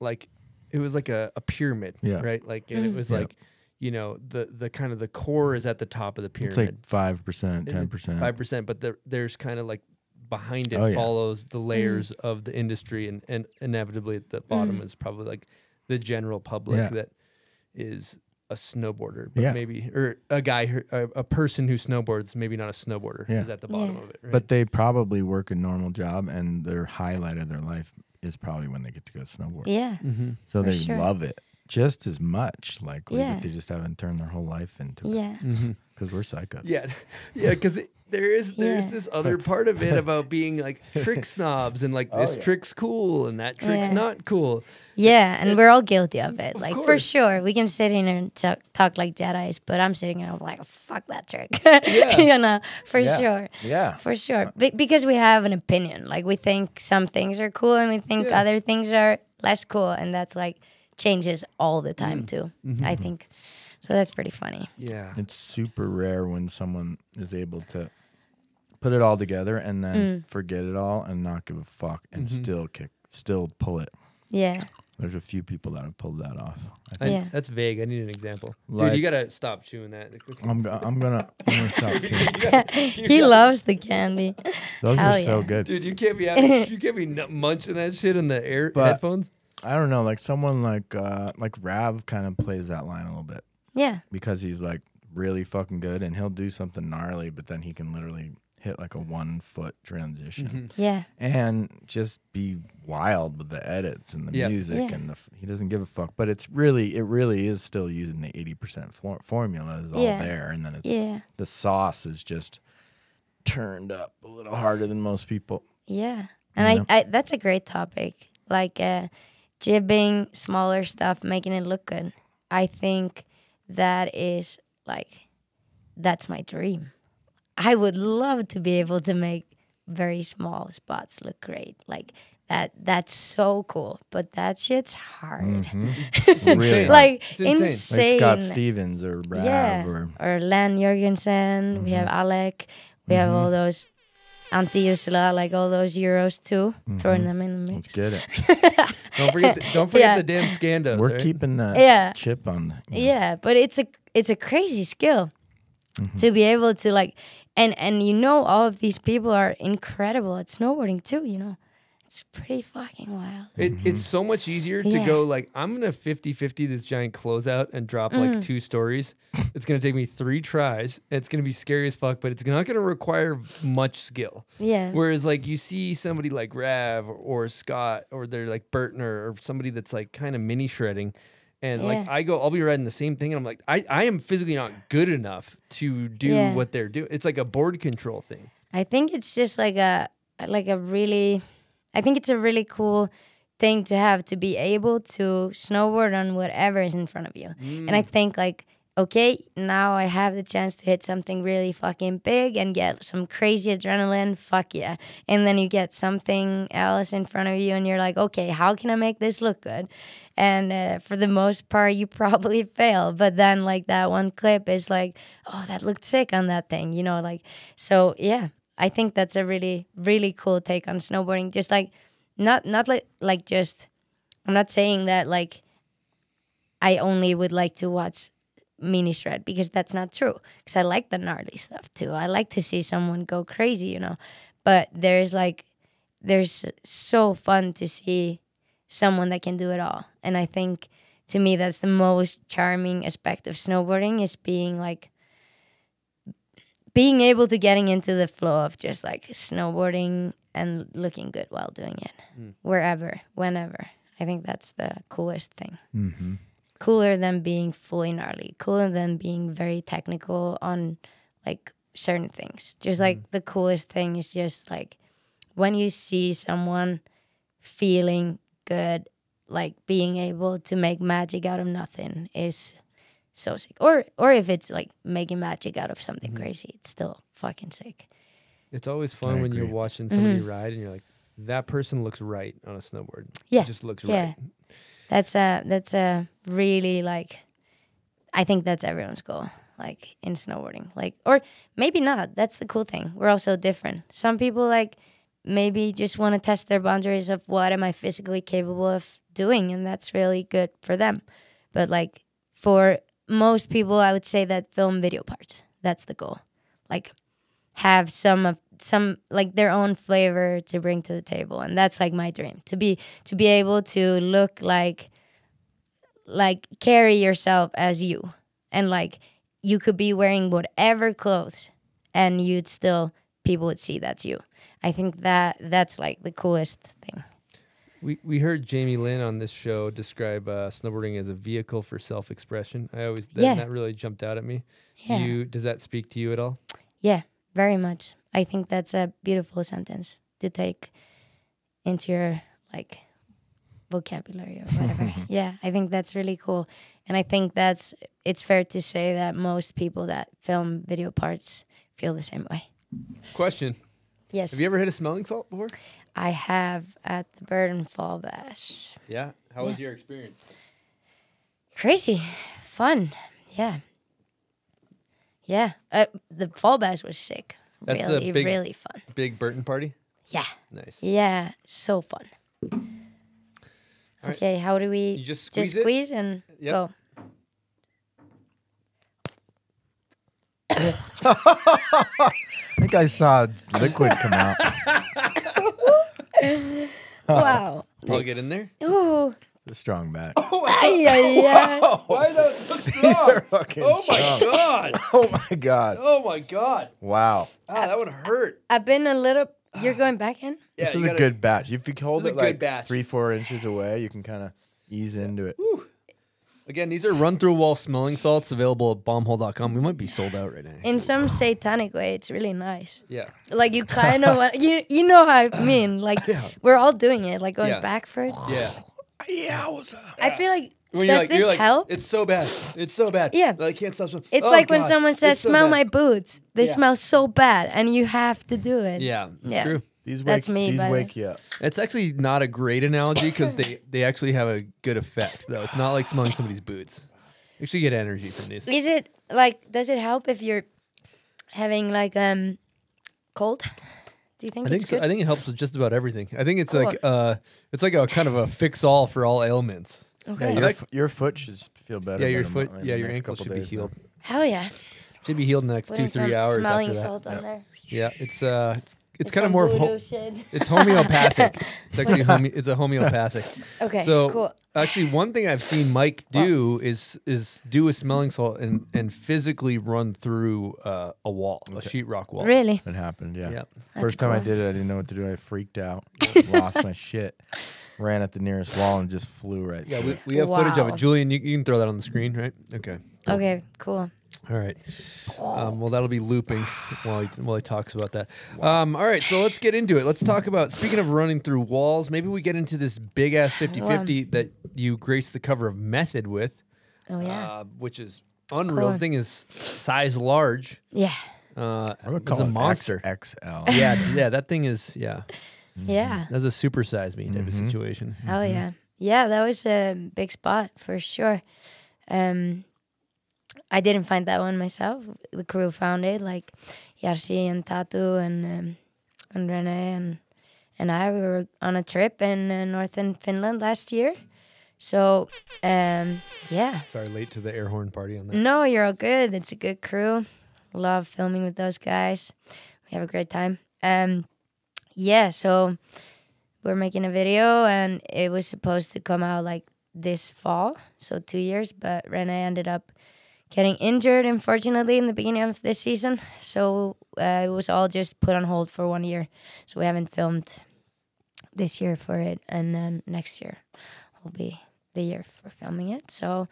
like it was like a, a pyramid, Yeah. right? Like, and it was Yeah. like, you know, the the kind of the core is at the top of the It's pyramid, like five percent, ten percent. five percent, but there, there's kind of like behind it Oh, yeah. follows the layers of the industry, and and inevitably at the bottom Mm. is probably like the general public Yeah. that is a snowboarder, but Yeah. maybe or a guy, who, a, a person who snowboards, maybe not a snowboarder, Yeah. is at the bottom Yeah. of it. Right? But they probably work a normal job, and their highlight of their life is probably when they get to go snowboard. Yeah. mm-hmm. So for they sure. love it just as much, likely, Yeah. but they just haven't turned their whole life into it Yeah. Mm-hmm. because we're psychos. Yeah, (laughs) yeah, because there is there's Yeah. this other part of it (laughs) about being like trick snobs and like this yeah. trick's cool and that trick's Yeah. not cool. Yeah, and we're all guilty of it. Of like for sure, we can sit in and talk, talk like Jedi's, but I'm sitting here like, fuck that trick. Yeah. (laughs) you know, for Yeah. sure, Yeah. for sure. Be- because we have an opinion. Like we think some things are cool, and we think Yeah. other things are less cool, and that's like changes all the time Mm. too. Mm-hmm. I think. So that's pretty funny. Yeah, It's super rare when someone is able to put it all together and then Mm. forget it all and not give a fuck and Mhm. still kick, still pull it. Yeah. There's a few people that have pulled that off. I I- Yeah. that's vague. I need an example, dude. You gotta stop chewing that. I'm, go- I'm gonna, I'm gonna (laughs) stop. too. (laughs) he loves the candy. Those Hell are so good. Dude, you can't be having, (laughs) you can't be munching that shit in the air But- headphones. I don't know, like someone like uh like Rav kind of plays that line a little bit Yeah. because he's like really fucking good and he'll do something gnarly, but then he can literally hit like a one foot transition Mm-hmm. Yeah. and just be wild with the edits and the Yeah. music Yeah. and the f- he doesn't give a fuck. But it's really it really is still using the eighty percent for- formula is all Yeah. there, and then it's Yeah. the sauce is just turned up a little harder than most people. Yeah. And You know? I, I that's a great topic. Like uh jibbing, smaller stuff, making it look good. I think that is like that's my dream. I would love to be able to make very small spots look great. Like that that's so cool. But that shit's hard. (laughs) Mhm. really like It's insane. insane. like Scott Stevens or Rav yeah. or or Len Jorgensen. We have Alec. We have all those Antti Jusila, like all those Euros too. Mm-hmm. Throwing them in the mix. let's mix. get it. (laughs) Don't forget, the, don't forget Yeah. the damn scandos. We're right? keeping that Yeah. chip on. the- Yeah, but it's a it's a crazy skill mm-hmm. to be able to like and and you know all of these people are incredible at snowboarding too, you know. It's pretty fucking wild. It, Mm-hmm. It's so much easier to Yeah. go like I'm gonna 50-50 this giant closeout and drop Mm. like two stories. It's gonna take me three tries. It's gonna be scary as fuck, but it's not gonna require much skill. Yeah. Whereas like you see somebody like Rav or, or Scott or they're like Burtner or somebody that's like kind of mini shredding. And like I go, I'll be riding the same thing, and I'm like, I, I am physically not good enough to do Yeah. what they're doing. It's like a board control thing. I think it's just like a like a really I think it's a really cool thing to have to be able to snowboard on whatever is in front of you. And I think like okay, now I have the chance to hit something really fucking big and get some crazy adrenaline. Fuck yeah. And then you get something else in front of you and you're like, okay, how can I make this look good? And uh, for the most part, you (laughs) probably fail. But then, like, that one clip is like, oh, that looked sick on that thing, you know? Like, so yeah, I think that's a really, really cool take on snowboarding. Just like, not, not like, like just, I'm not saying that, like, I only would like to watch mini shred because that's not true. Because I like the gnarly stuff too. I like to see someone go crazy, you know. But there's like, there's so fun to see someone that can do it all. And I think to me that's the most charming aspect of snowboarding is being like being able to getting into the flow of just like snowboarding and looking good while doing it. Wherever, whenever. I think that's the coolest thing. Mm-hmm. Cooler than being fully gnarly. Cooler than being very technical on like certain things. Just like the coolest thing is just like when you see someone feeling good, like being able to make magic out of nothing is so sick. Or or if it's like making magic out of something crazy, it's still fucking sick. It's always fun I when you're watching somebody Mhm. ride and you're like, that person looks right on a snowboard. Yeah, It just looks yeah. right. That's a that's a really like I think that's everyone's goal. Like in snowboarding. Like or maybe not. That's the cool thing. We're all so different. Some people like maybe just want to test their boundaries of what am I physically capable of doing and that's really good for them but like for most people i would say that film video parts that's the goal. Like have some of some like their own flavor to bring to the table and that's like my dream to be to be able to look like like carry yourself as you and like you could be wearing whatever clothes and you'd still people would see that's you. I think that that's like the coolest thing We we heard Jamie Lynn on this show describe uh, snowboarding as a vehicle for self expression. I always that, Yeah. that really jumped out at me. Yeah. Do you does that speak to you at all? Yeah, very much. I think that's a beautiful sentence to take into your like vocabulary or whatever. (laughs) yeah, I think that's really cool. And I think that's it's fair to say that most people that film video parts feel the same way. Question. Yes. Have you ever hit a smelling salt before? I have at the Burton Fall Bash. Yeah. How was your experience? Crazy. Fun. Yeah. Yeah. Uh, the Fall Bash was sick. That's really, a big, really fun. Big Burton party. Yeah. Nice. Yeah, so fun. right. Okay, how do we You just squeeze it? squeeze and Yep. go? I think I saw liquid come out. (laughs) wow. I'll get in there. Ooh. It's a strong batch. (laughs) Ay, ay, ay. Why is that so (laughs) You're strong? fucking oh my strong. god! (laughs) Oh my god. Oh my god! Wow. Ah, that would hurt. I've been a little. You're going back in? Yeah, this is a gotta- good batch. If you hold This it is a good like batch. three, four inches away, you can kind of ease into it. Again, these are run through wall smelling salts available at bombhole.com. We might be sold out right now. In some satanic way, it's really nice. Yeah. Like you kind of want you. You know how I mean? (laughs) Like we're all doing it. Like going Yeah. back for it. Yeah. Uh, I feel like When you're does like, you're this like, help? It's so bad. It's so bad. Yeah. I can't stop smelling. It's Oh, like when God. someone says, so "Smell bad." my boots." They Yeah. smell so bad, and you have to do it. Yeah, it's Yeah. true. These wake, That's me, These by wake you up. It's actually not a great analogy because they, (coughs) they actually have a good effect, though. It's not like smelling somebody's boots. You actually get energy from these. Is it like? Does it help if you're having like um cold? Do you think I think it's so. I think it helps with just about everything. I think it's Cool. like uh, it's like a kind of a fix all for all ailments. Okay. Yeah, your, like- f- your foot should feel better. yeah, your foot, mo- yeah, your ankle should be days, healed. Hell yeah! Should be healed in the next two, three hours smelling after that. salt on there. Yeah, it's uh, it's it's With kind of more of voodoo ho- it's homeopathic. (laughs) it's actually home- it's a homeopathic. (laughs) Okay, So cool. actually, one thing I've seen Mike do is is do a smelling salt and and physically run through uh, a wall, a sheetrock wall. Really? It happened, yeah. Yeah. First time I did it, I didn't know what to do. I freaked out, (laughs) lost my shit, ran at the nearest wall, and just flew right. Yeah, we, we have footage of it. Wow. Julian, you, you can throw that on the screen, right? Okay. Okay, cool. All right. Um, well, that'll be looping while he, while he talks about that. Um, all right, so let's get into it. Let's talk about, speaking of running through walls, maybe we get into this big ass 50 50 that you graced the cover of Method with, Oh yeah. uh, which is unreal. The Cool. thing is size large. yeah. Uh, I would it's call a it monster. XXL. (laughs) yeah, yeah, that thing is, yeah. Yeah. That's a super size me type of situation. Oh yeah. Yeah, that was a big spot for sure. Um I didn't find that one myself. The crew found it, like Yarsi and Tatu and um, and Rene and and I. We were on a trip in uh, northern Finland last year. So um yeah. Sorry, late to the air horn party on that. No, you're all good. It's a good crew. Love filming with those guys. We have a great time. Um, yeah, so we're making a video, and it was supposed to come out like this fall, so two years. But Rene ended up getting injured, unfortunately, in the beginning of this season. So uh, it was all just put on hold for one year. So we haven't filmed this year for it, and then next year will be the year for filming it. So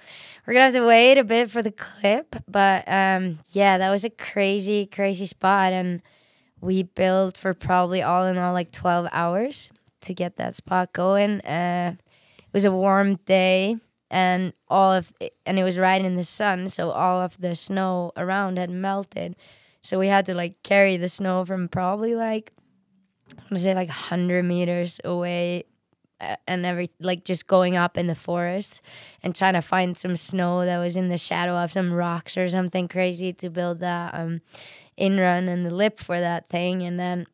we're gonna have to wait a bit for the clip. But um, yeah, that was a crazy, crazy spot, and we built for probably all in all like twelve hours to get that spot going. Uh, it was a warm day, and all of and it was right in the sun, so all of the snow around had melted. So we had to like carry the snow from probably like I want say like hundred meters away and every like just going up in the forest and trying to find some snow that was in the shadow of some rocks or something crazy to build that um in run and the lip for that thing and then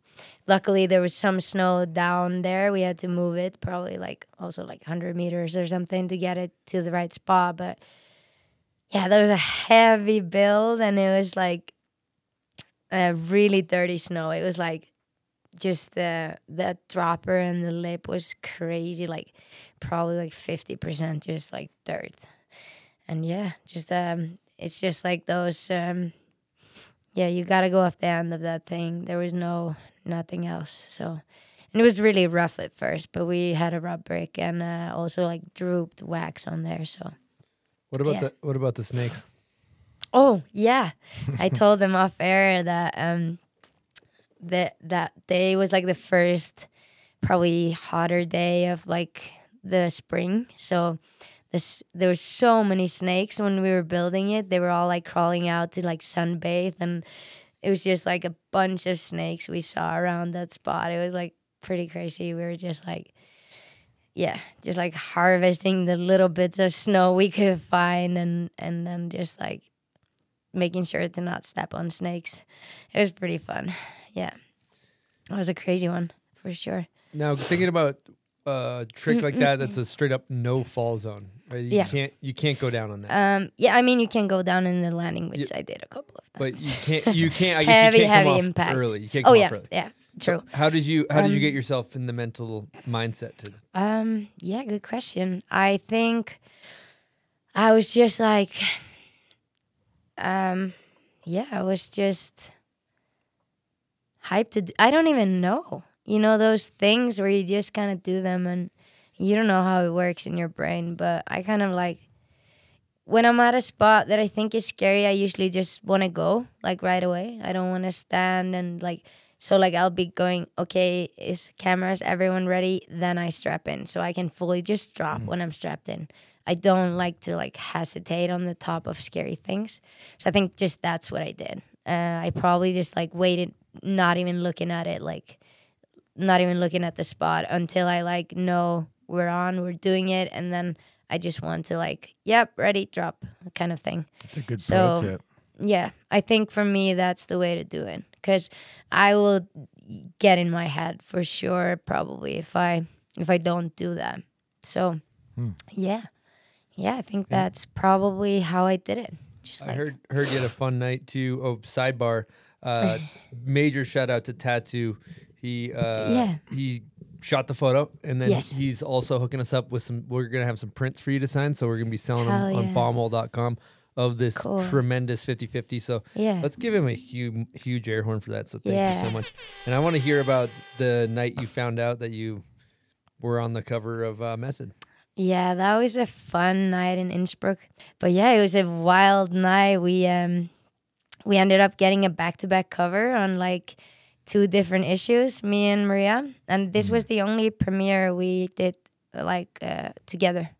luckily there was some snow down there. We had to move it probably like also like 100 meters or something to get it to the right spot. But yeah, there was a heavy build and it was like a really dirty snow. It was like just the the dropper and the lip was crazy, like probably like 50% just like dirt. And yeah, just um it's just like those um yeah, you got to go off the end of that thing. There was no nothing else. So, and it was really rough at first, but we had a rub brick and uh, also like drooped wax on there. So, What about Yeah. the what about the snakes? oh yeah, I told them off air that um that that day was like the first probably hotter day of like the spring. So. This, there were so many snakes when we were building it. They were all like crawling out to like sunbathe, and it was just like a bunch of snakes we saw around that spot. It was like pretty crazy. We were just like, yeah, just like harvesting the little bits of snow we could find, and and then just like making sure to not step on snakes. It was pretty fun. Yeah, it was a crazy one for sure. Now thinking about a trick like that, that's a (laughs) straight up no fall zone. Right? You Yeah. can't you can't go down on that. Um, yeah, I mean you can go down in the landing, which I did a couple of times. But you can't you (laughs) can't I guess heavy, you can't heavy impact. early. You can't oh yeah, early. yeah, true. How did you how did you Um, get yourself in the mental mindset to Um, yeah, good question. I think I was just like, um, yeah, I was just hyped to. I don't even know. You know those things where you just kind of do them and you don't know how it works in your brain. But I kind of like when I'm at a spot that I think is scary. I usually just want to go like right away. I don't want to stand and like. So like I'll be going, okay, is cameras everyone ready? Then I strap in, so I can fully just drop when I'm strapped in. I don't like to like hesitate on the top of scary things. So I think just that's what I did. Uh, I probably just like waited, not even looking at it, like not even looking at the spot until I like know we're on, we're doing it, and then I just want to like, yep, ready, drop, kind of thing. It's a good so, pro tip. Yeah, I think for me that's the way to do it because I will get in my head for sure probably if I if I don't do that. So Hmm. yeah, yeah, I think that's probably how I did it. Just I like heard heard you had a fun night too. Oh, sidebar. Uh, (laughs) major shout out to Tatu. He uh, Yeah. he shot the photo and then Yes. he's also hooking us up with some we're gonna have some prints for you to sign. So we're gonna be selling them Hell on yeah. bombhole.com of this Cool. tremendous 50-50. So Yeah. let's give him a huge huge air horn for that. So thank you so much. And I want to hear about the night you found out that you were on the cover of uh, Method. Yeah, that was a fun night in Innsbruck. But yeah, it was a wild night. We um we ended up getting a back to back cover on like two different issues, me and Maria. And this was the only premiere we did like uh, together.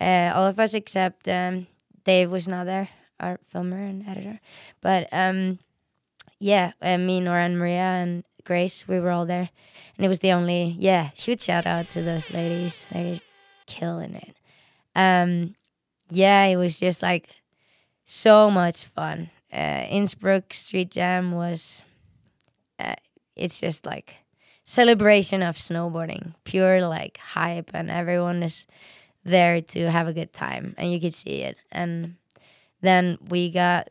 Uh, all of us except um, Dave was not there, our filmer and editor. But um yeah, uh, me, Nora, and Maria and Grace, we were all there. And it was the only, yeah, huge shout out to those ladies. They're killing it. Um, yeah, it was just like so much fun. Uh, Innsbruck Street Jam was, uh, it's just like celebration of snowboarding, pure like hype, and everyone is there to have a good time, and you could see it. And then we got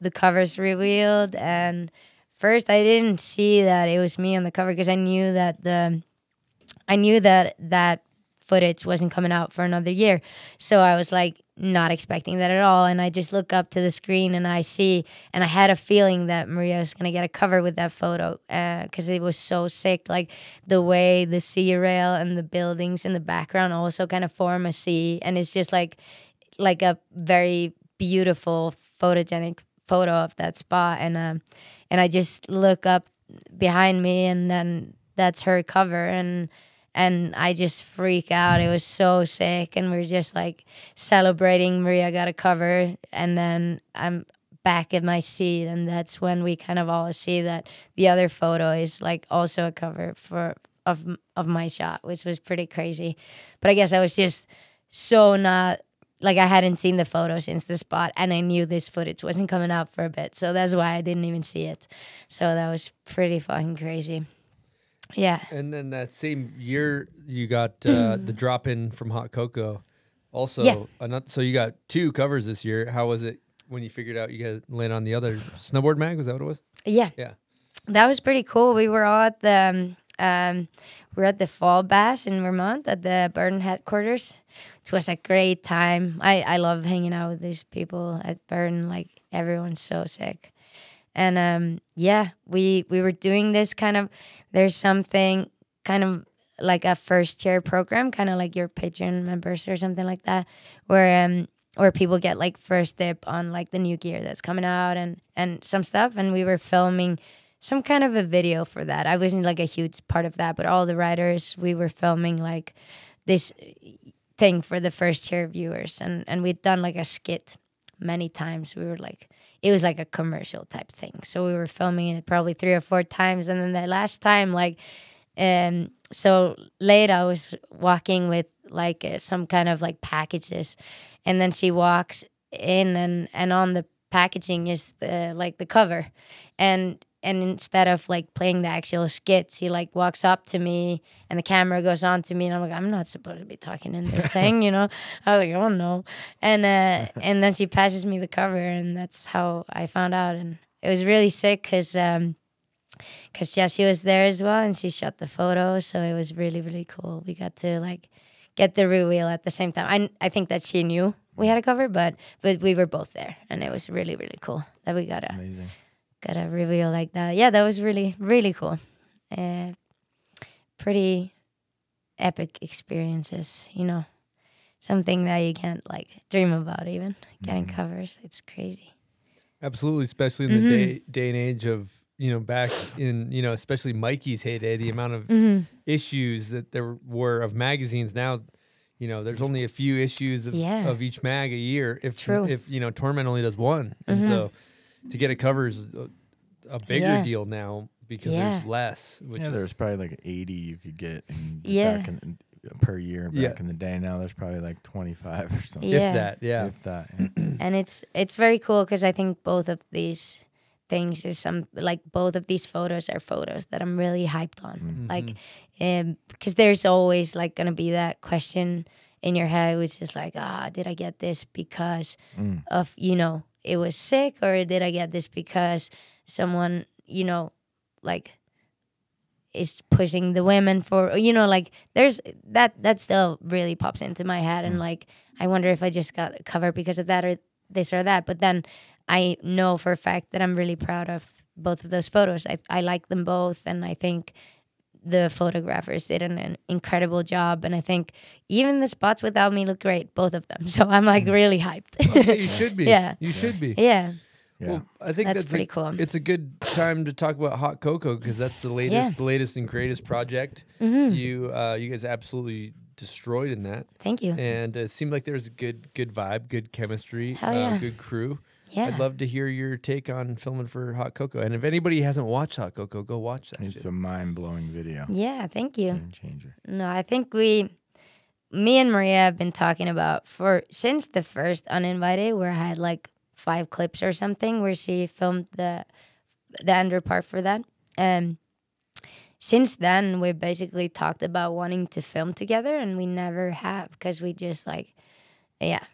the covers revealed, and first I didn't see that it was me on the cover because I knew that the I knew that that footage wasn't coming out for another year. So I was like not expecting that at all. And I just look up to the screen and I see, and I had a feeling that Maria was going to get a cover with that photo because it was so sick. Like the way the sea rail and the buildings in the background also kind of form a sea. And it's just like, like a very beautiful photogenic photo of that spot. And, um, and I just look up behind me and then that's her cover. And, and I just freak out. It was so sick, and we're just like celebrating. Maria got a cover, and then I'm back in my seat, and that's when we kind of all see that the other photo is like also a cover for of of my shot, which was pretty crazy. But I guess I was just so not like I hadn't seen the photo since the spot, and I knew this footage wasn't coming out for a bit, so that's why I didn't even see it. So that was pretty fucking crazy. Yeah. And then that same year, you got uh, (clears throat) the drop in from Hot Coco. Also, Yeah. ano- so you got two covers this year. How was it when you figured out you got land on the other snowboard mag? Was that what it was? Yeah. Yeah. That was pretty cool. We were all at the um, um, we were at the Fall Bash in Vermont at the Burton headquarters. It was a great time. I, I love hanging out with these people at Burton. Like everyone's so sick. And um, yeah, we we were doing this kind of there's something kind of like a first year program, kind of like your Patreon members or something like that, where um where people get like first dip on like the new gear that's coming out and and some stuff. And we were filming some kind of a video for that. I wasn't like a huge part of that, but all the writers we were filming like this thing for the first year viewers, and and we'd done like a skit many times. We were like it was like a commercial type thing. So we were filming it probably three or four times, and then the last time like um so late I was walking with like uh, some kind of like packages and then she walks in and and on the packaging is the like the cover and and instead of like playing the actual skit she like walks up to me and the camera goes on to me and i'm like i'm not supposed to be talking in this thing (laughs) you know? I was like oh no. And uh (laughs) and then she passes me the cover and that's how i found out and it was really sick because um because yeah she was there as well and she shot the photo so it was really really cool. We got to like get the reveal at the same time. I, I think that she knew we had a cover but but we were both there and it was really really cool that we got a Amazing. Got a reveal like that yeah that was really really cool uh, pretty epic experiences you know something that you can't like dream about even getting covers it's crazy Absolutely, especially in the Mhm. day day and age of you know back in you know especially Mikey's heyday, the amount of Mhm. issues that there were of magazines. Now, you know, there's only a few issues of, Yeah. of each mag a year. If True. if you know Torment only does one, and Mhm. so to get a cover is a, a bigger Yeah. deal now because Yeah. there's less. Which yeah, there's probably like 80 you could get in Yeah. back in, per year back Yeah. in the day. Now there's probably like 25 or something. Yeah. if that, yeah. If that. yeah. (clears throat) and it's it's very cool because I think both of these things is some like both of these photos are photos that I'm really hyped on. Mm-hmm. Like, um, because there's always like gonna be that question in your head, which is like, ah, did I get this because Mm. of you know it was sick, or did I get this because someone you know like is pushing the women for you know like there's that that still really pops into my head and mm. like i wonder if i just got covered because of that or this or that. But then i know for a fact that i'm really proud of both of those photos. I, I like them both and i think the photographers did an, an incredible job and i think even the spots without me look great both of them (laughs) so i'm like really hyped Yeah, you should (laughs) be. yeah you should be. yeah Yeah. Well, I think That's that's, pretty a, cool. It's a good time to talk about Hot Coco because that's the latest, Yeah. the latest and greatest project. Mhm. You, uh, you guys absolutely destroyed in that, thank you and it seemed like there was a good, good vibe, good chemistry, Hell uh, yeah. good crew. Yeah I'd love to hear your take on filming for Hot Coco. And if anybody hasn't watched Hot Coco, go watch that. It's shit. a mind blowing video. yeah thank you Game changer. No, I think we, me and Maria have been talking about for since the first uninvited, where I had like five clips or something, where she filmed the the under part for that. Um, since then, we basically talked about wanting to film together, and we never have because we just like, yeah,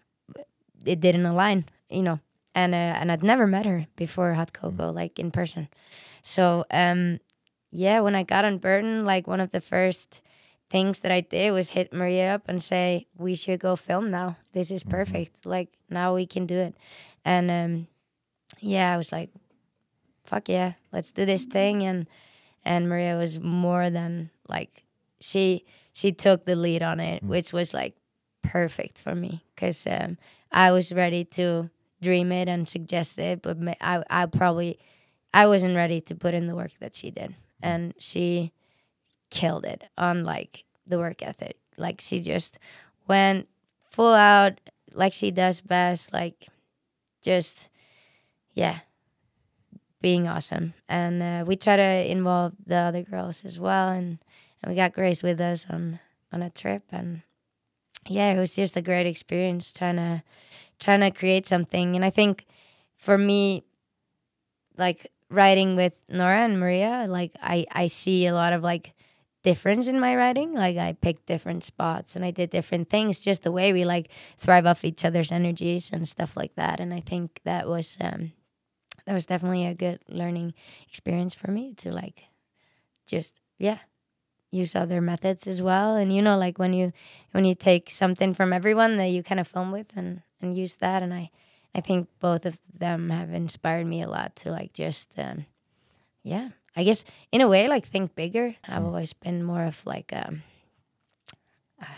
it didn't align, you know. And uh, and I'd never met her before Hot Coco, like in person. So um, yeah, when I got on Burton, like one of the first things that I did was hit Maria up and say, "We should go film now. This is perfect. Like now we can do it." And um, yeah, I was like, "Fuck yeah, let's do this thing." And and Maria was more than like she she took the lead on it, which was like perfect for me because um, I was ready to dream it and suggest it, but I I probably I wasn't ready to put in the work that she did, and she killed it on like the work ethic. Like she just went full out like she does best, like just yeah, being awesome. And uh, we try to involve the other girls as well, and, and we got Grace with us on on a trip, and yeah, it was just a great experience trying to trying to create something. And I think for me, like writing with Nora and Maria, like I I see a lot of like difference in my writing. Like I picked different spots and I did different things, just the way we like thrive off each other's energies and stuff like that. And I think that was um, that was definitely a good learning experience for me to like just yeah use other methods as well and you know like when you when you take something from everyone that you kind of film with and and use that and i i think both of them have inspired me a lot to like just um yeah i guess in a way like think bigger i've always been more of like um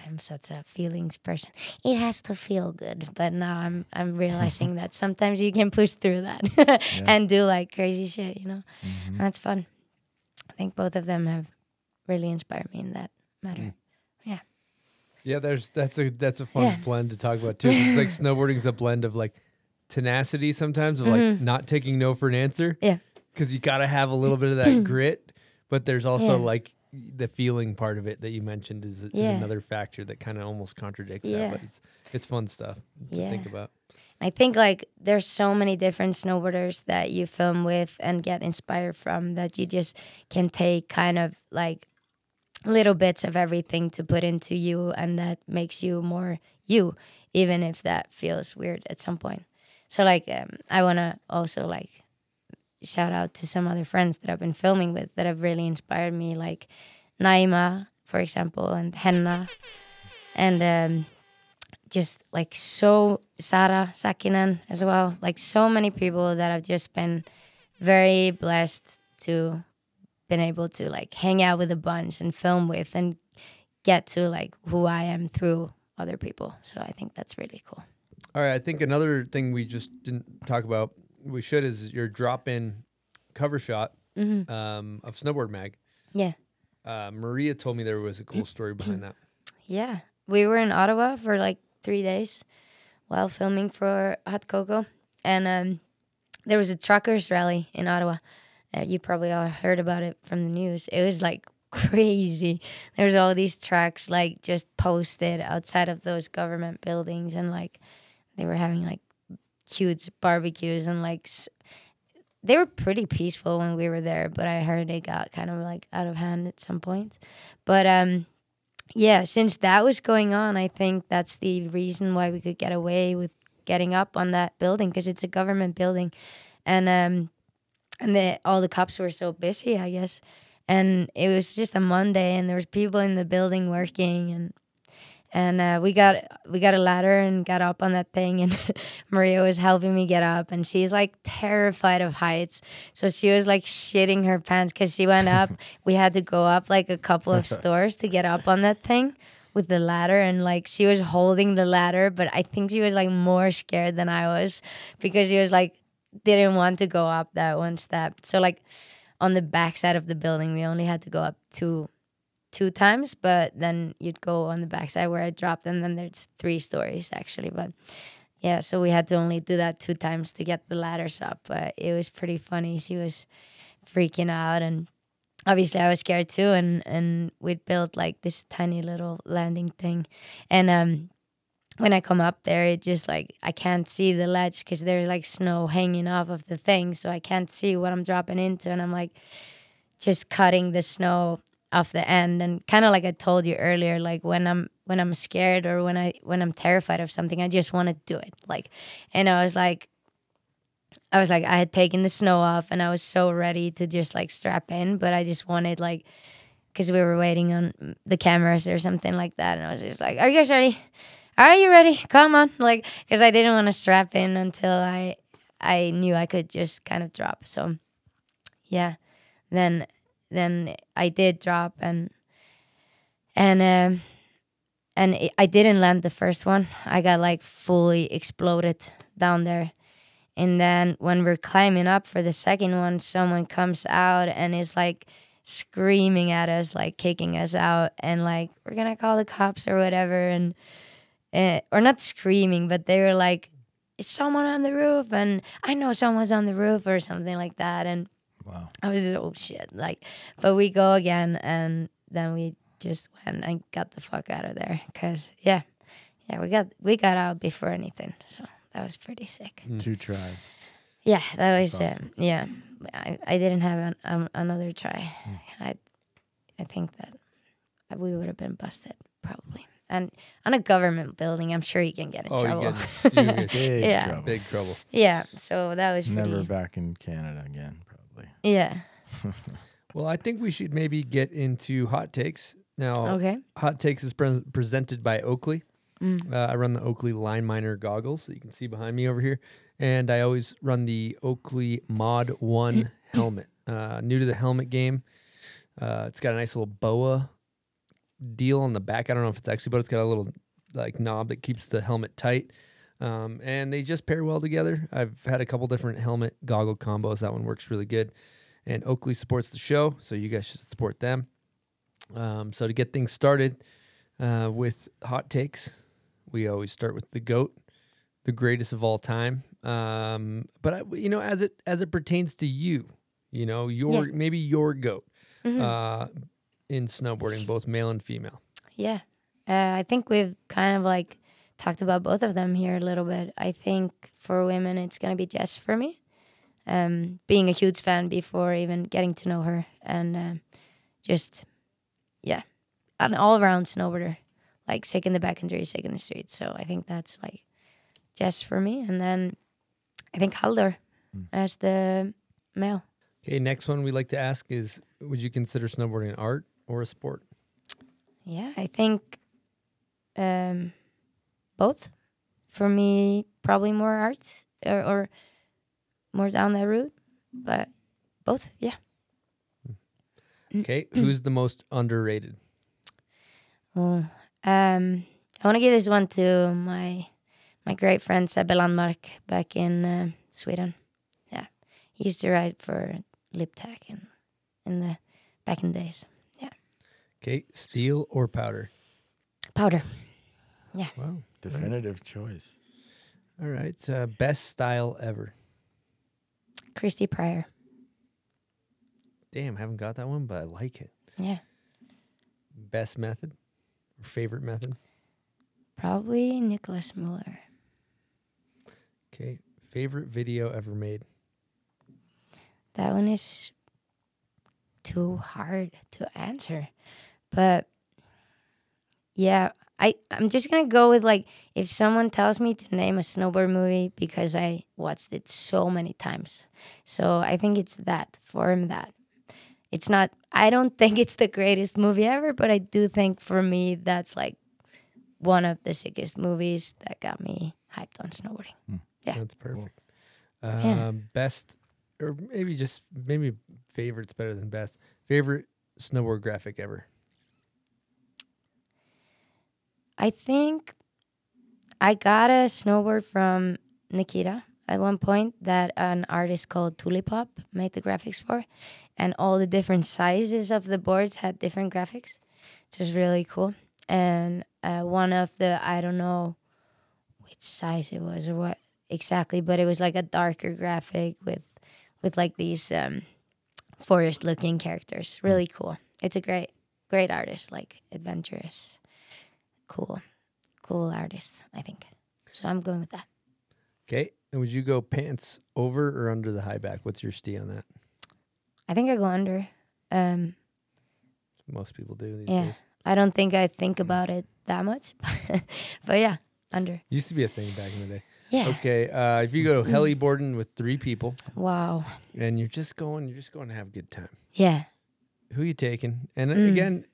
I'm such a feelings person. It has to feel good, but now I'm I'm realizing (laughs) that sometimes you can push through that (laughs) and do like crazy shit, you know. And that's fun. I think both of them have really inspired me in that matter. Yeah. Yeah, there's that's a that's a fun Yeah. blend to talk about too. It's like (laughs) snowboarding's a blend of like tenacity sometimes of like not taking no for an answer. Mm-hmm. Yeah. Because you got to have a little bit of that (clears throat) grit, but there's also Yeah. like the feeling part of it that you mentioned is, is Yeah. another factor that kind of almost contradicts Yeah. that. But it's it's fun stuff to Yeah. think about. I think like there's so many different snowboarders that you film with and get inspired from that you just can take kind of like little bits of everything to put into you and that makes you more you even if that feels weird at some point. So like um, I want to also like shout out to some other friends that I've been filming with that have really inspired me like Naima for example and Henna and um just like so Sara Sakinen as well. Like so many people that I've just been very blessed to been able to like hang out with a bunch and film with and get to like who I am through other people. So I think that's really cool. All right, I think another thing we just didn't talk about, we should, is your drop in cover shot Mm-hmm. um, of Snowboard Mag. Yeah. Uh, Maria told me there was a cool story behind that. (clears throat) Yeah. We were in Ottawa for like three days while filming for Hot Coco. And um, there was a truckers rally in Ottawa. You probably all heard about it from the news. It was like (laughs) crazy. There's all these trucks like just posted outside of those government buildings and like they were having like huge barbecues and like they were pretty peaceful when we were there, but I heard they got kind of like out of hand at some point. But um yeah, since that was going on, I think that's the reason why we could get away with getting up on that building because it's a government building, and um, and the all the cops were so busy, I guess, and it was just a Monday, and there was people in the building working, and and uh, we got we got a ladder and got up on that thing, and (laughs) Maria was helping me get up, and she's like terrified of heights, so she was like shitting her pants because she went up. (laughs) we had to go up like a couple of (laughs) stores to get up on that thing with the ladder, and like she was holding the ladder, but I think she was like more scared than I was because she was like didn't want to go up that one step. So like on the back side of the building, we only had to go up two two times, but then you'd go on the backside where I dropped, and then there's three stories actually. But yeah, so we had to only do that two times to get the ladders up. But it was pretty funny. She was freaking out, and obviously I was scared too. And and we'd built like this tiny little landing thing, and um. When I come up there, it just like I can't see the ledge because there's like snow hanging off of the thing, so I can't see what I'm dropping into, and I'm like, just cutting the snow off the end and kind of like I told you earlier like when I'm when I'm scared or when I when I'm terrified of something I just want to do it like and I was like I was like I had taken the snow off and I was so ready to just like strap in but I just wanted like because we were waiting on the cameras or something like that and I was just like are you guys ready are you ready come on like because I didn't want to strap in until I I knew I could just kind of drop so yeah then then I did drop and and um and it, I didn't land the first one. I got like fully exploded down there. And then when we're climbing up for the second one, someone comes out and is like screaming at us, like kicking us out, and like we're gonna call the cops or whatever. And uh, or not screaming, but they were like, "Is someone on the roof?" And I know someone's on the roof or something like that. And Wow. I was just, oh shit. Like, but we go again, and then we just went and got the fuck out of there. Cause yeah, yeah, we got we got out before anything, so that was pretty sick. Two tries. Yeah, that was That's uh, yeah. I, I didn't have an, um, another try. I I think that we would have been busted probably. And on a government building, I'm sure you can get in Oh, you trouble. get (laughs) you get (laughs) Big Yeah. trouble. big trouble. yeah, so that was Never pretty. back in Canada again, probably. Yeah. (laughs) Well, I think we should maybe get into hot takes now. Okay. Hot takes is pre- presented by Oakley. Mm. Uh, I run the Oakley Line Miner goggles that you can see behind me over here, and I always run the Oakley Mod One (coughs) helmet. Uh, new to the helmet game, uh, it's got a nice little boa deal on the back. I don't know if it's actually, but it's got a little like knob that keeps the helmet tight. Um, and they just pair well together. I've had a couple different helmet goggle combos. That one works really good. And Oakley supports the show, so you guys should support them. Um, so to get things started uh, with hot takes, we always start with the goat, the greatest of all time. Um, but I, you know, as it as it pertains to you, you know, your Yeah. maybe your goat Mhm. uh, in snowboarding, both male and female. Yeah. Uh, I think we've kind of like talked about both of them here a little bit. I think for women, it's going to be Jess for me. Um, being a huge fan before even getting to know her. And uh, just, yeah, an all around snowboarder. Like sick in the backcountry, sick in the streets. So I think that's like Jess for me. And then I think Halldór as the male. Okay, next one we like to ask is: Would you consider snowboarding an art or a sport? Yeah, I think um, both. For me, probably more arts or, or more down that route, but both. Yeah. Okay, (clears throat) who's the most underrated? Well, um, I want to give this one to my my great friend Sebbe Landmark back in uh, Sweden. Yeah, he used to ride for Lib Tech in in the back in the days. Yeah, Okay, steel or powder? powder. Yeah. Wow, Definitive choice. All right, uh, best style ever. Christy Prior. Damn, haven't got that one, but I like it. Yeah, Best method or favorite method? probably Nicolas Müller. Okay, favorite video ever made. That one is too hard to answer. But yeah, I I'm just going to go with like if someone tells me to name a snowboard movie because I watched it so many times. So I think it's that for him that. It's not I don't (laughs) think it's the greatest movie ever, but I do think for me that's like one of the sickest movies that got me hyped on snowboarding. Yeah. That's perfect. Yeah. Um, best, or maybe just maybe favorite's better than best. Favorite snowboard graphic ever. I think I got a snowboard from Nikita at one point that an artist called Tulipop made the graphics for, and all the different sizes of the boards had different graphics, which was really cool. And uh, one of the I don't know which size it was or what exactly, but it was like a darker graphic with with like these um, forest looking characters. Really cool. It's a great great artist, like adventurous cool, cool artist, I think. So I'm going with that. Okay, and would you go pants over or under the high back? What's your stee on that? I think I go under. Um, Most people do these yeah, days. I don't think I think about it that much, (laughs) but yeah, under. Used to be a thing back in the day. Yeah. Okay, uh, if you go heliboarding with three people Wow. and you're just going, you're just going to have a good time. Yeah. Who you taking? And Mm. again,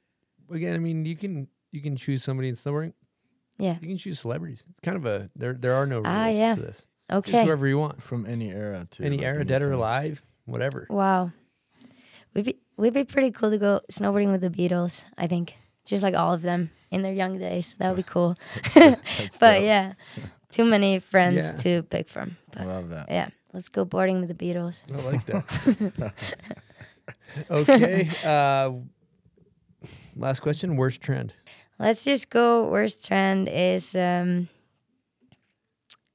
again, I mean, you can you can choose somebody in snowboarding. Yeah. You can choose celebrities. It's kind of a there. There are no rules Ah, yeah. to this. Okay. Choose whoever you want. From any era to Any like era, any dead or alive, whatever. Wow. We'd be we'd be pretty cool to go snowboarding with the Beatles. I think just like all of them in their young days. That would be cool. (laughs) (laughs) That's but dope. yeah, too many friends Yeah. to pick from. I love that. Yeah, let's go boarding with the Beatles. I like that. (laughs) okay. Uh, last question. Worst trend. Let's just go. Worst trend is um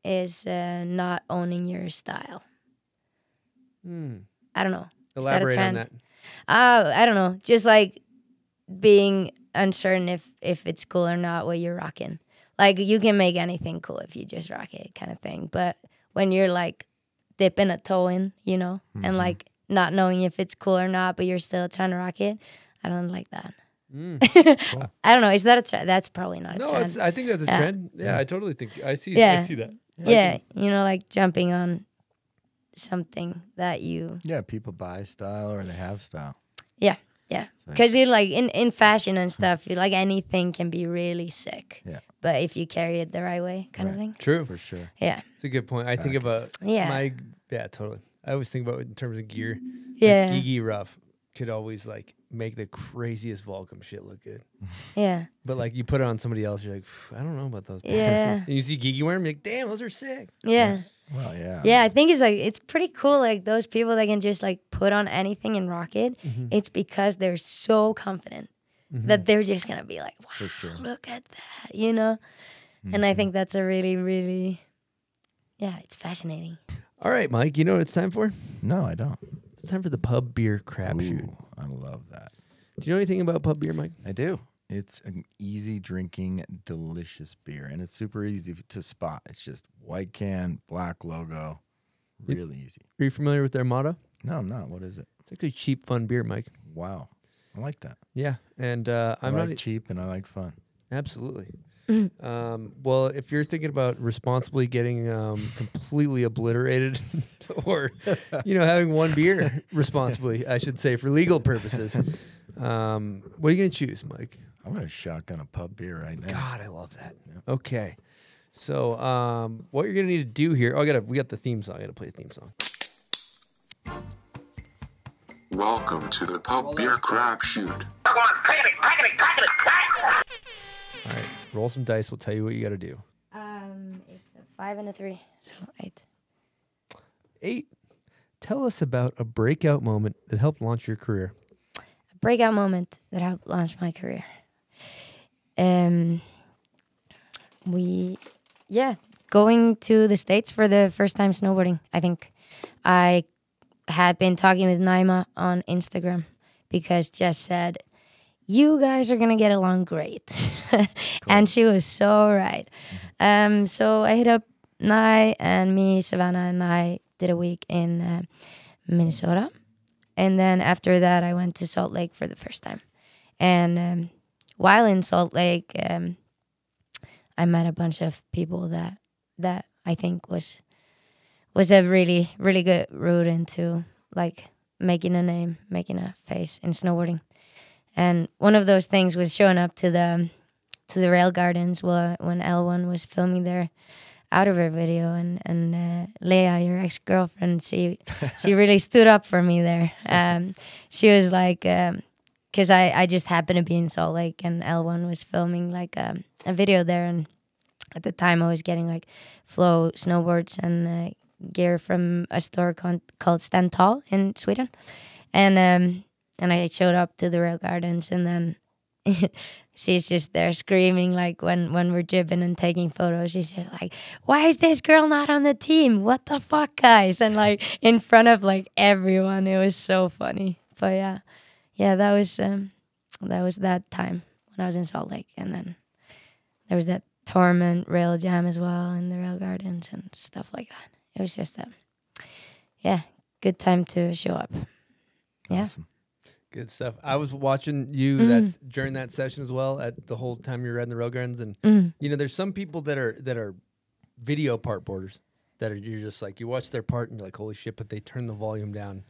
is uh, not owning your style. Hmm. I don't know. Is that a Elaborate on that. Uh, I don't know. Just like being uncertain if if it's cool or not what you're rocking. Like you can make anything cool if you just rock it, kind of thing. But when you're like dipping a toe in, you know, and like not knowing if it's cool or not, but you're still trying to rock it, I don't like that. Mm, (laughs) I don't know. Is that a trend? That's probably not a No, trend. it's, I think that's a Yeah. trend. Yeah, I totally think I see. Yeah. I see that. yeah, you know, like jumping on something that you Yeah, people buy style or they have style. Yeah, yeah. So- Because you like in in fashion and stuff, you like anything can be really sick. Yeah. But if you carry it the right way, kind of thing. True. For sure. Yeah. It's a good point. I think about Yeah. my yeah, totally. I always think about it in terms of gear. Yeah. Like Gigi Rüf could always like make the craziest Volcom shit look good. Yeah. But like you put it on somebody else, you're like, I don't know about those. pants." Yeah. and you see Gigi wearing them, you're like, damn, those are sick. Yeah. Well, yeah. Yeah, I think it's like it's pretty cool. Like those people that can just like put on anything and rock it. Mhm. It's because they're so confident Mhm. that they're just gonna be like, wow, For sure. look at that, you know. And I think that's a really, really, yeah, it's fascinating. All right, Mike, you know what it's time for? No, I don't. It's time for the pub beer crap shoot. Ooh, I love that. Do you know anything about pub beer, Mike? I do. It's an easy drinking, delicious beer, and it's super easy to spot. It's just white can, black logo, really easy. Are you familiar with their motto? No, I'm not. What is it? It's actually cheap, fun beer, Mike. Wow, I like that. Yeah, and uh, I I'm like not cheap and I like fun. Absolutely. Mm-hmm. um, well, if you're thinking about responsibly getting um, completely obliterated, (laughs) or you know having one beer responsibly, I should say for legal purposes, um, what are you gonna choose, Mike? I'm gonna shotgun a pub beer right now. God, I love that. Okay, so um, what you're gonna need to do here? Oh, I gotta we got the theme song. I gotta play the theme song. Welcome to the Pub Beer Crap Shoot. All right, roll some dice. We'll tell you what you got to do. Um, it's a five and a three, so eight. Eight. Tell us about a breakout moment that helped launch your career. A breakout moment that helped launch my career. Um, we, yeah, going to the states for the first time snowboarding. I think I had been talking with Naima on Instagram because Jess said, "You guys are gonna get along great," (laughs) and she was so right. Um, so I hit up Nai and me, Savannah, and I did a week in uh, Minnesota, and then after that, I went to Salt Lake for the first time. And um, while in Salt Lake, um, I met a bunch of people that that I think was was a really really good route into like making a name, making a face in snowboarding. And one of those things was showing up to the to the rail gardens when L1 was filming their out of her video. And and uh, Leah, your ex girlfriend, she (laughs) she really stood up for me there. Um, she was like, because I I just happened to be in Salt Lake and L1 was filming like um, a video there, and at the time I was getting like flow snowboards and uh, gear from a store called Stental in Sweden, and um, and I showed up to the rail gardens and then. (laughs) she's just there screaming like when when we're jibbing and taking photos she's just like why is this girl not on the team? What the fuck guys? And like in front of like everyone it was so funny. But yeah. Yeah that was um that was that time when i was in salt lake and then there was that torment rail jam as well in the rail gardens and stuff like that. It was just a yeah good time to show up. Yeah. Awesome. Good stuff. I was watching you Mhm. that's during that session as well at the whole time you were riding the rail gardens and Mhm. you know there's some people that are that are video part boarders that are you're just like you watch their part and you're like holy shit but they turn the volume down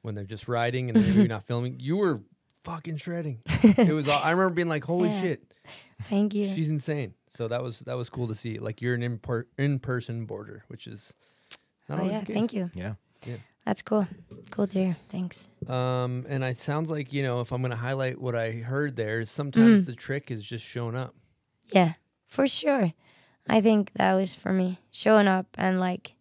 when they're just riding and they're maybe (laughs) not filming. You were fucking shredding. (laughs) it was aw- I remember being like holy Yeah. shit. thank you She's insane. So that was that was cool to see. Like you're an in per- in person boarder, which is not oh, always yeah the case. thank you Yeah. Yeah. that's cool cool to hear thanks Um, and it sounds like you know if I'm gonna highlight what I heard there is sometimes Mm. the trick is just showing up. Yeah, for sure. I think that was for me showing up and like,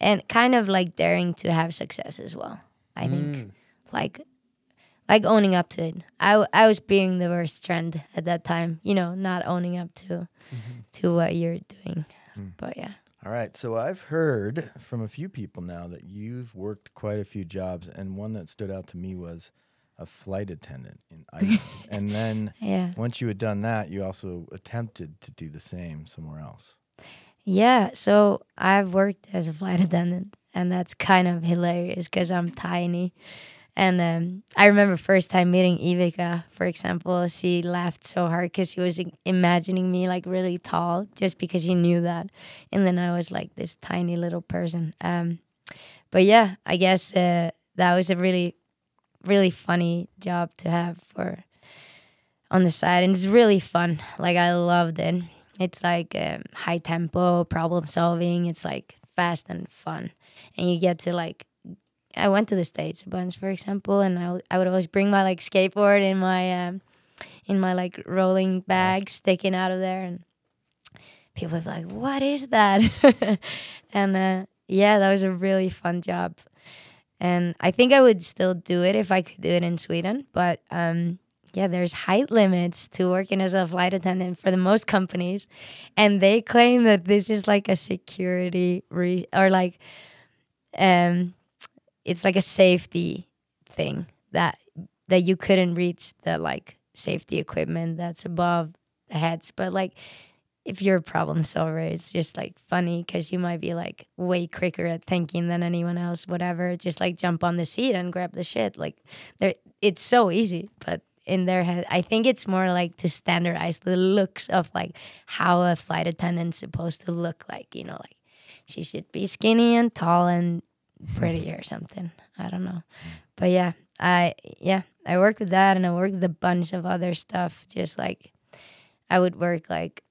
and kind of like daring to have success as well. I think Mm. like, like owning up to it. I, I was being the worst trend at that time, you know, not owning up to to what you're doing. But yeah, All right. So I've heard from a few people now that you've worked quite a few jobs, and one that stood out to me was a flight attendant in (laughs) Iceland. and then Yeah. once you had done that, you also attempted to do the same somewhere else. yeah. So I've worked as a flight (laughs) attendant, and that's kind of hilarious because I'm tiny, And um, I remember first time meeting Ivika, for example, she laughed so hard because she was imagining me like really tall, just because she knew that, and then I was like this tiny little person. Um, but yeah, I guess uh, that was a really, really funny job to have for on the side, and it's really fun. Like I loved it. It's like um, high tempo problem solving. It's like fast and fun, and you get to like. I went to the states a bunch, for example, and I, w- I would always bring my like skateboard in my um, in my like rolling bag sticking out of there, and people would be like, "What is that?" (laughs) and uh, yeah, that was a really fun job, and I think I would still do it if I could do it in Sweden, but um, yeah, there's height limits to working as a flight attendant for the most companies, and they claim that this is like a security re- or like um, it's like a safety thing that that you couldn't reach the like safety equipment that's above the heads, but like if you're a problem solver, it's just like funny because you might be like way quicker at thinking than anyone else. Whatever, just like jump on the seat and grab the shit. Like there, it's so easy, but in their head, I think it's more like to standardize the looks of like how a flight attendant's supposed to look like. You know, like she should be skinny and tall and pretty or something. I don't know, but yeah, I yeah I worked with that and I worked with a bunch of other stuff. Just like I would work like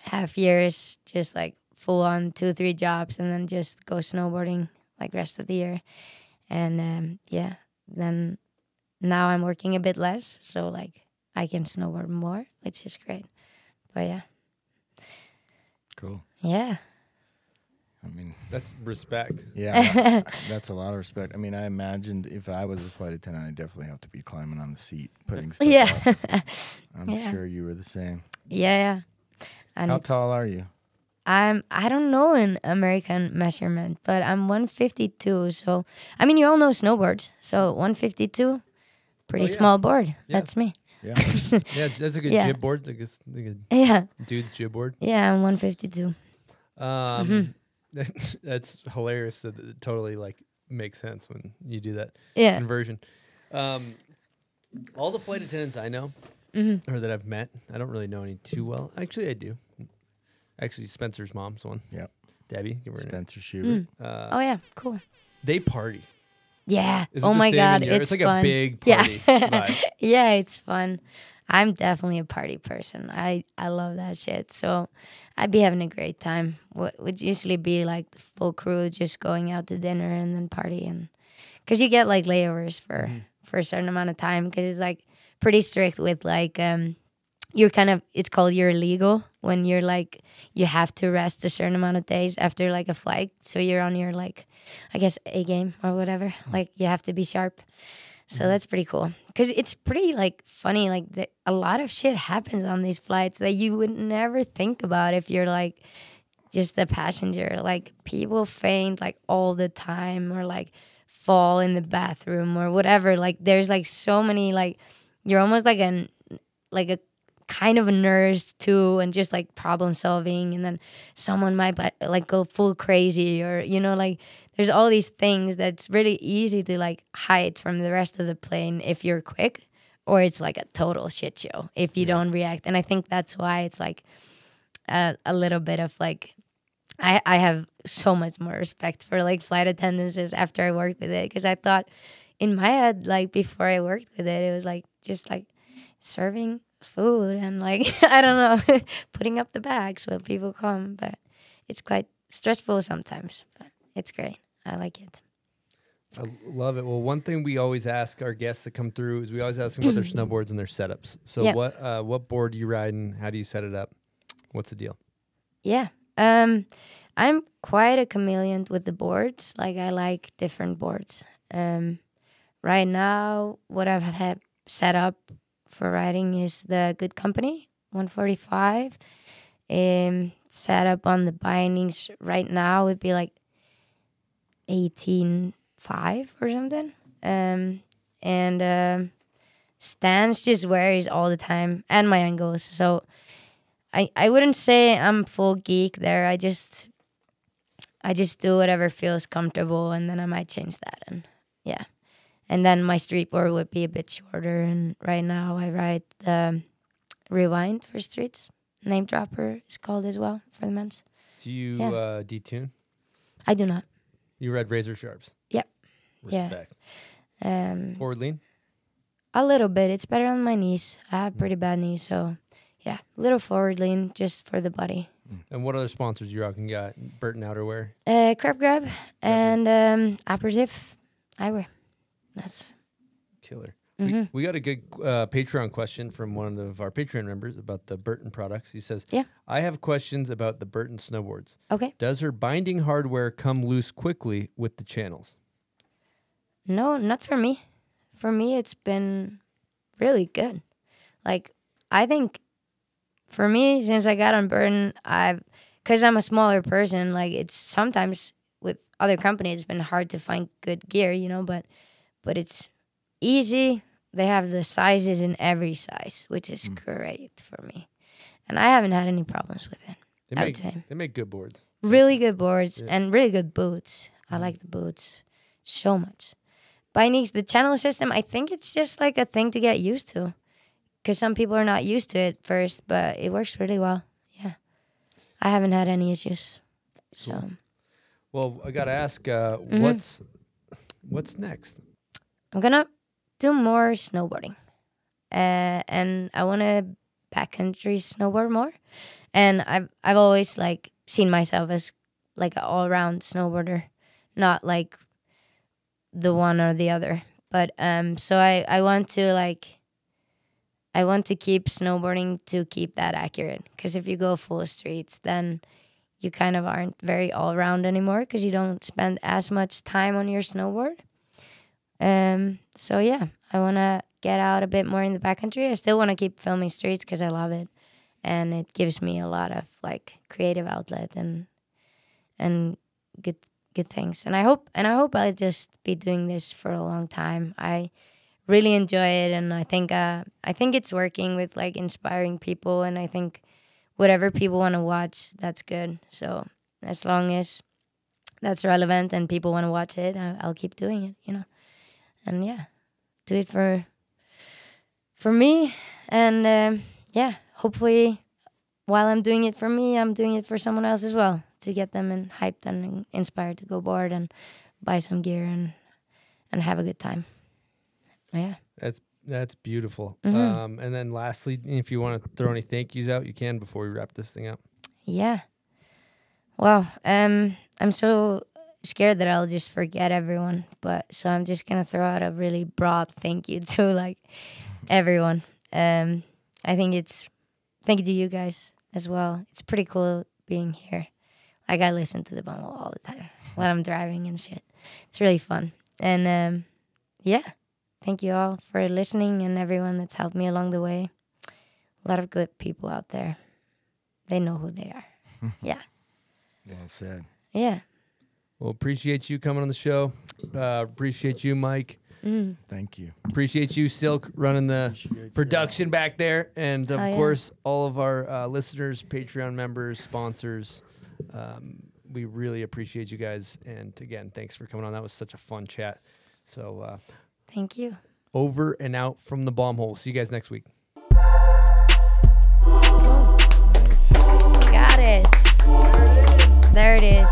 half years, just like full on two three jobs, and then just go snowboarding like rest of the year. And um, yeah, then now I'm working a bit less, so like I can snowboard more, which is great. But yeah, Cool. yeah, I mean, That's respect. (laughs) yeah, (laughs) that's a lot of respect. I mean, I imagined if I was a flight attendant, I'd definitely have to be climbing on the seat, putting stuff yeah, up. (laughs) I'm Yeah. sure you were the same. yeah, yeah. And How tall are you? I'm I don't know an American measurement, but I'm 152. So I mean, you all know snowboards. So 152, pretty Oh, yeah. small board. Yeah. That's me. Yeah. Yeah, that's a good Yeah. jib board. Like a, s- like a Yeah, dude's jib board. yeah, I'm 152. Um, (laughs) that's hilarious. That it totally like makes sense when you do that Yeah. conversion. Um, all the flight attendants I know Mhm. or that I've met, I don't really know any too well. Actually, I do. Actually, Spencer's mom's one. Yep. Debbie, give her a name. Spencer Schubert. Uh, Oh yeah, cool. They party. Yeah. Is it oh my god, it's, It's like a fun. big yeah. party (laughs) vibe. yeah, it's fun. I'm definitely a party person. I I love that shit. So I'd be having a great time. What would usually be like the full crew just going out to dinner and then party and because you get like layovers for for a certain amount of time because it's like pretty strict with like um you're kind of it's called you're illegal when you're like you have to rest a certain amount of days after like a flight so you're on your like i guess a game or whatever like you have to be sharp so mm-hmm. that's pretty cool. Because it's pretty like funny like the, a lot of shit happens on these flights that you would never think about if you're like just a passenger. Like people faint like all the time or like fall in the bathroom or whatever. Like there's like so many like you're almost like an like a kind of a nurse too and just like problem solving and then someone might like go full crazy or you know like there's all these things that's really easy to like hide from the rest of the plane if you're quick or it's like a total shit show if you don't react. And i think that's why it's like a, a little bit of like I, I have so much more respect for like flight attendants after I worked with it because I thought in my head like before I worked with it it was like just like serving food and like (laughs) I don't know (laughs) putting up the bags when people come but it's quite stressful sometimes but it's great I like it I love it. Well, one thing we always ask our guests that come through is we always ask them about their (laughs) snowboards and their setups. So, Yeah. what uh, what board do you riding? How do you set it up? What's the deal? Yeah. Um, I'm quite a chameleon with the boards. Like I like different boards. Um, right now, what I've had set up for riding is the Good Company 145. Um, set up on the bindings right now would be like 18.5 or something. Um, and um, stance just varies all the time, and my angles. So I, I wouldn't say I'm full geek there. I just I just do whatever feels comfortable and then I might change that and yeah. and then my street board would be a bit shorter. And right now I ride the Rewind for streets. Name dropper is called as well for the men's. Do you Yeah. uh, detune? I do not. You read razor sharps. Yep. Respect. Yeah. Um, Forward lean. a little bit. It's better on my knees. I have pretty bad knees, so yeah, a little forward lean just for the body. And what other sponsors you rocking? Got Burton Outerwear. Uh, crab grab and um, aperitif eyewear. That's Killer. Mhm. We, we got a good uh, Patreon question from one of our Patreon members about the Burton products. He says, Yeah. I have questions about the Burton snowboards. okay. Does her binding hardware come loose quickly with the channels? No, not for me. For me, it's been really good. Like, I think for me, since I got on Burton, I've, because I'm a smaller person, like, it's sometimes with other companies, it's been hard to find good gear, you know, but, but it's easy. They have the sizes in every size, which is great for me. And I haven't had any problems with it. They make, they make good boards. Really good boards Yeah. and really good boots. I like the boots so much. Bindings, the channel system, I think it's just like a thing to get used to. Because some people are not used to it first, but it works really well. Yeah. I haven't had any issues. So Well, I got to ask, uh, Mhm. what's what's next? I'm gonna do more snowboarding. Uh, and I wanna backcountry snowboard more. And I've I've always like seen myself as like an all around snowboarder, not like the one or the other. But um so I, I want to like I want to keep snowboarding to keep that accurate. Because if you go full streets, then you kind of aren't very all around anymore because you don't spend as much time on your snowboard. Um. So yeah, I want to get out a bit more in the backcountry. I still want to keep filming streets because I love it, and it gives me a lot of like creative outlet and and good good things. And I hope and I hope I'll just be doing this for a long time. I really enjoy it, and I think uh I think it's working with like inspiring people, and I think whatever people want to watch, that's good. So as long as that's relevant and people want to watch it, I'll keep doing it. You know and yeah, do it for for me, and um, yeah, hopefully, while I'm doing it for me, I'm doing it for someone else as well to get them and hyped and inspired to go board and buy some gear and and have a good time. Yeah. That's that's beautiful. Mhm. Um, and then lastly, if you want to throw any thank yous out, you can before we wrap this thing up. Yeah. Well, um, I'm so scared that I'll just forget everyone, but so I'm just gonna throw out a really broad thank you (laughs) to like everyone. Um, I think it's thank you to you guys as well. It's pretty cool being here. Like I listen to the Bomb Hole all the time (laughs) when I'm driving and shit. It's really fun, and um, yeah, thank you all for listening and everyone that's helped me along the way. A lot of good people out there. They know who they are. (laughs) yeah. Well said. Yeah. Well, appreciate you coming on the show. Uh, appreciate you, Mike. Mm. Thank you. Appreciate you, Silk, running the production back there, and of Oh, yeah. course, all of our uh, listeners, Patreon members, sponsors. Um, we really appreciate you guys, and again, thanks for coming on. That was such a fun chat. So, uh, Thank you. over and out from the bomb hole. See you guys next week. Got it. There it is.